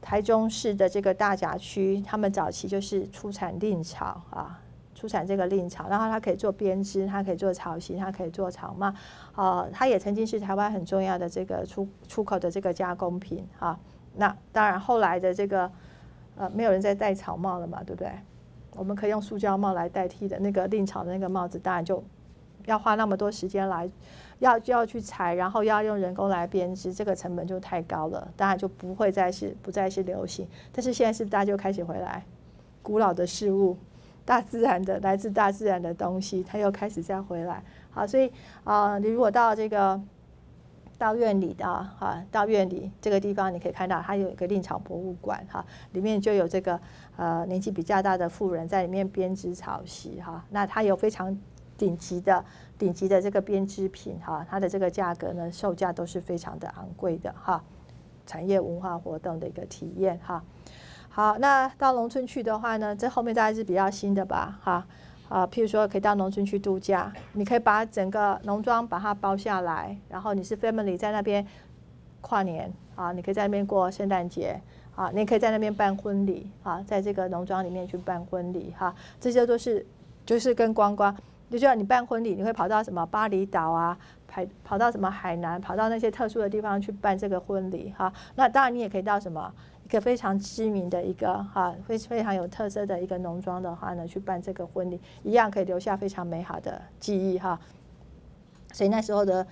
A: 台中市的这个大甲区，他们早期就是出产蔺草啊。出产这个蔺草，然后它可以做编织，它可以做草席，它可以做草帽，啊，它也曾经是台湾很重要的这个出出口的这个加工品啊。那当然后来的这个呃，没有人在戴草帽了嘛，对不对？我们可以用塑胶帽来代替的那个蔺草的那个帽子，当然就要花那么多时间来要就要去裁，然后要用人工来编织，这个成本就太高了，当然就不会再是不再是流行。但是现在是大家就开始回来，古老的事物。大自然的来自大自然的东西，它又开始再回来。好，所以啊，你如果到这个到院里的哈，到院里这个地方，你可以看到它有一个蔺草博物馆哈，里面就有这个呃年纪比较大的妇人在里面编织草席哈。那它有非常顶级的顶级的这个编织品哈，它的这个价格呢，售价都是非常的昂贵的哈。产业文化活动的一个体验哈。好，那到农村去的话呢，这后面大概是比较新的吧，哈，啊，譬如说可以到农村去度假，你可以把整个农庄把它包下来，然后你是 family 在那边跨年啊，你可以在那边过圣诞节啊，你可以在那边办婚礼啊，在这个农庄里面去办婚礼哈，这些都是就是跟观光，就像你办婚礼，你会跑到什么巴厘岛啊，跑跑到什么海南，跑到那些特殊的地方去办这个婚礼哈，那当然你也可以到什么。一个非常知名的一个哈，非非常有特色的一个农庄的话呢，去办这个婚礼，一样可以留下非常美好的记忆哈。所以那时候的，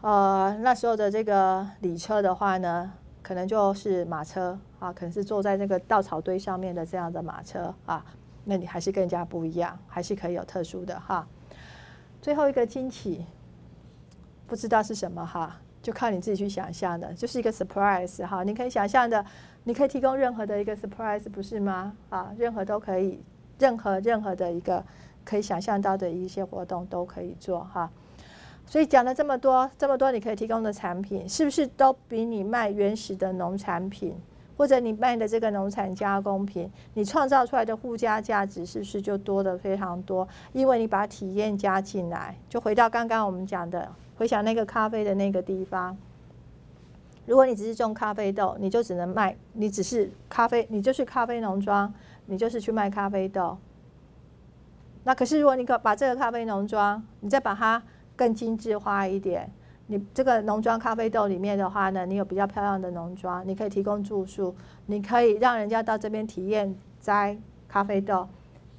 A: 呃，那时候的这个礼车的话呢，可能就是马车啊，可能是坐在那个稻草堆上面的这样的马车啊，那你还是更加不一样，还是可以有特殊的哈。最后一个惊喜，不知道是什么哈，就靠你自己去想象的，就是一个 surprise 哈，你可以想象的。你可以提供任何的一个 surprise，不是吗？啊，任何都可以，任何任何的一个可以想象到的一些活动都可以做哈。所以讲了这么多，这么多你可以提供的产品，是不是都比你卖原始的农产品，或者你卖的这个农产加工品，你创造出来的附加价值是不是就多的非常多？因为你把体验加进来，就回到刚刚我们讲的，回想那个咖啡的那个地方。如果你只是种咖啡豆，你就只能卖，你只是咖啡，你就是咖啡农庄，你就是去卖咖啡豆。那可是如果你可把这个咖啡农庄，你再把它更精致化一点，你这个农庄咖啡豆里面的话呢，你有比较漂亮的农庄，你可以提供住宿，你可以让人家到这边体验摘咖啡豆，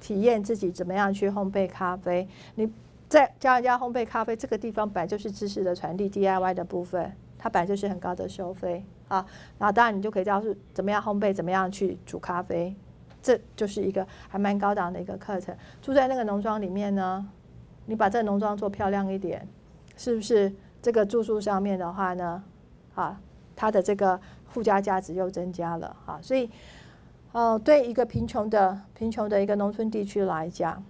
A: 体验自己怎么样去烘焙咖啡。你在教人家烘焙咖啡，这个地方本来就是知识的传递 DIY 的部分。它本来就是很高的收费啊，然后当然你就可以教是怎么样烘焙，怎么样去煮咖啡，这就是一个还蛮高档的一个课程。住在那个农庄里面呢，你把这个农庄做漂亮一点，是不是？这个住宿上面的话呢，啊，它的这个附加价值又增加了啊。所以，呃，对一个贫穷的贫穷的一个农村地区来讲，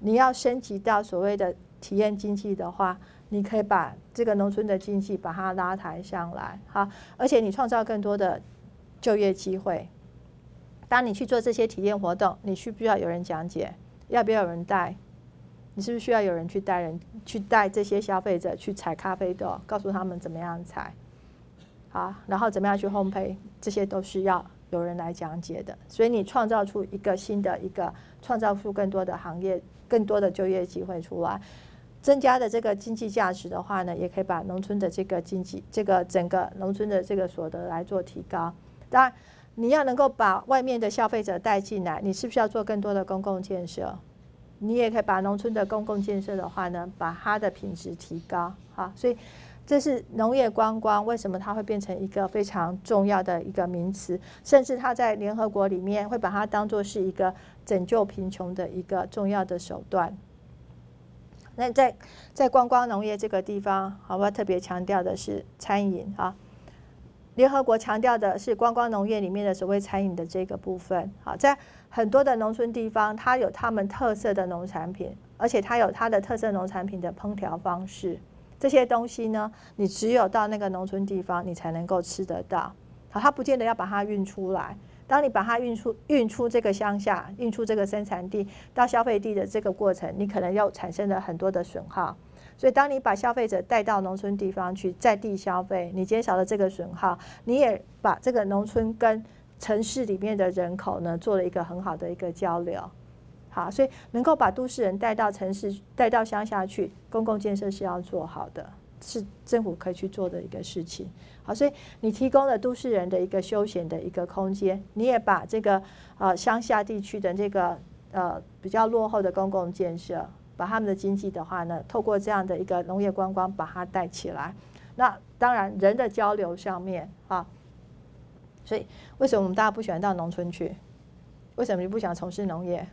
A: 你要升级到所谓的体验经济的话。你可以把这个农村的经济把它拉抬上来，好，而且你创造更多的就业机会。当你去做这些体验活动，你需不需要有人讲解？要不要有人带？你是不是需要有人去带人去带这些消费者去采咖啡豆，告诉他们怎么样采？好，然后怎么样去烘焙？这些都是要有人来讲解的。所以你创造出一个新的一个，创造出更多的行业、更多的就业机会出来。增加的这个经济价值的话呢，也可以把农村的这个经济、这个整个农村的这个所得来做提高。当然，你要能够把外面的消费者带进来，你是不是要做更多的公共建设？你也可以把农村的公共建设的话呢，把它的品质提高。好，所以这是农业观光为什么它会变成一个非常重要的一个名词，甚至它在联合国里面会把它当做是一个拯救贫穷的一个重要的手段。那在在观光农业这个地方，好，我要特别强调的是餐饮啊。联合国强调的是观光农业里面的所谓餐饮的这个部分。好，在很多的农村地方，它有他们特色的农产品，而且它有它的特色农产品的烹调方式。这些东西呢，你只有到那个农村地方，你才能够吃得到。好，它不见得要把它运出来。当你把它运出运出这个乡下，运出这个生产地到消费地的这个过程，你可能要产生了很多的损耗。所以，当你把消费者带到农村地方去，在地消费，你减少了这个损耗，你也把这个农村跟城市里面的人口呢，做了一个很好的一个交流。好，所以能够把都市人带到城市、带到乡下去，公共建设是要做好的，是政府可以去做的一个事情。好，所以你提供了都市人的一个休闲的一个空间，你也把这个呃乡下地区的这个呃比较落后的公共建设，把他们的经济的话呢，透过这样的一个农业观光把它带起来。那当然人的交流上面啊，所以为什么我们大家不喜欢到农村去？为什么你不想从事农业？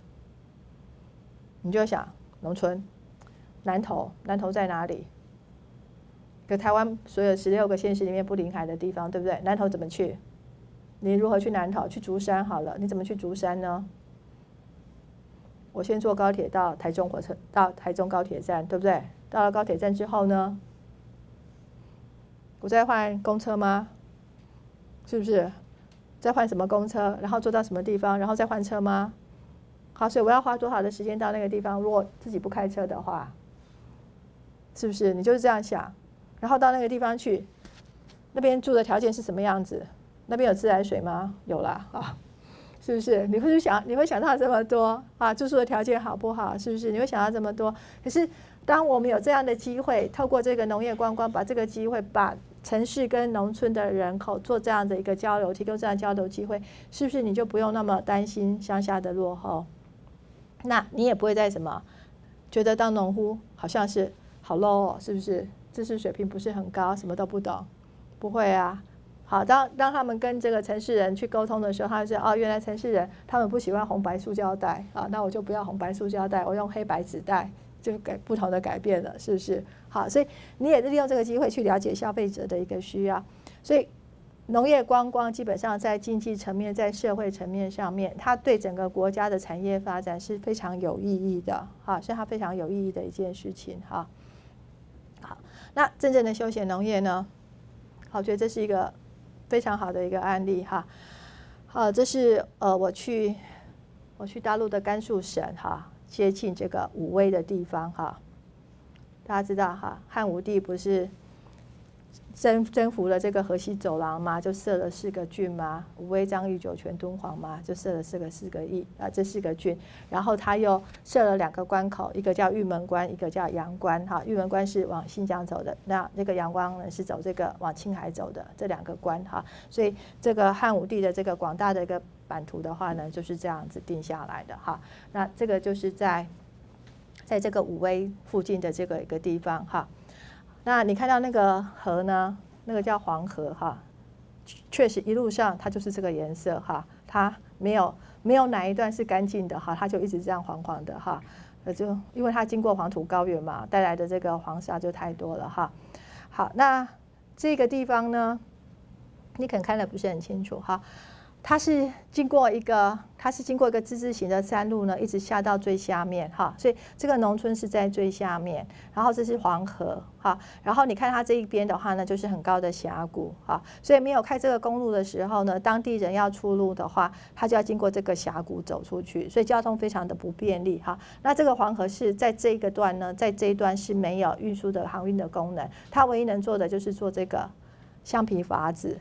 A: 你就想农村南投，南投在哪里？可台湾所有十六个县市里面不临海的地方，对不对？南投怎么去？你如何去南投？去竹山好了。你怎么去竹山呢？我先坐高铁到台中火车，到台中高铁站，对不对？到了高铁站之后呢，我再换公车吗？是不是？再换什么公车？然后坐到什么地方？然后再换车吗？好，所以我要花多少的时间到那个地方？如果自己不开车的话，是不是？你就是这样想。然后到那个地方去，那边住的条件是什么样子？那边有自来水吗？有啦，啊，是不是？你会去想，你会想到这么多啊？住宿的条件好不好？是不是？你会想到这么多？可是，当我们有这样的机会，透过这个农业观光，把这个机会，把城市跟农村的人口做这样的一个交流，提供这样交流机会，是不是你就不用那么担心乡下的落后？那你也不会再什么觉得当农夫好像是好 low，哦是不是？知识水平不是很高，什么都不懂，不会啊。好，当当他们跟这个城市人去沟通的时候，他就说：“哦，原来城市人他们不喜欢红白塑胶袋啊，那我就不要红白塑胶袋，我用黑白纸袋，就改不同的改变了，是不是？好，所以你也是利用这个机会去了解消费者的一个需要。所以农业观光基本上在经济层面、在社会层面上面，它对整个国家的产业发展是非常有意义的，哈，是它非常有意义的一件事情，哈。”好那真正的休闲农业呢？好，我觉得这是一个非常好的一个案例哈。好，这是呃，我去我去大陆的甘肃省哈，接近这个武威的地方哈。大家知道哈，汉武帝不是？征征服了这个河西走廊嘛，就设了四个郡嘛，武威、张掖、酒泉、敦煌嘛，就设了四个四个邑啊，这四个郡。然后他又设了两个关口，一个叫玉门关，一个叫阳关。哈，玉门关是往新疆走的，那那个阳关呢是走这个往青海走的，这两个关哈。所以这个汉武帝的这个广大的一个版图的话呢，就是这样子定下来的哈。那这个就是在在这个武威附近的这个一个地方哈。那你看到那个河呢？那个叫黄河哈，确实一路上它就是这个颜色哈，它没有没有哪一段是干净的哈，它就一直这样黄黄的哈，呃就因为它经过黄土高原嘛，带来的这个黄沙就太多了哈。好，那这个地方呢，你可能看的不是很清楚哈。它是经过一个，它是经过一个之字形的山路呢，一直下到最下面哈，所以这个农村是在最下面，然后这是黄河哈，然后你看它这一边的话呢，就是很高的峡谷哈，所以没有开这个公路的时候呢，当地人要出路的话，他就要经过这个峡谷走出去，所以交通非常的不便利哈。那这个黄河是在这一个段呢，在这一段是没有运输的航运的功能，它唯一能做的就是做这个橡皮筏子。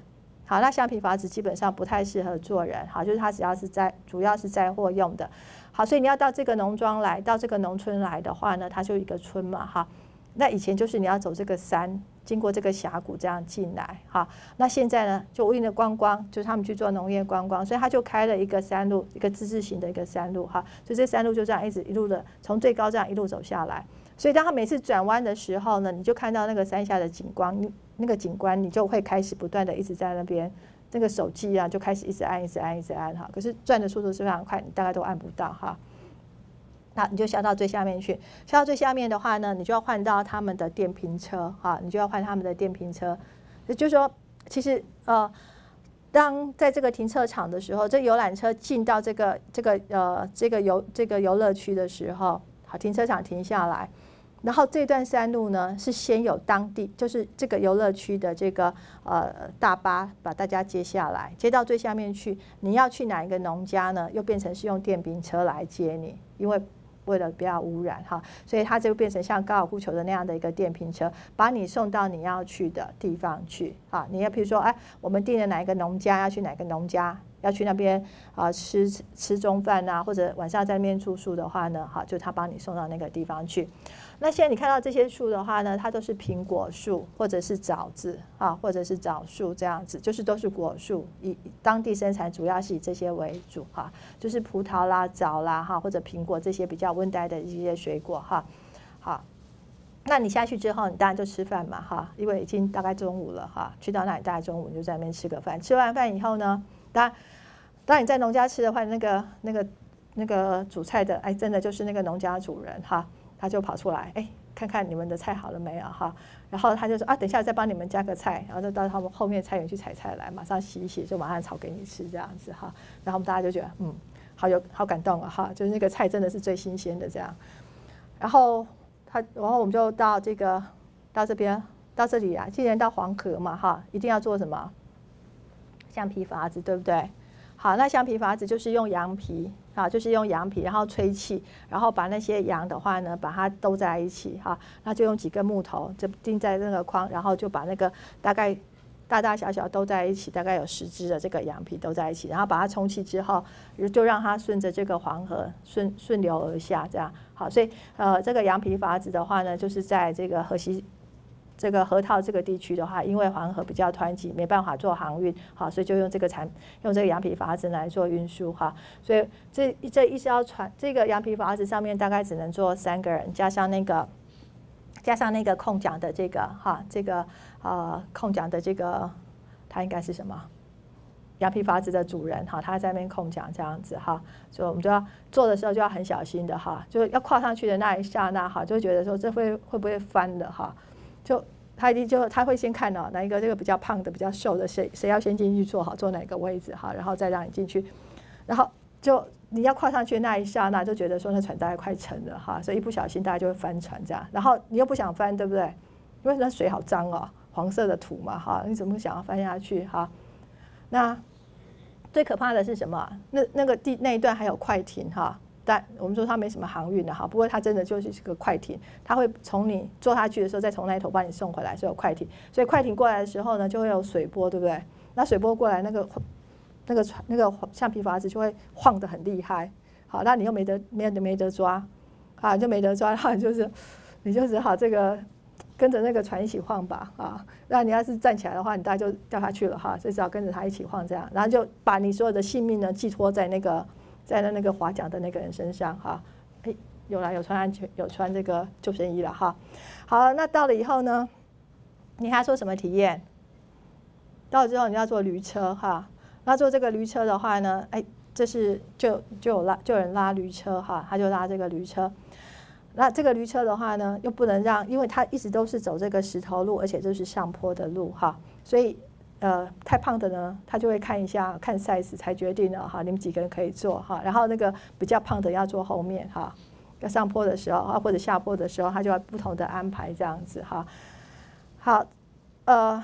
A: 好，那橡皮筏子基本上不太适合做人，好，就是它只要是在主要是载货用的。好，所以你要到这个农庄来，到这个农村来的话呢，它就一个村嘛，哈。那以前就是你要走这个山，经过这个峡谷这样进来，哈。那现在呢，就为了观光，就是他们去做农业观光，所以他就开了一个山路，一个自治型的一个山路，哈。所以这山路就这样一直一路的从最高这样一路走下来。所以当他每次转弯的时候呢，你就看到那个山下的景观。那个景观，你就会开始不断的一直在那边，那个手机啊就开始一直按，一直按，一直按哈。可是转的速度是非常快，你大概都按不到哈。那你就下到最下面去，下到最下面的话呢，你就要换到他们的电瓶车哈，你就要换他们的电瓶车。也就是说，其实呃，当在这个停车场的时候，这游览车进到这个这个呃这个游这个游乐区的时候，好，停车场停下来。然后这段山路呢，是先有当地，就是这个游乐区的这个呃大巴把大家接下来，接到最下面去。你要去哪一个农家呢？又变成是用电瓶车来接你，因为为了不要污染哈，所以它就变成像高尔夫球的那样的一个电瓶车，把你送到你要去的地方去啊。你要比如说，哎，我们订了哪一个农家，要去哪个农家。要去那边啊吃吃中饭呐，或者晚上在那边住宿的话呢，好，就他帮你送到那个地方去。那现在你看到这些树的话呢，它都是苹果树，或者是枣子啊，或者是枣树这样子，就是都是果树。以当地生产主要是以这些为主哈，就是葡萄啦、枣啦哈，或者苹果这些比较温带的一些水果哈。好，那你下去之后，你当然就吃饭嘛哈，因为已经大概中午了哈，去到那里大概中午你就在那边吃个饭。吃完饭以后呢？当，当你在农家吃的话，那个、那个、那个煮菜的，哎，真的就是那个农家主人哈，他就跑出来，哎，看看你们的菜好了没有哈，然后他就说啊，等一下再帮你们加个菜，然后就到他们后面菜园去采菜来，马上洗一洗，就马上炒给你吃这样子哈，然后我们大家就觉得嗯，好有好感动啊哈，就是那个菜真的是最新鲜的这样，然后他，然后我们就到这个到这边到这里啊，既然到黄河嘛哈，一定要做什么？橡皮筏子对不对？好，那橡皮筏子就是用羊皮啊，就是用羊皮，然后吹气，然后把那些羊的话呢，把它兜在一起哈，那就用几根木头就钉在那个框，然后就把那个大概大大小小都在一起，大概有十只的这个羊皮都在一起，然后把它充气之后，就让它顺着这个黄河顺顺流而下，这样好，所以呃，这个羊皮筏子的话呢，就是在这个河西。这个河套这个地区的话，因为黄河比较湍急，没办法做航运，好，所以就用这个产用这个羊皮筏子来做运输哈。所以这这一艘船，这个羊皮筏子上面大概只能坐三个人，加上那个加上那个控桨的这个哈，这个呃控桨的这个他应该是什么？羊皮筏子的主人哈，他在那边控桨这样子哈，所以我们就要做的时候就要很小心的哈，就要跨上去的那一刹那哈，就觉得说这会会不会翻的哈。就他一定就他会先看到哪一个这个比较胖的比较瘦的谁谁要先进去坐好坐哪个位置哈，然后再让你进去，然后就你要跨上去那一刹那就觉得说那船大概快沉了哈，所以一不小心大家就会翻船这样，然后你又不想翻对不对？因为那水好脏哦，黄色的土嘛哈，你怎么想要翻下去哈？那最可怕的是什么？那那个地那一段还有快艇哈。但我们说它没什么航运的哈，不过它真的就是个快艇，它会从你坐下去的时候，再从那一头把你送回来，所以有快艇。所以快艇过来的时候呢，就会有水波，对不对？那水波过来，那个 那个船那个橡皮筏子就会晃得很厉害。好，那你又没得没得没得抓，啊，就没得抓，然后就是你就只好这个跟着那个船一起晃吧，啊，那你要是站起来的话，你大概就掉下去了哈，所以只好跟着它一起晃这样，然后就把你所有的性命呢寄托在那个。在那个划桨的那个人身上哈，哎，有了有穿安全有穿这个救生衣了哈。好，那到了以后呢，你还说什么体验？到了之后你要坐驴车哈，那坐这个驴车的话呢，哎，这是就就有拉就有人拉驴车哈，他就拉这个驴车。那这个驴车的话呢，又不能让，因为他一直都是走这个石头路，而且都是上坡的路哈，所以。呃，太胖的呢，他就会看一下看 size 才决定了哈，你们几个人可以坐哈，然后那个比较胖的要坐后面哈，要上坡的时候啊或者下坡的时候，他就要不同的安排这样子哈。好，呃，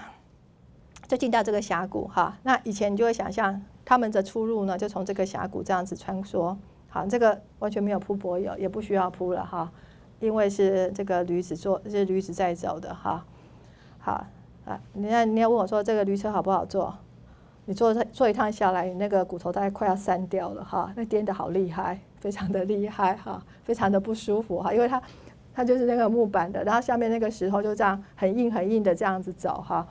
A: 就进到这个峡谷哈，那以前你就会想象他们的出入呢，就从这个峡谷这样子穿梭。好，这个完全没有铺柏油，也不需要铺了哈，因为是这个驴子坐，是驴子在走的哈。好。啊，你要你要问我说这个驴车好不好坐？你坐坐一趟下来，你那个骨头大概快要散掉了哈，那颠的好厉害，非常的厉害哈，非常的不舒服哈，因为它它就是那个木板的，然后下面那个石头就这样很硬很硬的这样子走哈，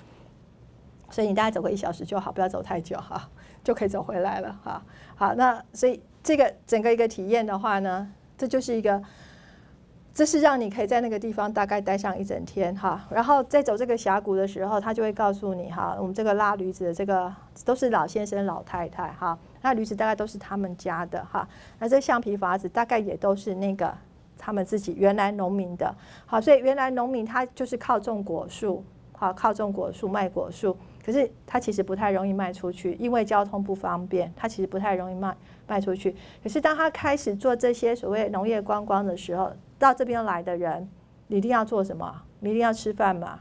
A: 所以你大概走个一小时就好，不要走太久哈，就可以走回来了哈。好，那所以这个整个一个体验的话呢，这就是一个。这是让你可以在那个地方大概待上一整天哈，然后在走这个峡谷的时候，他就会告诉你哈，我们这个拉驴子的这个都是老先生老太太哈，那驴子大概都是他们家的哈，那这橡皮筏子大概也都是那个他们自己原来农民的，好，所以原来农民他就是靠种果树，好，靠种果树卖果树，可是他其实不太容易卖出去，因为交通不方便，他其实不太容易卖卖出去。可是当他开始做这些所谓农业观光的时候，到这边来的人，你一定要做什么？你一定要吃饭嘛，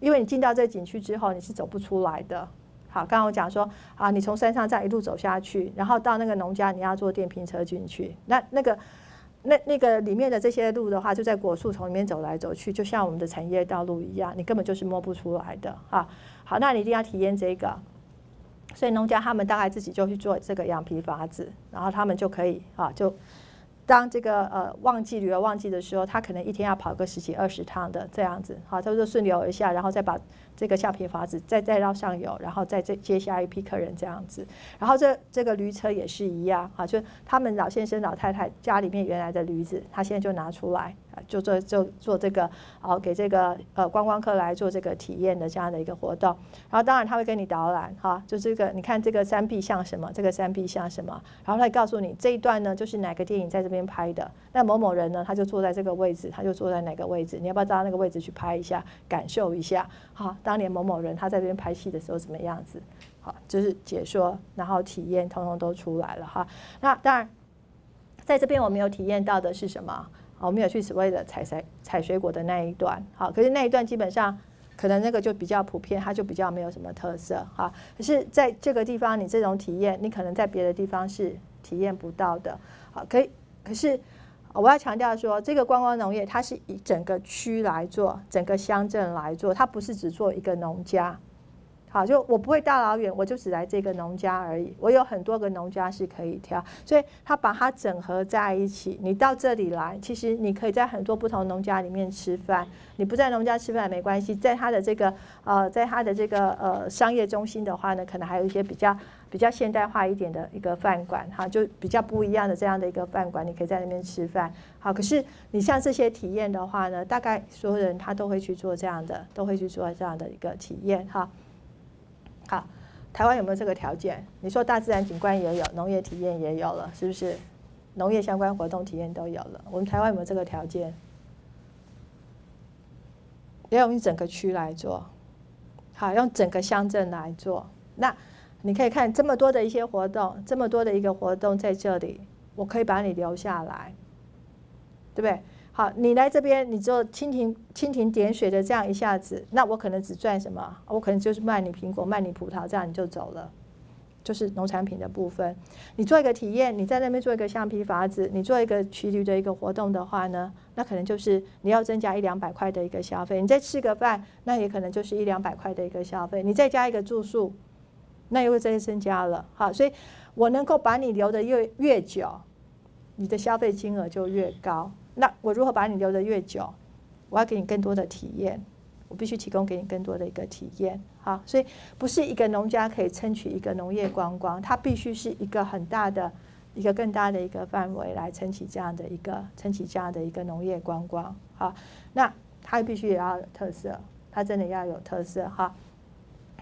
A: 因为你进到这景区之后，你是走不出来的。好，刚刚我讲说啊，你从山上这样一路走下去，然后到那个农家，你要坐电瓶车进去。那那个那那个里面的这些路的话，就在果树丛里面走来走去，就像我们的产业道路一样，你根本就是摸不出来的啊。好，那你一定要体验这个。所以农家他们大概自己就去做这个羊皮筏子，然后他们就可以啊，就当这个呃旺季旅游旺季的时候，他可能一天要跑个十几二十趟的这样子，好，他就顺流而下，然后再把这个橡皮筏子再再到上游，然后再再接下一批客人这样子。然后这这个驴车也是一样好，就他们老先生老太太家里面原来的驴子，他现在就拿出来。就做就做这个，哦，给这个呃观光客来做这个体验的这样的一个活动，然后当然他会跟你导览哈，就这个你看这个山壁像什么，这个山壁像什么，然后他告诉你这一段呢就是哪个电影在这边拍的，那某某人呢他就坐在这个位置，他就坐在哪个位置，你要不要到那个位置去拍一下，感受一下，好，当年某某人他在这边拍戏的时候什么样子，好，就是解说，然后体验通通都出来了哈，那当然在这边我们有体验到的是什么？我们有去所谓的采采采水果的那一段，好，可是那一段基本上可能那个就比较普遍，它就比较没有什么特色，哈。可是在这个地方，你这种体验，你可能在别的地方是体验不到的，好，可以。可是我要强调说，这个观光农业它是以整个区来做，整个乡镇来做，它不是只做一个农家。好，就我不会大老远，我就只来这个农家而已。我有很多个农家是可以挑，所以他把它整合在一起。你到这里来，其实你可以在很多不同农家里面吃饭。你不在农家吃饭没关系，在他的这个呃，在他的这个呃商业中心的话呢，可能还有一些比较比较现代化一点的一个饭馆，哈，就比较不一样的这样的一个饭馆，你可以在那边吃饭。好，可是你像这些体验的话呢，大概所有人他都会去做这样的，都会去做这样的一个体验，哈。台湾有没有这个条件？你说大自然景观也有，农业体验也有了，是不是？农业相关活动体验都有了。我们台湾有没有这个条件？要用一整个区来做，好，用整个乡镇来做。那你可以看这么多的一些活动，这么多的一个活动在这里，我可以把你留下来，对不对？好，你来这边，你做蜻蜓蜻蜓点水的这样一下子，那我可能只赚什么？我可能就是卖你苹果，卖你葡萄，这样你就走了，就是农产品的部分。你做一个体验，你在那边做一个橡皮筏子，你做一个骑驴的一个活动的话呢，那可能就是你要增加一两百块的一个消费。你再吃个饭，那也可能就是一两百块的一个消费。你再加一个住宿，那又会再增加了。好，所以我能够把你留的越越久，你的消费金额就越高。那我如何把你留得越久？我要给你更多的体验，我必须提供给你更多的一个体验。好，所以不是一个农家可以撑起一个农业观光，它必须是一个很大的、一个更大的一个范围来撑起这样的一个撑起这样的一个农业观光。好，那它必须也要有特色，它真的要有特色。哈，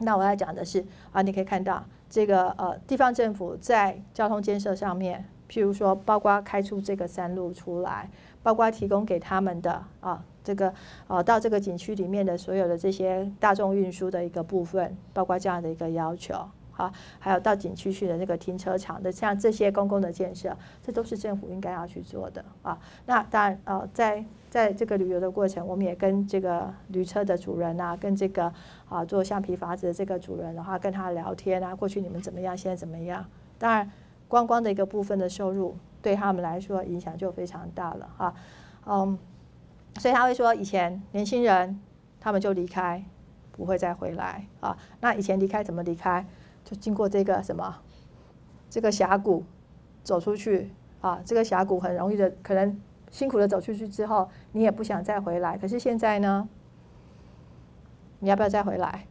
A: 那我要讲的是啊，你可以看到这个呃地方政府在交通建设上面，譬如说，包括开出这个山路出来。包括提供给他们的啊，这个啊到这个景区里面的所有的这些大众运输的一个部分，包括这样的一个要求，啊，还有到景区去的那个停车场的，像这些公共的建设，这都是政府应该要去做的啊。那当然呃，在在这个旅游的过程，我们也跟这个旅车的主人啊，跟这个啊做橡皮筏子的这个主人的话，跟他聊天啊，过去你们怎么样，现在怎么样？当然，观光的一个部分的收入。对他们来说影响就非常大了哈，嗯，所以他会说以前年轻人他们就离开，不会再回来啊。那以前离开怎么离开？就经过这个什么这个峡谷走出去啊。这个峡谷很容易的，可能辛苦的走出去之后，你也不想再回来。可是现在呢，你要不要再回来？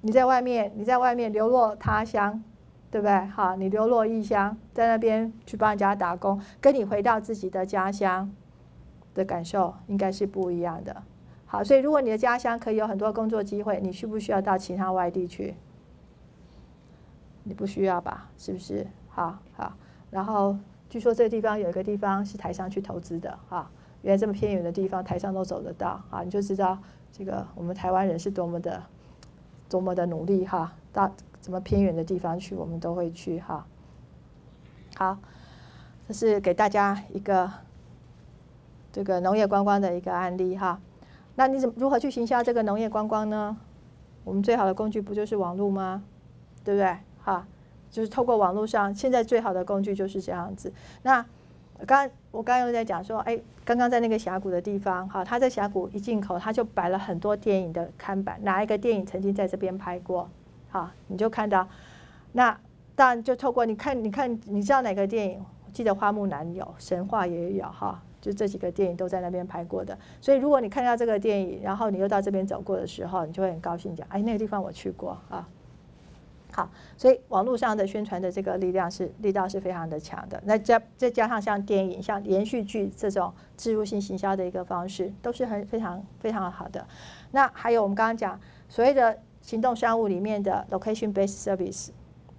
A: 你在外面，你在外面流落他乡。对不对？好，你流落异乡，在那边去帮人家打工，跟你回到自己的家乡的感受应该是不一样的。好，所以如果你的家乡可以有很多工作机会，你需不需要到其他外地去？你不需要吧？是不是？好好。然后据说这个地方有一个地方是台商去投资的，哈，原来这么偏远的地方，台商都走得到，啊，你就知道这个我们台湾人是多么的、多么的努力，哈，到。什么偏远的地方去，我们都会去哈。好，这是给大家一个这个农业观光的一个案例哈。那你怎么如何去行销这个农业观光呢？我们最好的工具不就是网络吗？对不对？哈，就是透过网络上，现在最好的工具就是这样子。那刚我刚刚又在讲说，哎，刚刚在那个峡谷的地方，哈，他在峡谷一进口，他就摆了很多电影的看板，哪一个电影曾经在这边拍过？好，你就看到。那当然就透过你看，你看，你知道哪个电影？记得花木兰有，神话也有，哈。就这几个电影都在那边拍过的，所以如果你看到这个电影，然后你又到这边走过的时候，你就会很高兴讲，哎，那个地方我去过啊。好，所以网络上的宣传的这个力量是力道是非常的强的。那加再加上像电影、像连续剧这种植入性行销的一个方式，都是很非常非常好的。那还有我们刚刚讲所谓的行动商务里面的 location based service。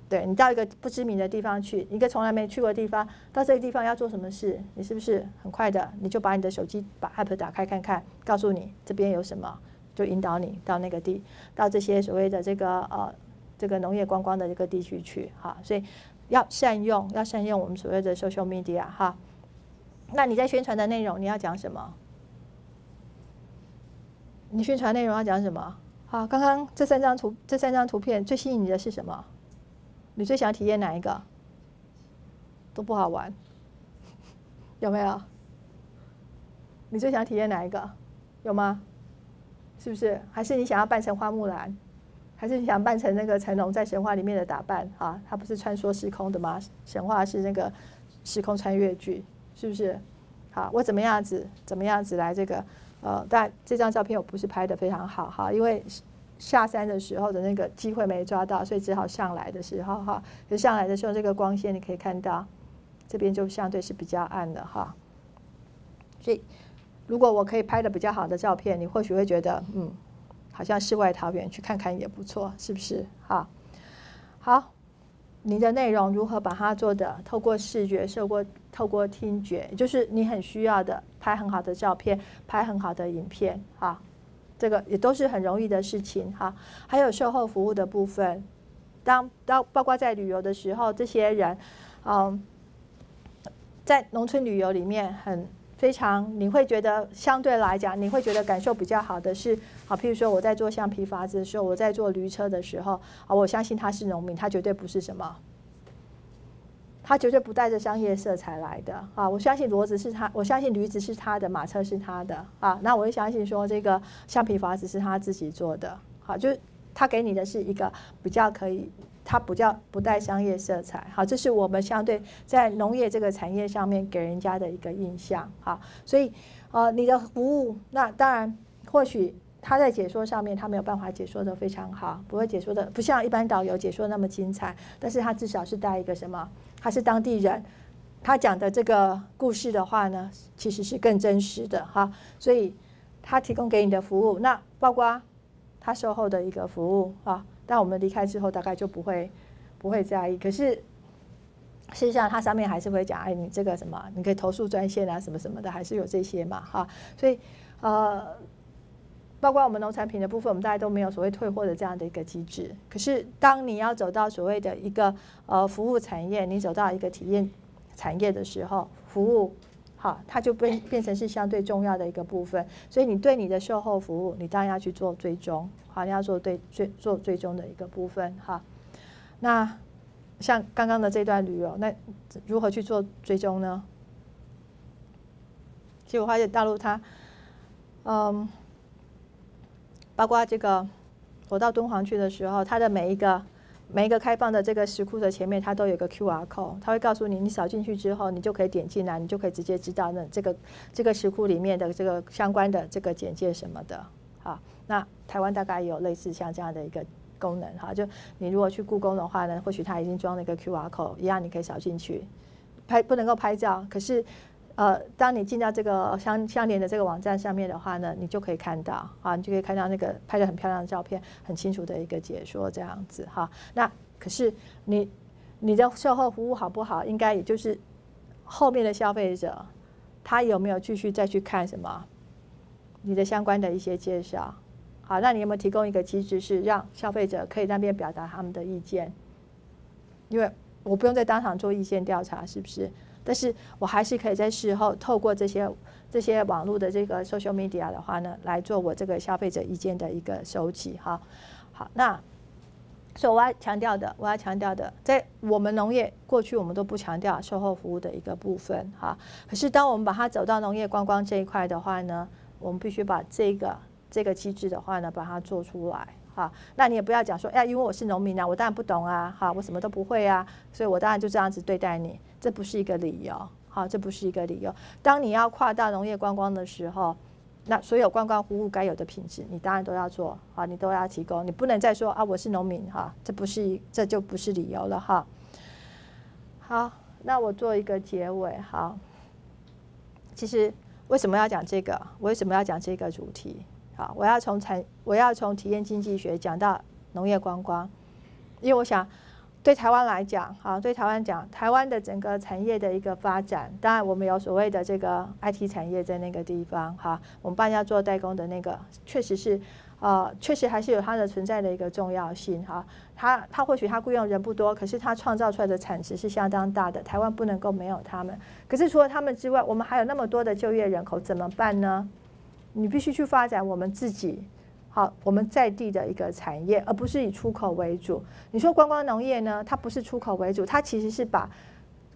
A: 对你到一个不知名的地方去，一个从来没去过的地方，到这个地方要做什么事？你是不是很快的？你就把你的手机把 app 打开看看，告诉你这边有什么，就引导你到那个地，到这些所谓的这个呃这个农业观光的这个地区去哈。所以要善用，要善用我们所谓的 social media 哈。那你在宣传的内容你要讲什么？你宣传内容要讲什么？好，刚刚这三张图，这三张图片最吸引你的是什么？你最想体验哪一个？都不好玩，有没有？你最想体验哪一个？有吗？是不是？还是你想要扮成花木兰？还是你想扮成那个成龙在神话里面的打扮？啊，他不是穿梭时空的吗？神话是那个时空穿越剧，是不是？好，我怎么样子？怎么样子来这个？呃，但这张照片我不是拍的非常好哈，因为。下山的时候的那个机会没抓到，所以只好上来的时候哈。就上来的时候，这个光线你可以看到，这边就相对是比较暗的哈。所以，如果我可以拍的比较好的照片，你或许会觉得，嗯，好像世外桃源，去看看也不错，是不是？哈，好，你的内容如何把它做的透过视觉，透过透过听觉，就是你很需要的，拍很好的照片，拍很好的影片，哈。这个也都是很容易的事情哈，还有售后服务的部分，当当包括在旅游的时候，这些人，嗯，在农村旅游里面很非常，你会觉得相对来讲，你会觉得感受比较好的是，好，譬如说我在做橡皮筏子的时候，我在做驴车的时候，啊，我相信他是农民，他绝对不是什么。他绝对不带着商业色彩来的啊！我相信骡子是他，我相信驴子是他的，马车是他的啊！那我也相信说这个橡皮筏子是他自己做的，好，就是他给你的是一个比较可以，它不叫不带商业色彩，好，这是我们相对在农业这个产业上面给人家的一个印象，好，所以呃，你的服务那当然或许。他在解说上面，他没有办法解说的非常好，不会解说的不像一般导游解说那么精彩。但是他至少是带一个什么？他是当地人，他讲的这个故事的话呢，其实是更真实的哈。所以他提供给你的服务，那包括他售后的一个服务啊。但我们离开之后，大概就不会不会在意。可是事实上，它上面还是会讲，哎，你这个什么，你可以投诉专线啊，什么什么的，还是有这些嘛哈。所以呃。包括我们农产品的部分，我们大家都没有所谓退货的这样的一个机制。可是，当你要走到所谓的一个呃服务产业，你走到一个体验产业的时候，服务好，它就变变成是相对重要的一个部分。所以，你对你的售后服务，你当然要去做追踪，好，你要做对最做追踪的一个部分哈。那像刚刚的这段旅游，那如何去做追踪呢？其实我发现大陆它，嗯。包括这个，我到敦煌去的时候，它的每一个每一个开放的这个石窟的前面，它都有个 Q R code，它会告诉你，你扫进去之后，你就可以点进来，你就可以直接知道那这个这个石窟里面的这个相关的这个简介什么的。好，那台湾大概也有类似像这样的一个功能哈，就你如果去故宫的话呢，或许它已经装了一个 Q R code，一样你可以扫进去，拍不能够拍照，可是。呃，当你进到这个相相连的这个网站上面的话呢，你就可以看到啊，你就可以看到那个拍的很漂亮的照片，很清楚的一个解说这样子哈。那可是你你的售后服务好不好，应该也就是后面的消费者他有没有继续再去看什么你的相关的一些介绍？好，那你有没有提供一个机制，是让消费者可以那边表达他们的意见？因为我不用在当场做意见调查，是不是？但是我还是可以在事后透过这些这些网络的这个 social media 的话呢，来做我这个消费者意见的一个收集。哈，好，那所以我要强调的，我要强调的，在我们农业过去我们都不强调售后服务的一个部分。哈，可是当我们把它走到农业观光这一块的话呢，我们必须把这个这个机制的话呢，把它做出来。哈，那你也不要讲说，哎，因为我是农民啊，我当然不懂啊，哈，我什么都不会啊，所以我当然就这样子对待你，这不是一个理由，好，这不是一个理由。当你要跨大农业观光的时候，那所有观光服务该有的品质，你当然都要做，好，你都要提供，你不能再说啊，我是农民，哈，这不是，这就不是理由了，哈。好，那我做一个结尾，好。其实为什么要讲这个？为什么要讲这个主题？好，我要从产，我要从体验经济学讲到农业观光，因为我想对台湾来讲，好，对台湾讲，台湾的整个产业的一个发展，当然我们有所谓的这个 IT 产业在那个地方，哈，我们帮人家做代工的那个，确实是，呃，确实还是有它的存在的一个重要性，哈，它它或许它雇佣人不多，可是它创造出来的产值是相当大的，台湾不能够没有他们，可是除了他们之外，我们还有那么多的就业人口，怎么办呢？你必须去发展我们自己好我们在地的一个产业，而不是以出口为主。你说观光农业呢？它不是出口为主，它其实是把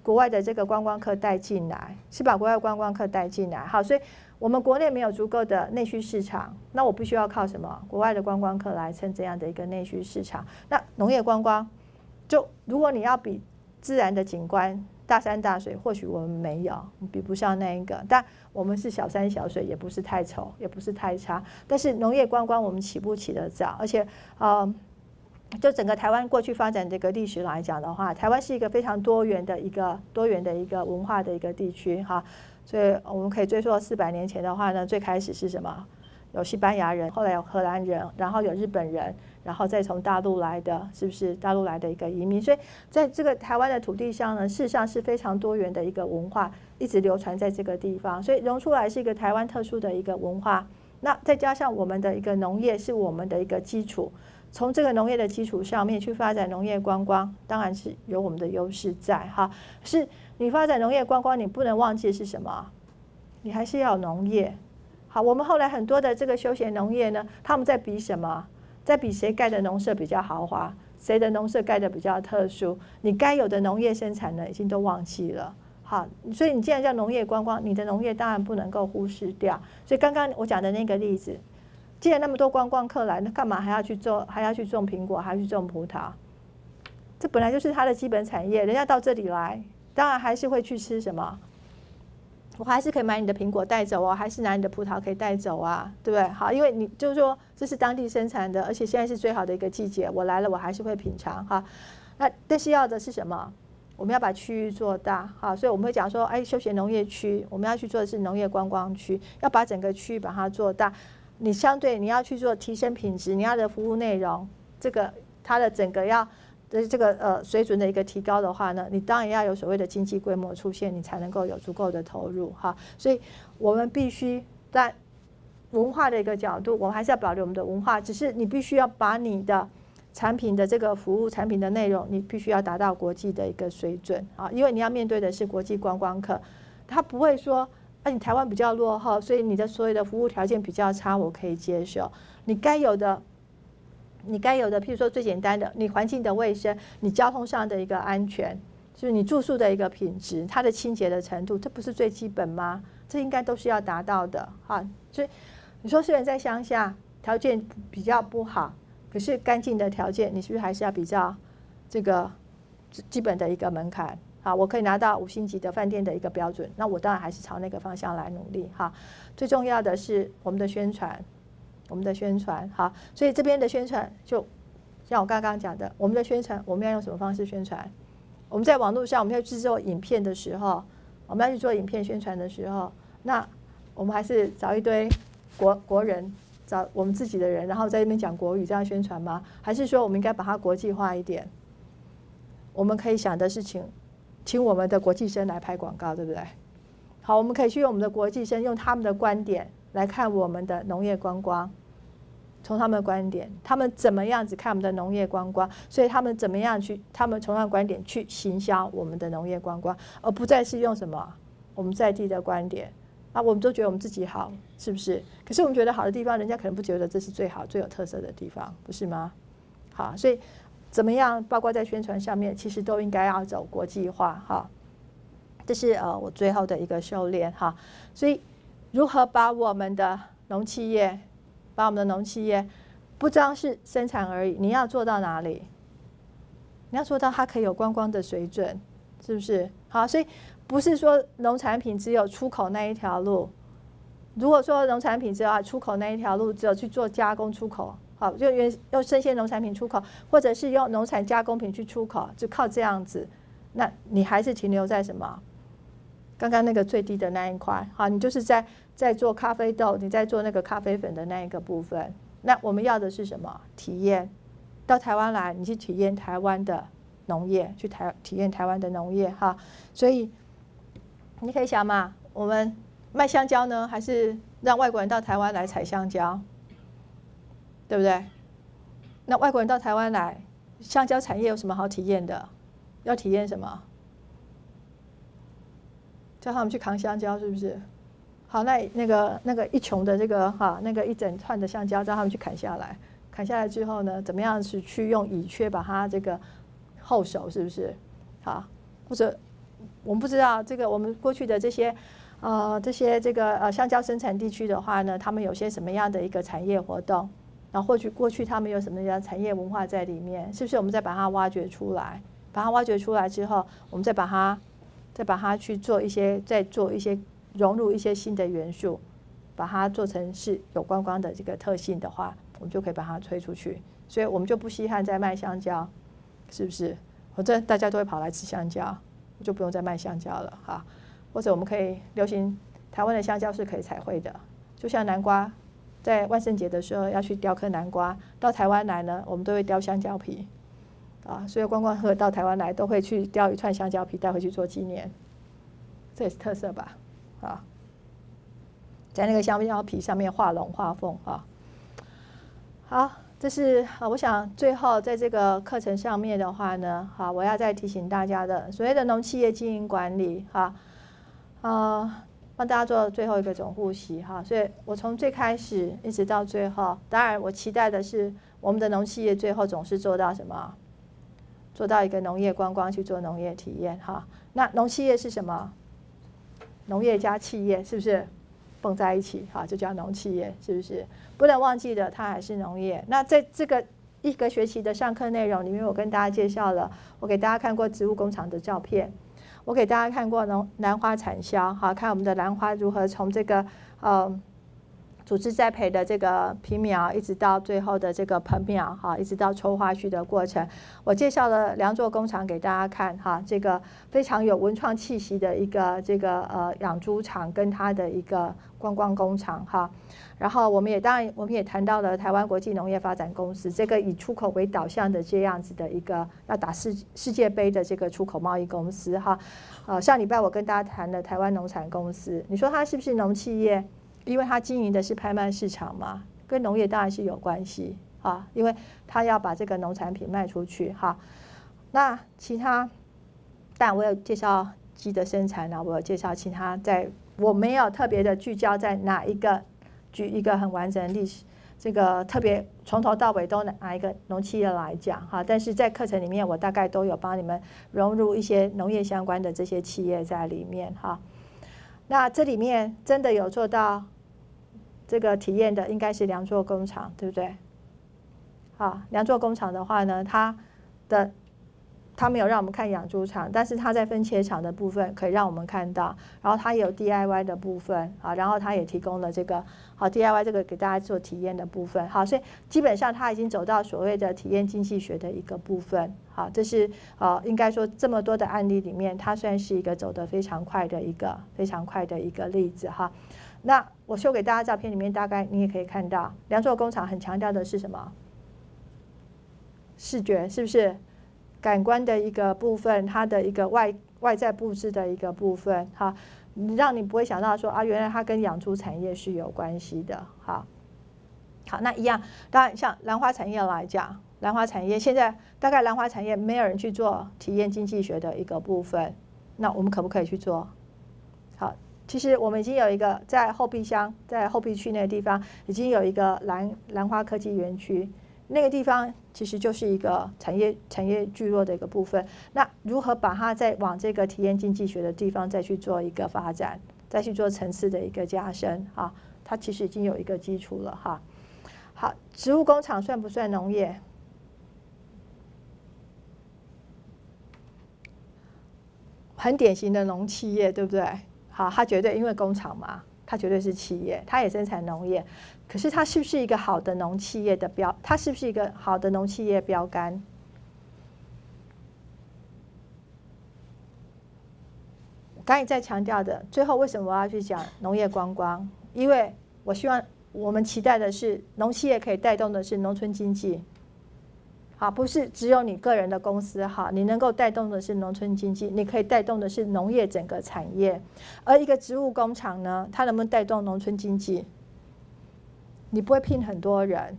A: 国外的这个观光客带进来，是把国外观光客带进来。好，所以我们国内没有足够的内需市场，那我必须要靠什么？国外的观光客来撑这样的一个内需市场。那农业观光，就如果你要比自然的景观。大山大水，或许我们没有，比不上那一个，但我们是小山小水，也不是太丑，也不是太差。但是农业观光，我们起不起得早，而且，呃，就整个台湾过去发展这个历史来讲的话，台湾是一个非常多元的一个多元的一个文化的一个地区哈。所以我们可以追溯到四百年前的话呢，最开始是什么？有西班牙人，后来有荷兰人，然后有日本人。然后再从大陆来的，是不是大陆来的一个移民？所以在这个台湾的土地上呢，事实上是非常多元的一个文化，一直流传在这个地方，所以融出来是一个台湾特殊的一个文化。那再加上我们的一个农业是我们的一个基础，从这个农业的基础上面去发展农业观光，当然是有我们的优势在哈。是你发展农业观光，你不能忘记是什么？你还是要农业。好，我们后来很多的这个休闲农业呢，他们在比什么？在比谁盖的农舍比较豪华，谁的农舍盖的比较特殊，你该有的农业生产呢，已经都忘记了。好，所以你既然叫农业观光，你的农业当然不能够忽视掉。所以刚刚我讲的那个例子，既然那么多观光客来，那干嘛还要去种，还要去种苹果，还要去种葡萄？这本来就是它的基本产业，人家到这里来，当然还是会去吃什么。我还是可以买你的苹果带走哦，还是拿你的葡萄可以带走啊，对不对？好，因为你就是说这是当地生产的，而且现在是最好的一个季节，我来了我还是会品尝哈。那但是要的是什么？我们要把区域做大，好，所以我们会讲说，哎，休闲农业区，我们要去做的是农业观光区，要把整个区域把它做大。你相对你要去做提升品质，你要的服务内容，这个它的整个要。所以这个呃水准的一个提高的话呢，你当然要有所谓的经济规模出现，你才能够有足够的投入哈。所以我们必须在文化的一个角度，我们还是要保留我们的文化，只是你必须要把你的产品的这个服务产品的内容，你必须要达到国际的一个水准啊，因为你要面对的是国际观光客，他不会说，啊你台湾比较落后，所以你的所有的服务条件比较差，我可以接受，你该有的。你该有的，譬如说最简单的，你环境的卫生，你交通上的一个安全，就是你住宿的一个品质，它的清洁的程度，这不是最基本吗？这应该都是要达到的哈。所以你说虽然在乡下条件比较不好，可是干净的条件，你是不是还是要比较这个基本的一个门槛？好，我可以拿到五星级的饭店的一个标准，那我当然还是朝那个方向来努力哈。最重要的是我们的宣传。我们的宣传好，所以这边的宣传就像我刚刚讲的，我们的宣传我们要用什么方式宣传？我们在网络上我们要制作影片的时候，我们要去做影片宣传的时候，那我们还是找一堆国国人，找我们自己的人，然后在那边讲国语这样宣传吗？还是说我们应该把它国际化一点？我们可以想的是请请我们的国际生来拍广告，对不对？好，我们可以去用我们的国际生用他们的观点来看我们的农业观光。从他们的观点，他们怎么样子看我们的农业观光，所以他们怎么样去，他们从他们观点去行销我们的农业观光，而不再是用什么我们在地的观点啊，我们都觉得我们自己好，是不是？可是我们觉得好的地方，人家可能不觉得这是最好、最有特色的地方，不是吗？好，所以怎么样，包括在宣传上面，其实都应该要走国际化哈。这是呃我最后的一个修炼哈。所以如何把我们的农企业把我们的农企业，不光是生产而已，你要做到哪里？你要做到它可以有观光的水准，是不是？好，所以不是说农产品只有出口那一条路。如果说农产品只有出口那一条路，只有去做加工出口，好，就用用生鲜农产品出口，或者是用农产加工品去出口，就靠这样子，那你还是停留在什么？刚刚那个最低的那一块，好，你就是在。在做咖啡豆，你在做那个咖啡粉的那一个部分。那我们要的是什么？体验到台湾来，你去体验台湾的农业，去台体验台湾的农业哈。所以你可以想嘛，我们卖香蕉呢，还是让外国人到台湾来采香蕉，对不对？那外国人到台湾来，香蕉产业有什么好体验的？要体验什么？叫他们去扛香蕉，是不是？好，那那个那个一穷的这个哈，那个一整串的橡胶，让他们去砍下来，砍下来之后呢，怎么样去去用乙炔把它这个后手是不是？好，或者我们不知道这个我们过去的这些呃这些这个呃橡胶生产地区的话呢，他们有些什么样的一个产业活动？然后或许过去他们有什么样产业文化在里面？是不是我们再把它挖掘出来？把它挖掘出来之后，我们再把它再把它去做一些再做一些。融入一些新的元素，把它做成是有观光的这个特性的话，我们就可以把它推出去。所以我们就不稀罕再卖香蕉，是不是？反正大家都会跑来吃香蕉，就不用再卖香蕉了哈。或者我们可以流行台湾的香蕉是可以彩绘的，就像南瓜，在万圣节的时候要去雕刻南瓜，到台湾来呢，我们都会雕香蕉皮啊。所以观光客到台湾来都会去雕一串香蕉皮带回去做纪念，这也是特色吧。啊，在那个香蕉皮上面画龙画凤啊。好，这是啊，我想最后在这个课程上面的话呢，好，我要再提醒大家的所谓的农企业经营管理，哈，啊，帮大家做最后一个总复习哈。所以我从最开始一直到最后，当然我期待的是我们的农企业最后总是做到什么？做到一个农业观光去做农业体验哈。那农企业是什么？农业加企业是不是蹦在一起？啊，就叫农企业，是不是？不能忘记的，它还是农业。那在这个一个学期的上课内容里面，我跟大家介绍了，我给大家看过植物工厂的照片，我给大家看过农兰花产销，好，看我们的兰花如何从这个呃。组织栽培的这个皮苗，一直到最后的这个盆苗，哈，一直到抽花序的过程，我介绍了两座工厂给大家看，哈，这个非常有文创气息的一个这个呃养猪场跟它的一个观光工厂，哈，然后我们也当然我们也谈到了台湾国际农业发展公司这个以出口为导向的这样子的一个要打世世界杯的这个出口贸易公司，哈，呃上礼拜我跟大家谈了台湾农产公司，你说它是不是农企业？因为它经营的是拍卖市场嘛，跟农业当然是有关系啊，因为它要把这个农产品卖出去哈。那其他，但我有介绍鸡的生产呢，我有介绍其他，在我没有特别的聚焦在哪一个，举一个很完整的历史，这个特别从头到尾都拿一个农企业来讲哈。但是在课程里面，我大概都有帮你们融入一些农业相关的这些企业在里面哈。那这里面真的有做到。这个体验的应该是两座工厂，对不对？好，两座工厂的话呢，它的它没有让我们看养猪场，但是它在分切厂的部分可以让我们看到。然后它有 DIY 的部分啊，然后它也提供了这个好 DIY 这个给大家做体验的部分。好，所以基本上它已经走到所谓的体验经济学的一个部分。好，这是呃应该说这么多的案例里面，它算是一个走得非常快的一个非常快的一个例子哈。那我秀给大家照片里面，大概你也可以看到，两座工厂很强调的是什么？视觉是不是？感官的一个部分，它的一个外外在布置的一个部分，哈，让你不会想到说啊，原来它跟养猪产业是有关系的，哈。好，那一样，当然像兰花产业来讲，兰花产业现在大概兰花产业没有人去做体验经济学的一个部分，那我们可不可以去做？好，其实我们已经有一个在后壁乡，在后壁区那个地方，已经有一个兰兰花科技园区，那个地方其实就是一个产业产业聚落的一个部分。那如何把它再往这个体验经济学的地方再去做一个发展，再去做层次的一个加深啊？它其实已经有一个基础了哈。好，植物工厂算不算农业？很典型的农企业，对不对？好，它绝对因为工厂嘛，它绝对是企业，它也生产农业。可是它是不是一个好的农企业的标？它是不是一个好的农企业标杆？刚才在强调的，最后为什么我要去讲农业观光？因为我希望我们期待的是农企业可以带动的是农村经济，啊，不是只有你个人的公司哈，你能够带动的是农村经济，你可以带动的是农业整个产业，而一个植物工厂呢，它能不能带动农村经济？你不会聘很多人，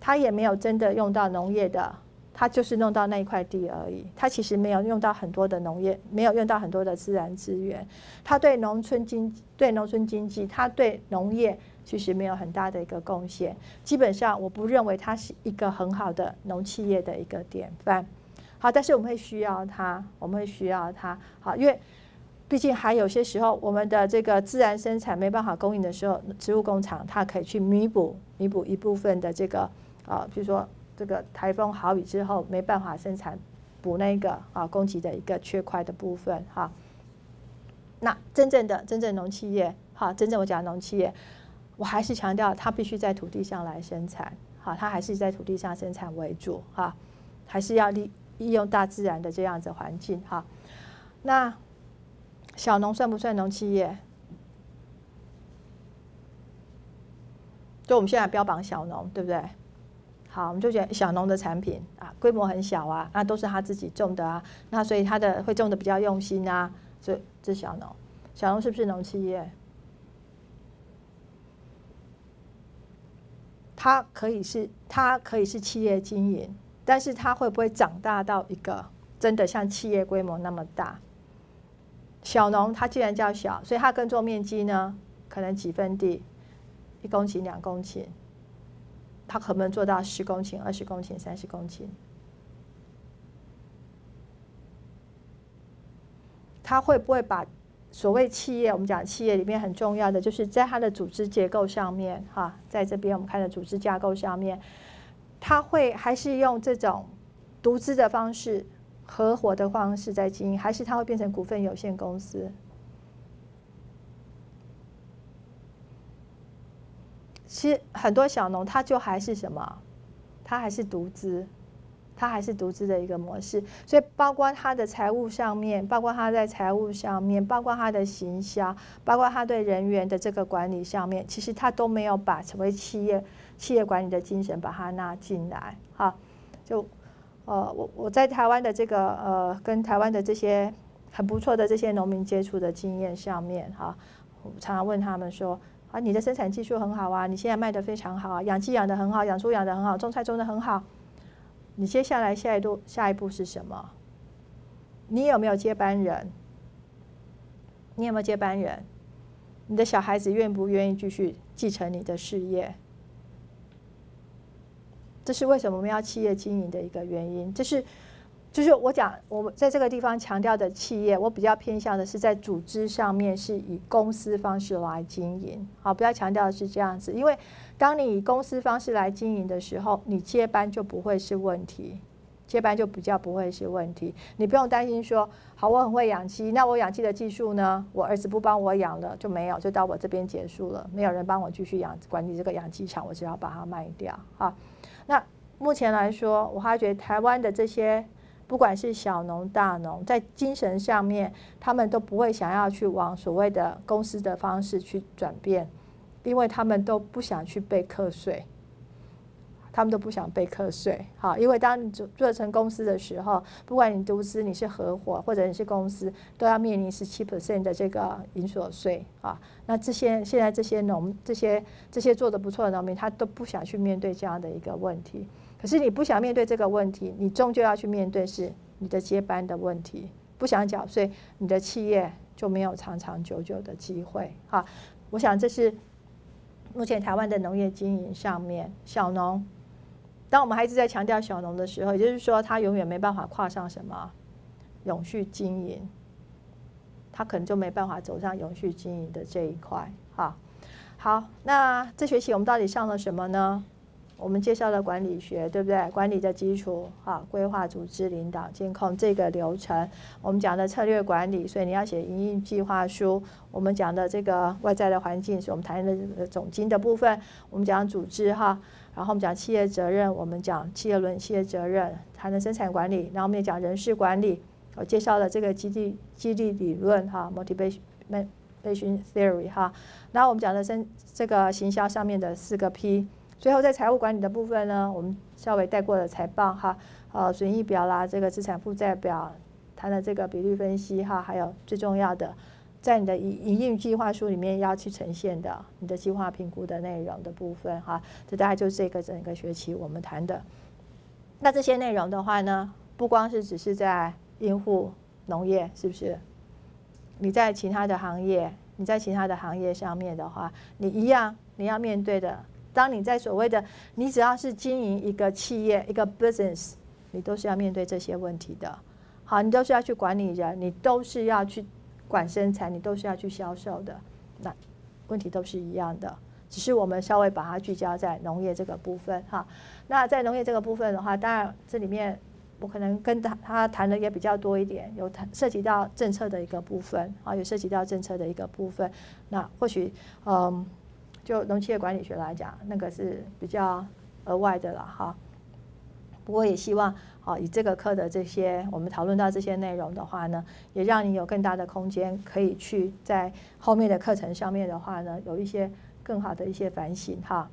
A: 他也没有真的用到农业的。它就是弄到那一块地而已，它其实没有用到很多的农业，没有用到很多的自然资源。它对农村经对农村经济，它对农业其实没有很大的一个贡献。基本上，我不认为它是一个很好的农企业的一个典范。好，但是我们会需要它，我们会需要它。好，因为毕竟还有些时候，我们的这个自然生产没办法供应的时候，植物工厂它可以去弥补弥补一部分的这个啊，比如说。这个台风好雨之后没办法生产，补那个啊供给的一个缺块的部分哈。那真正的真正农企业哈，真正我讲农企业，我还是强调它必须在土地上来生产，好，它还是在土地上生产为主哈，还是要利利用大自然的这样子环境哈。那小农算不算农企业？就我们现在标榜小农，对不对？好，我们就觉得小农的产品啊，规模很小啊，那都是他自己种的啊，那所以他的会种的比较用心啊，所以这小农，小农是不是农企业？它可以是，它可以是企业经营，但是它会不会长大到一个真的像企业规模那么大？小农它既然叫小，所以它耕作面积呢，可能几分地，一公顷、两公顷。它可不能做到十公顷、二十公顷、三十公顷？它会不会把所谓企业，我们讲企业里面很重要的，就是在它的组织结构上面，哈，在这边我们看的组织架构上面，它会还是用这种独资的方式、合伙的方式在经营，还是它会变成股份有限公司？其实很多小农他就还是什么，他还是独资，他还是独资的一个模式。所以包括他的财务上面，包括他在财务上面，包括他的行销，包括他对人员的这个管理上面，其实他都没有把成为企业企业管理的精神把它纳进来。哈，就呃，我我在台湾的这个呃，跟台湾的这些很不错的这些农民接触的经验上面，哈，我常常问他们说。啊，你的生产技术很好啊，你现在卖的非常好啊，养鸡养的很好，养猪养的很好，种菜种的很好。你接下来下一步下一步是什么？你有没有接班人？你有没有接班人？你的小孩子愿不愿意继续继承你的事业？这是为什么我们要企业经营的一个原因，这是。就是我讲，我在这个地方强调的企业，我比较偏向的是在组织上面是以公司方式来经营。好，不要强调的是这样子，因为当你以公司方式来经营的时候，你接班就不会是问题，接班就比较不会是问题。你不用担心说，好，我很会养鸡，那我养鸡的技术呢？我儿子不帮我养了就没有，就到我这边结束了，没有人帮我继续养管理这个养鸡场，我只要把它卖掉。哈，那目前来说，我发觉台湾的这些。不管是小农大农，在精神上面，他们都不会想要去往所谓的公司的方式去转变，因为他们都不想去被课税，
B: 他们都不想被课税，好，因为当你做做成公司的时候，不管你独资、你是合伙或者你是公司，都要面临十七 percent 的这个营所税啊。那这些现在这些农这些这些做的不错的农民，他都不想去面对这样的一个问题。可是你不想面对这个问题，你终究要去面对是你的接班的问题。不想缴税，你的企业就没有长长久久的机会。哈，我想这是目前台湾的农业经营上面小农。当我们还一直在强调小农的时候，也就是说，他永远没办法跨上什么永续经营，他可能就没办法走上永续经营的这一块。哈，好，那这学期我们到底上了什么呢？我们介绍了管理学，对不对？管理的基础，哈，规划、组织、领导、监控这个流程。我们讲的策略管理，所以你要写营运计划书。我们讲的这个外在的环境，是我们谈的总经的部分。我们讲组织，哈。然后我们讲企业责任，我们讲企业轮企业责任，谈的生产管理，然后我们也讲人事管理。我介绍了这个激励激励理论哈，motivation motivation theory 哈。然后我们讲的生这个行销上面的四个 P。最后在财务管理的部分呢，我们稍微带过了财报哈，呃，损益表啦，这个资产负债表，谈的这个比率分析哈，还有最重要的。在你的营营运计划书里面要去呈现的，你的计划评估的内容的部分哈，这大概就是这个整个学期我们谈的。那这些内容的话呢，不光是只是在应付农业，是不是？你在其他的行业，你在其他的行业上面的话，你一样你要面对的。当你在所谓的你只要是经营一个企业一个 business，你都是要面对这些问题的。好，你都是要去管理人，你都是要去。管生产，你都是要去销售的，那问题都是一样的，只是我们稍微把它聚焦在农业这个部分哈。那在农业这个部分的话，当然这里面我可能跟他他谈的也比较多一点，有谈涉及到政策的一个部分啊，有涉及到政策的一个部分。那或许嗯，就农企业管理学来讲，那个是比较额外的了哈。不过也希望。好，以这个课的这些我们讨论到这些内容的话呢，也让你有更大的空间，可以去在后面的课程上面的话呢，有一些更好的一些反省哈。